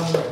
lang.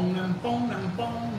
bong, bong, bong.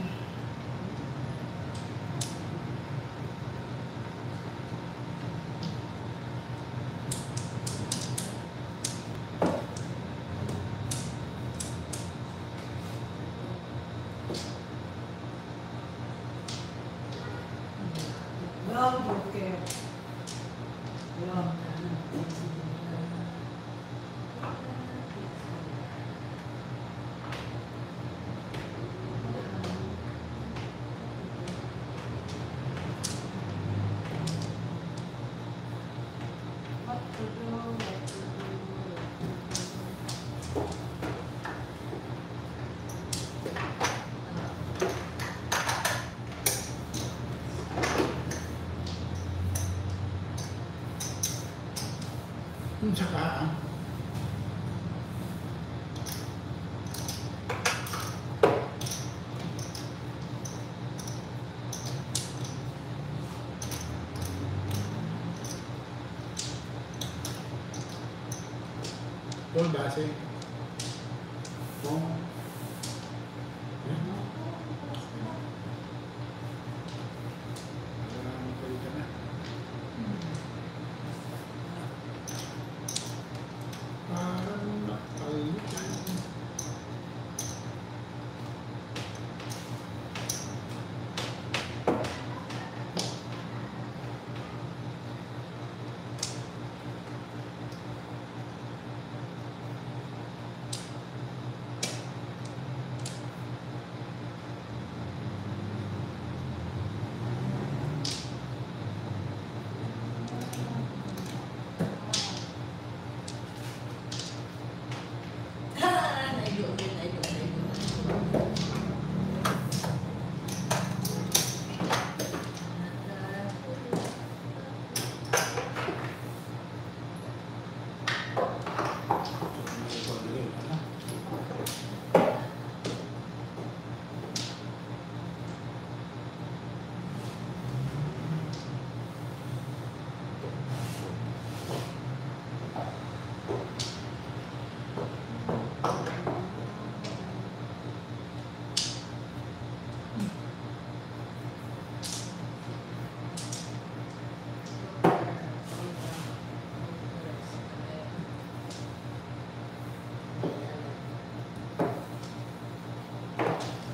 भाषे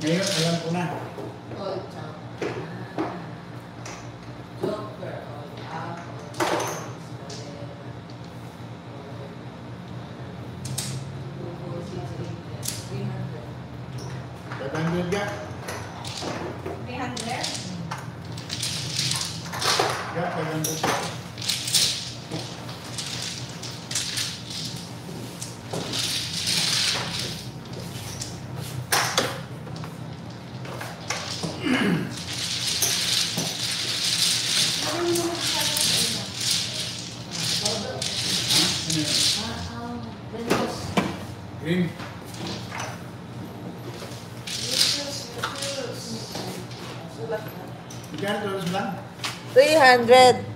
Ngayon, alam ko na. Old town. Joker, old apple. Tatanggal ka. 300? Ka, tatanggal ka. Ano yan? Green. Magkano dollars lang? 300.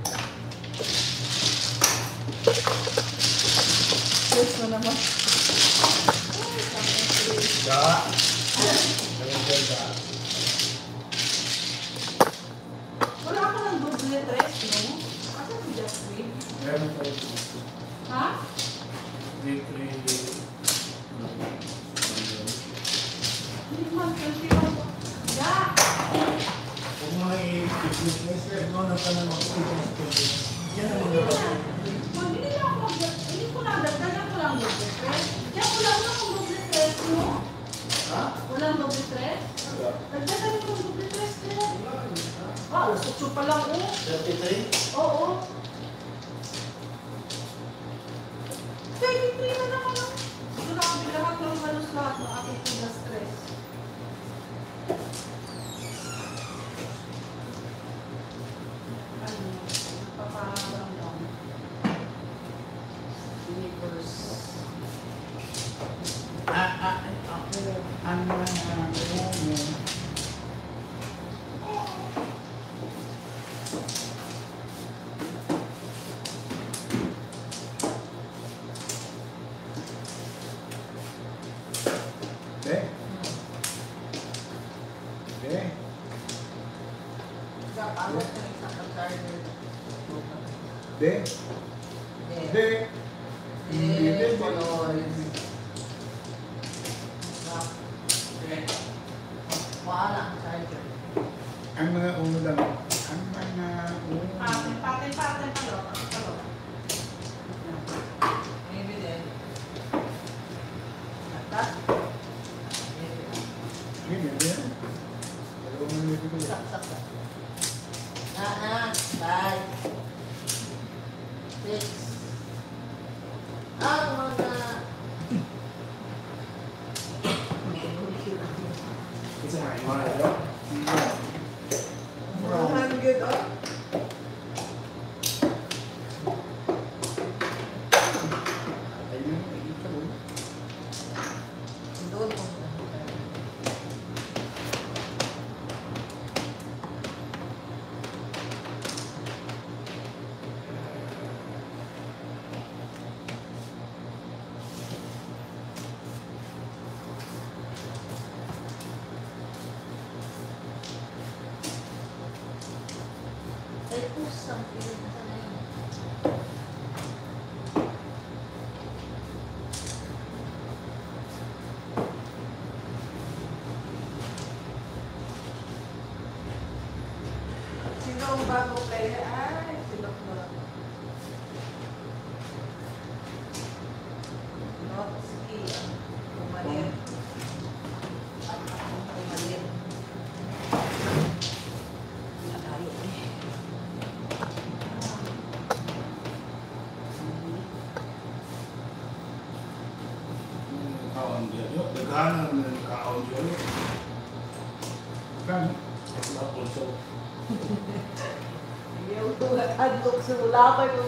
lava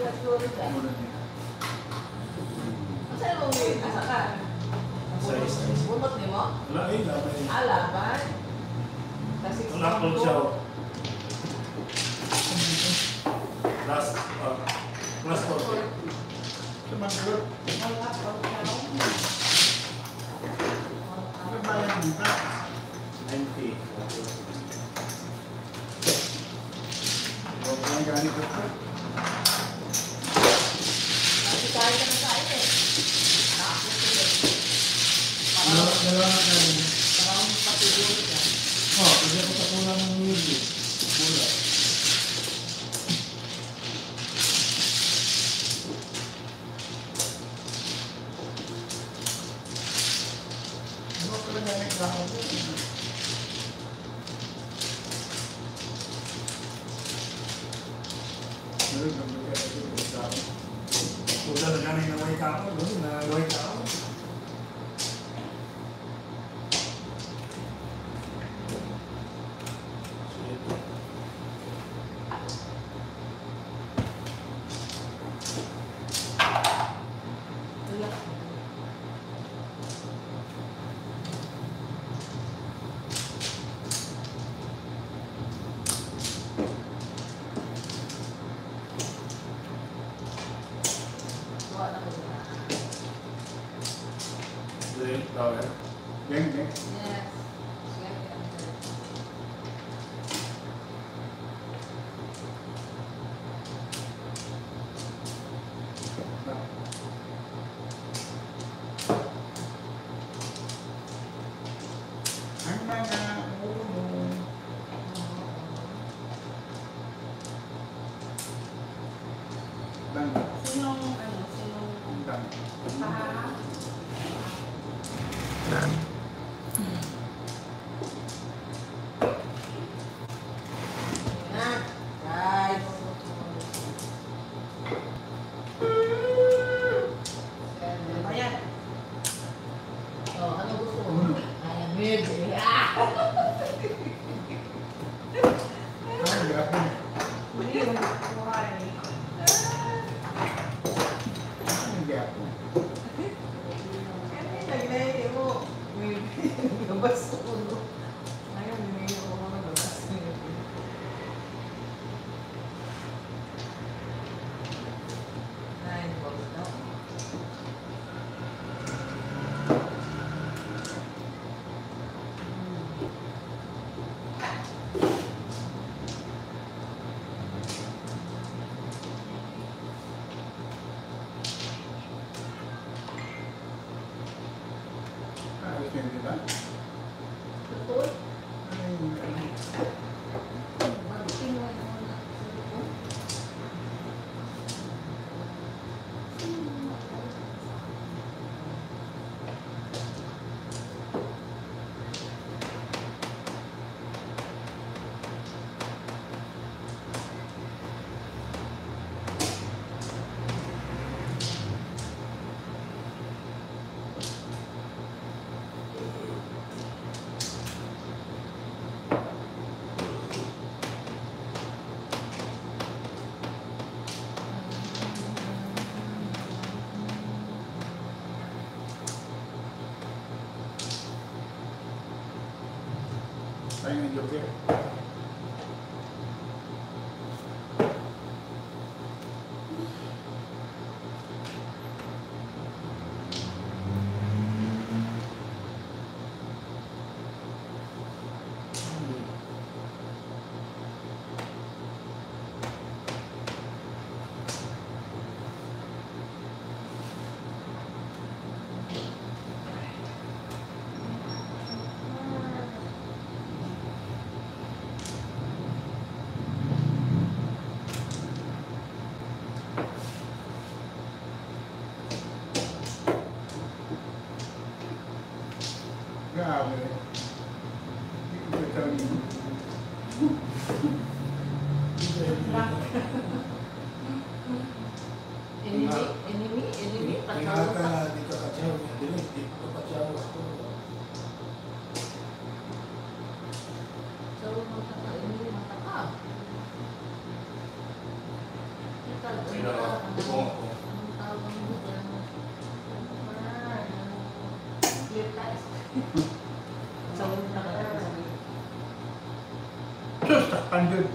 근데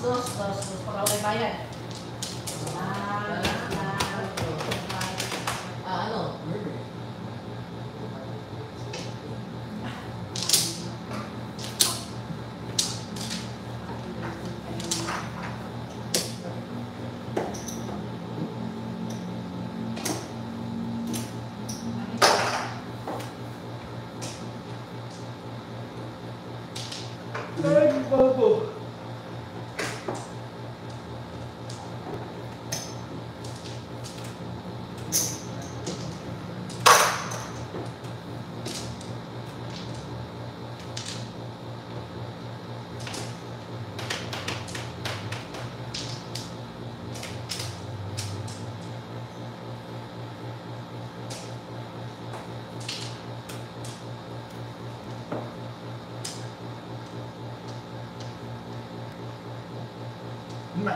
Dos, dos, dos,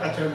I Attorney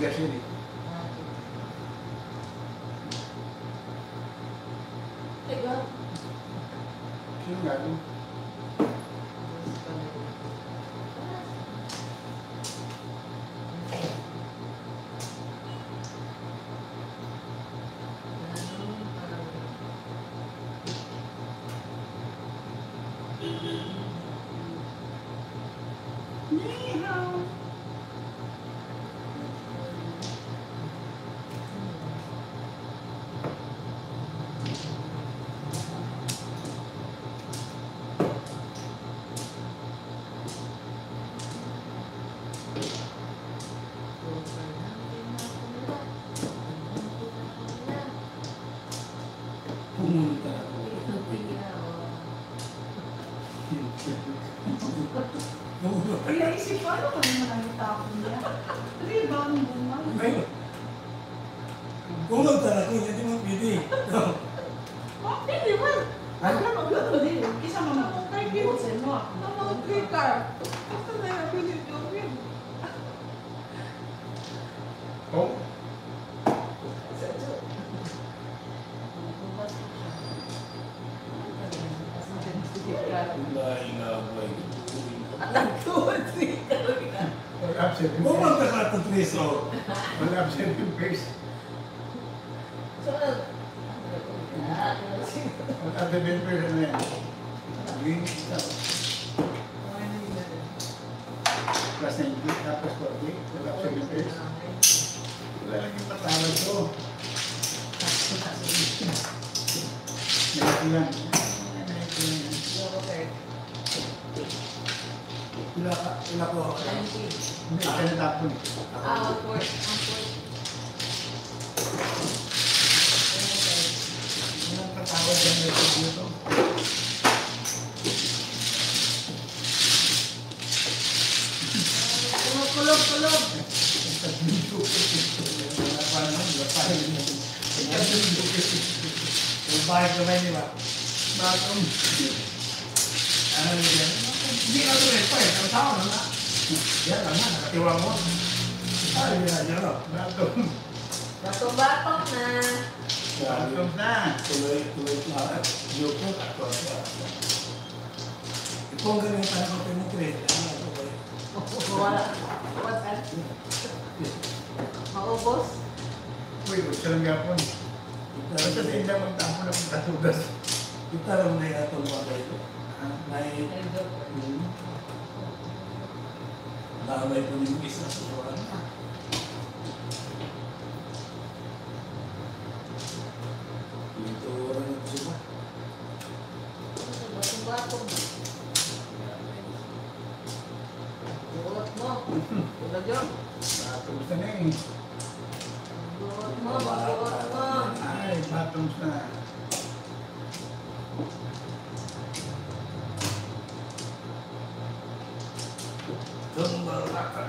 pag 아 Doon ba raka?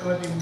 Chakravarti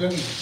Hindi,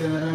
Yeah.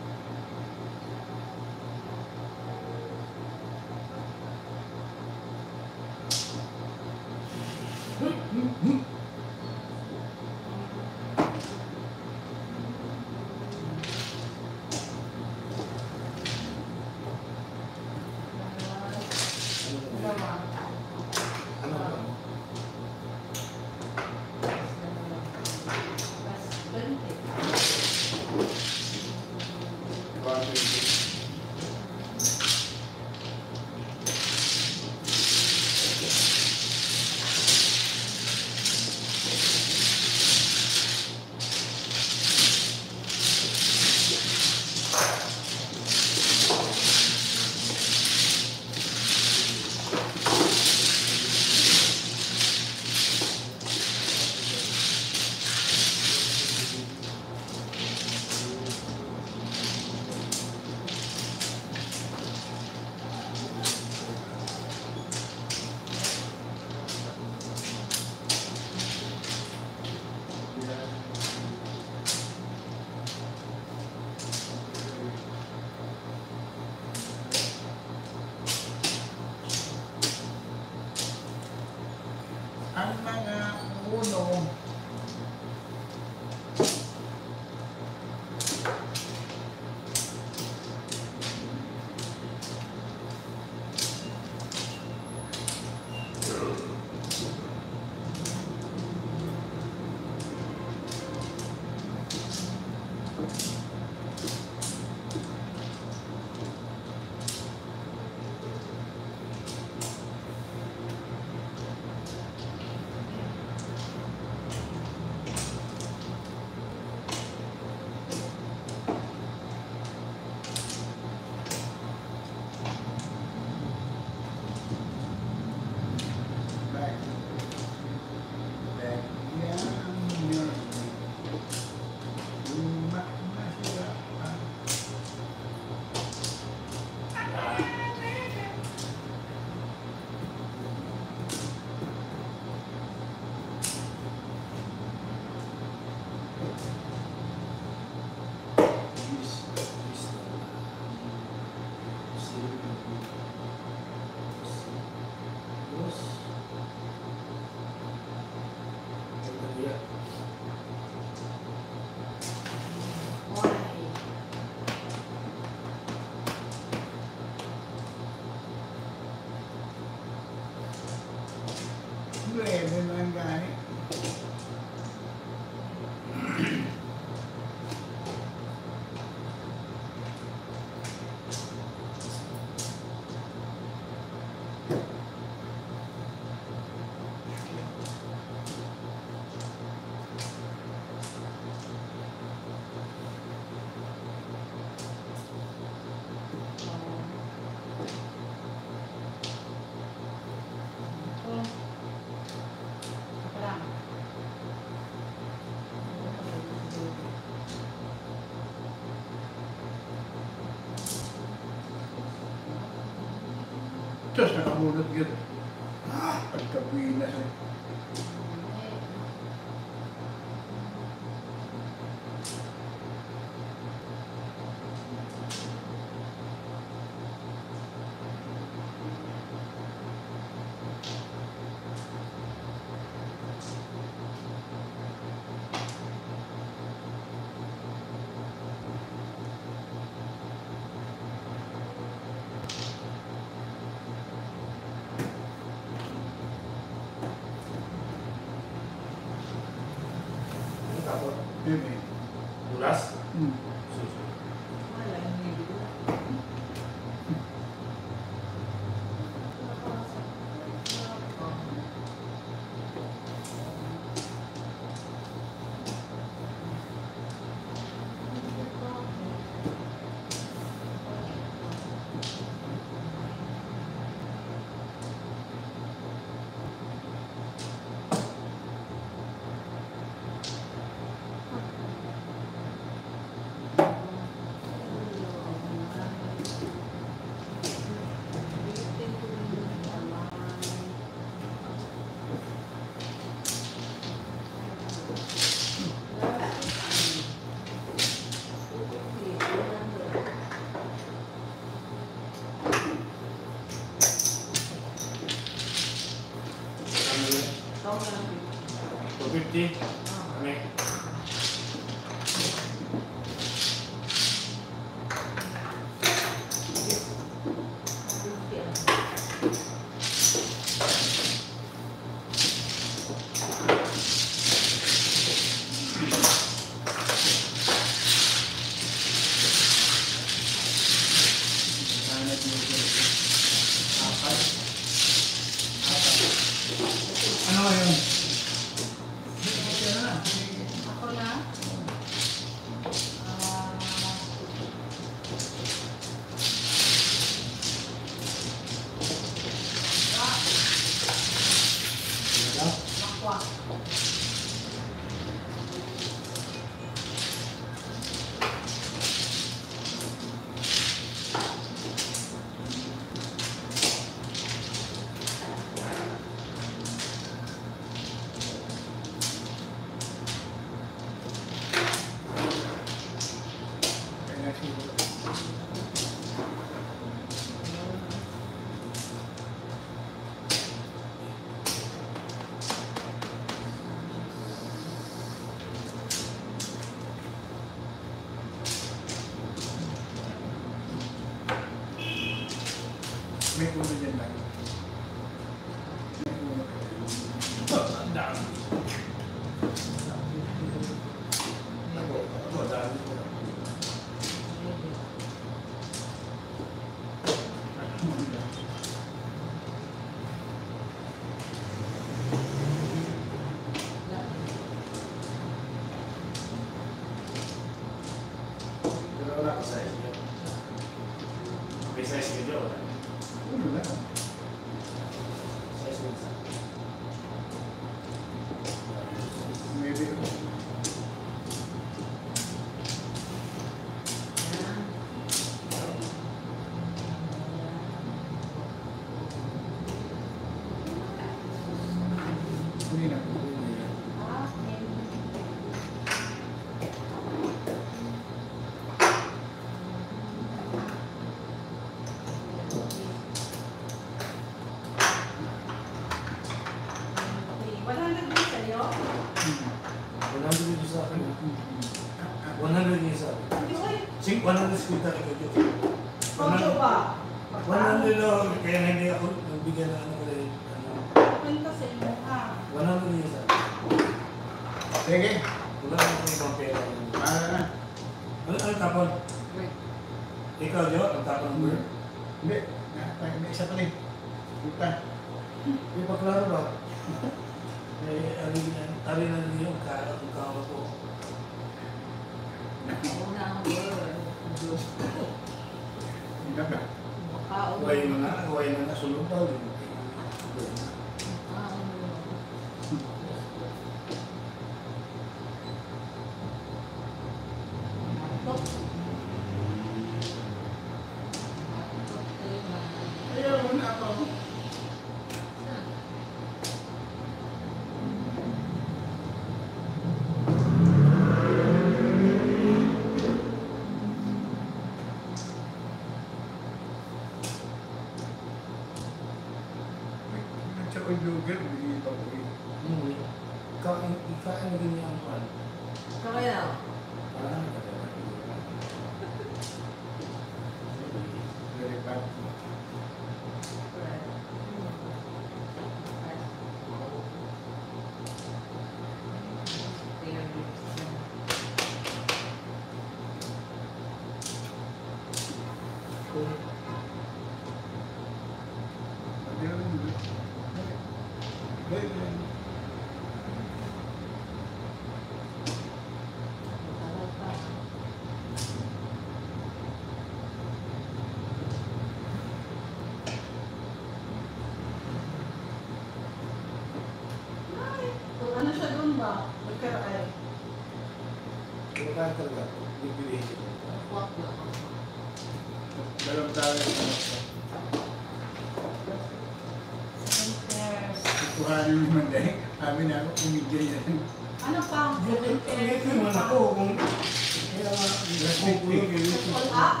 kami na umigay yan. Ano pa? Ito naman ako kung kaya nga respect ko yun. Wala?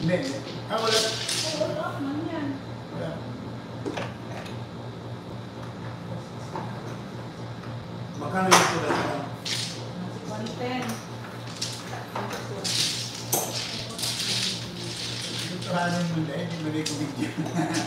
Hindi. Ah, wala. Wala man yan. Wala. Baka na yung sila sa 110. Parang muna, hindi mo na.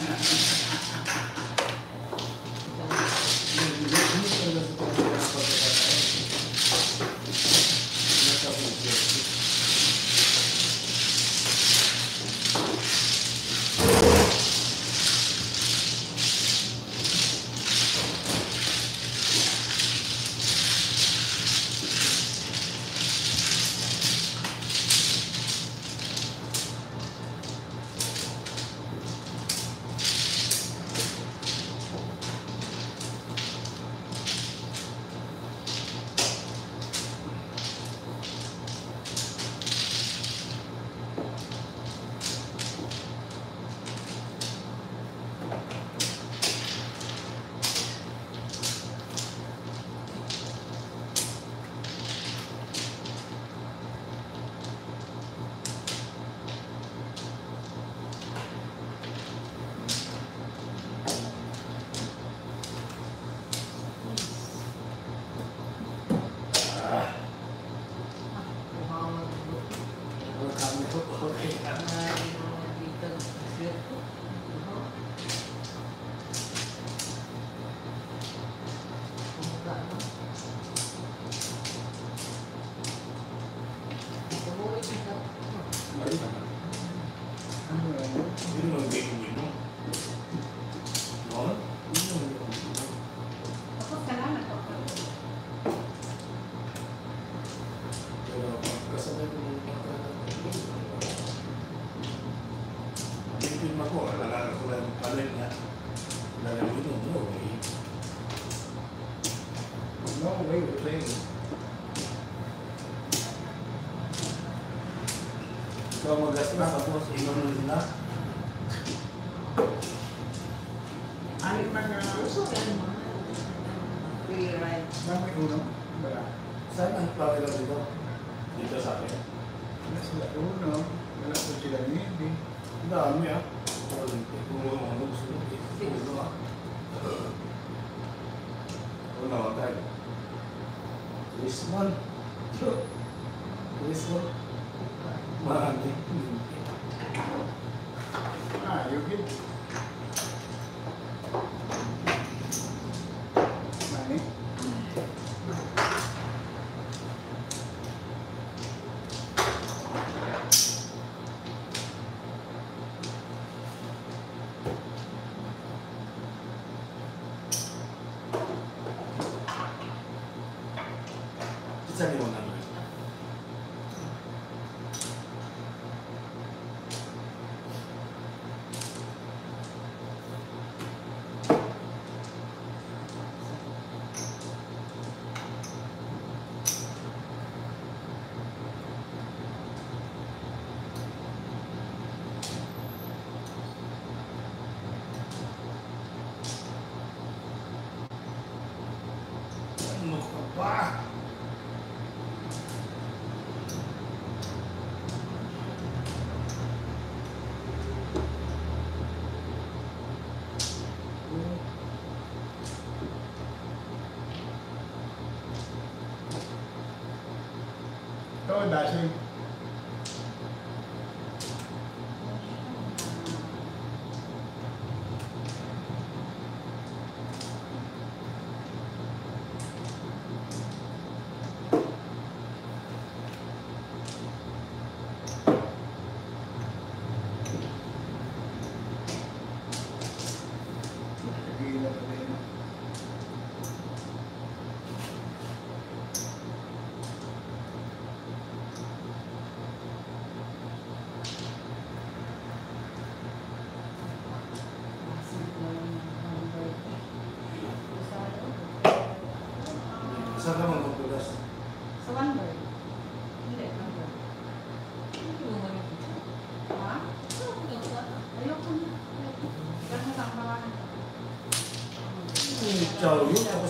Ito,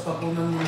yun, tapos tapunan mo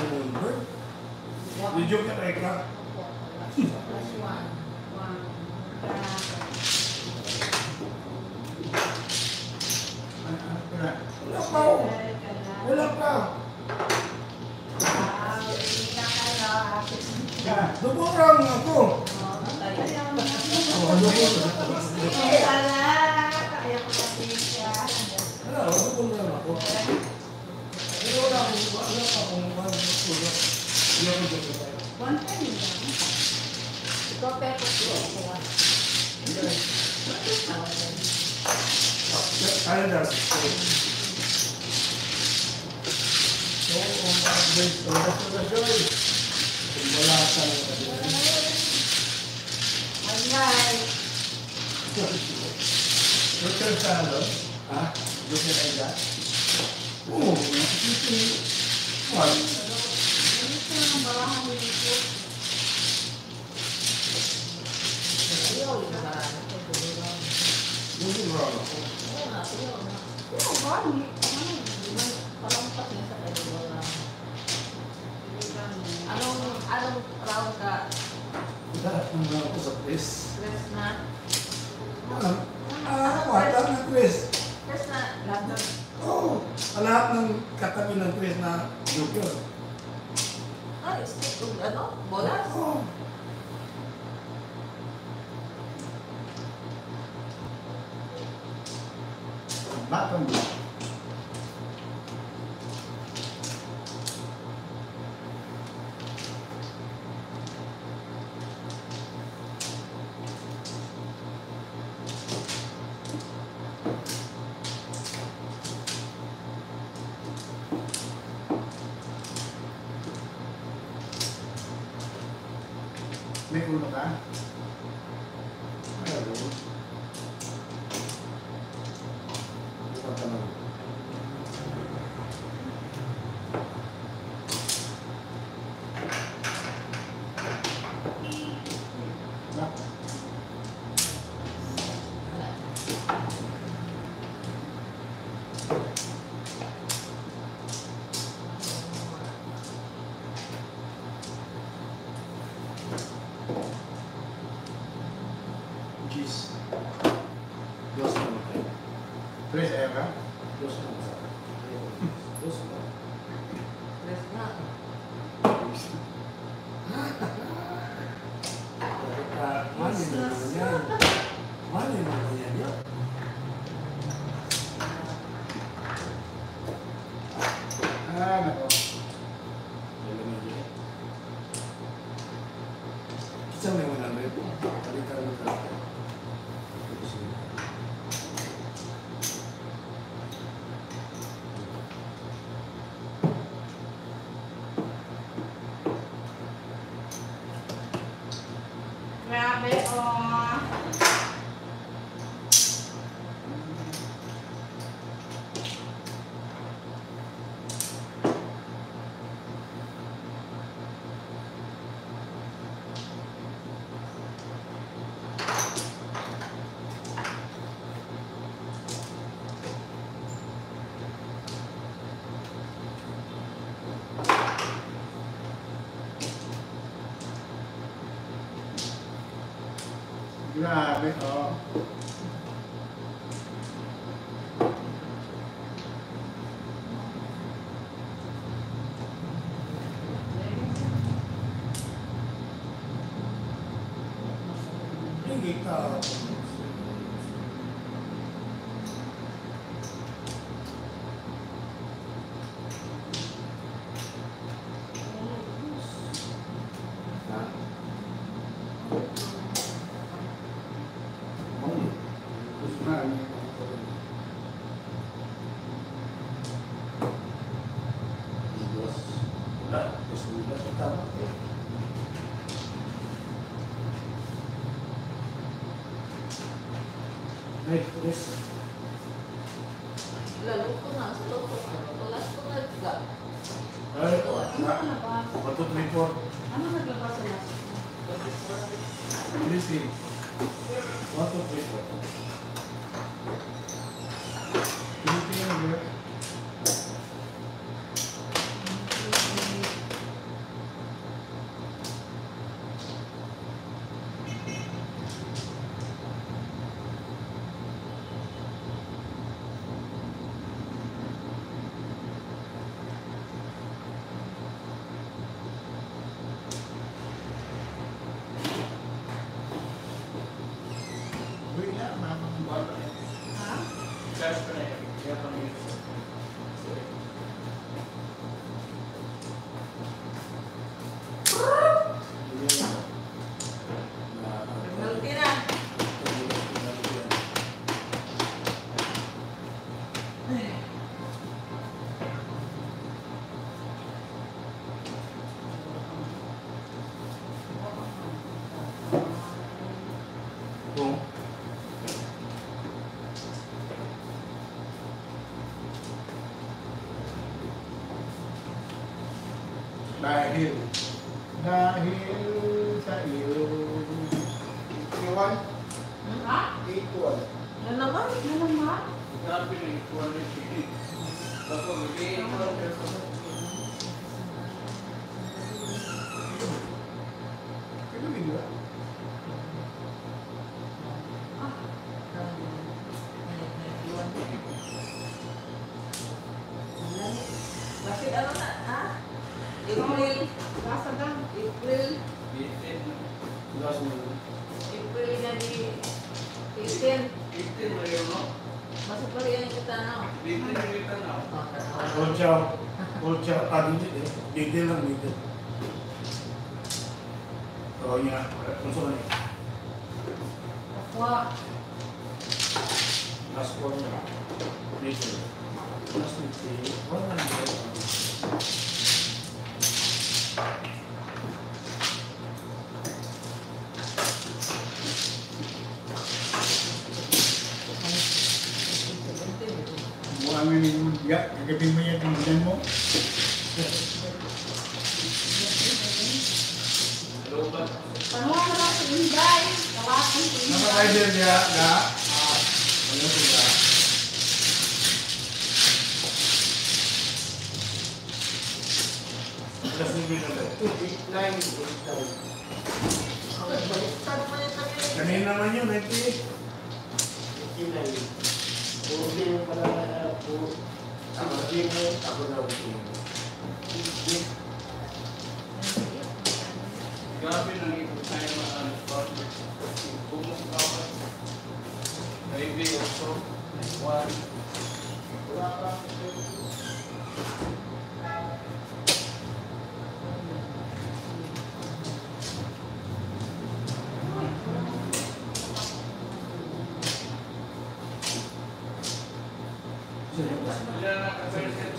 Ilan na ka-percent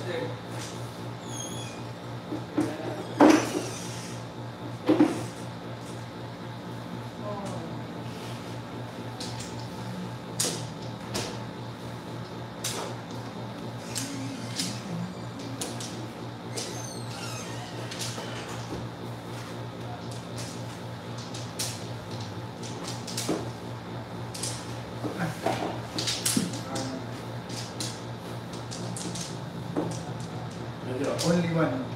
Only one.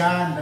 Yan,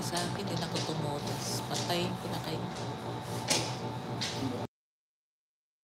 Liza.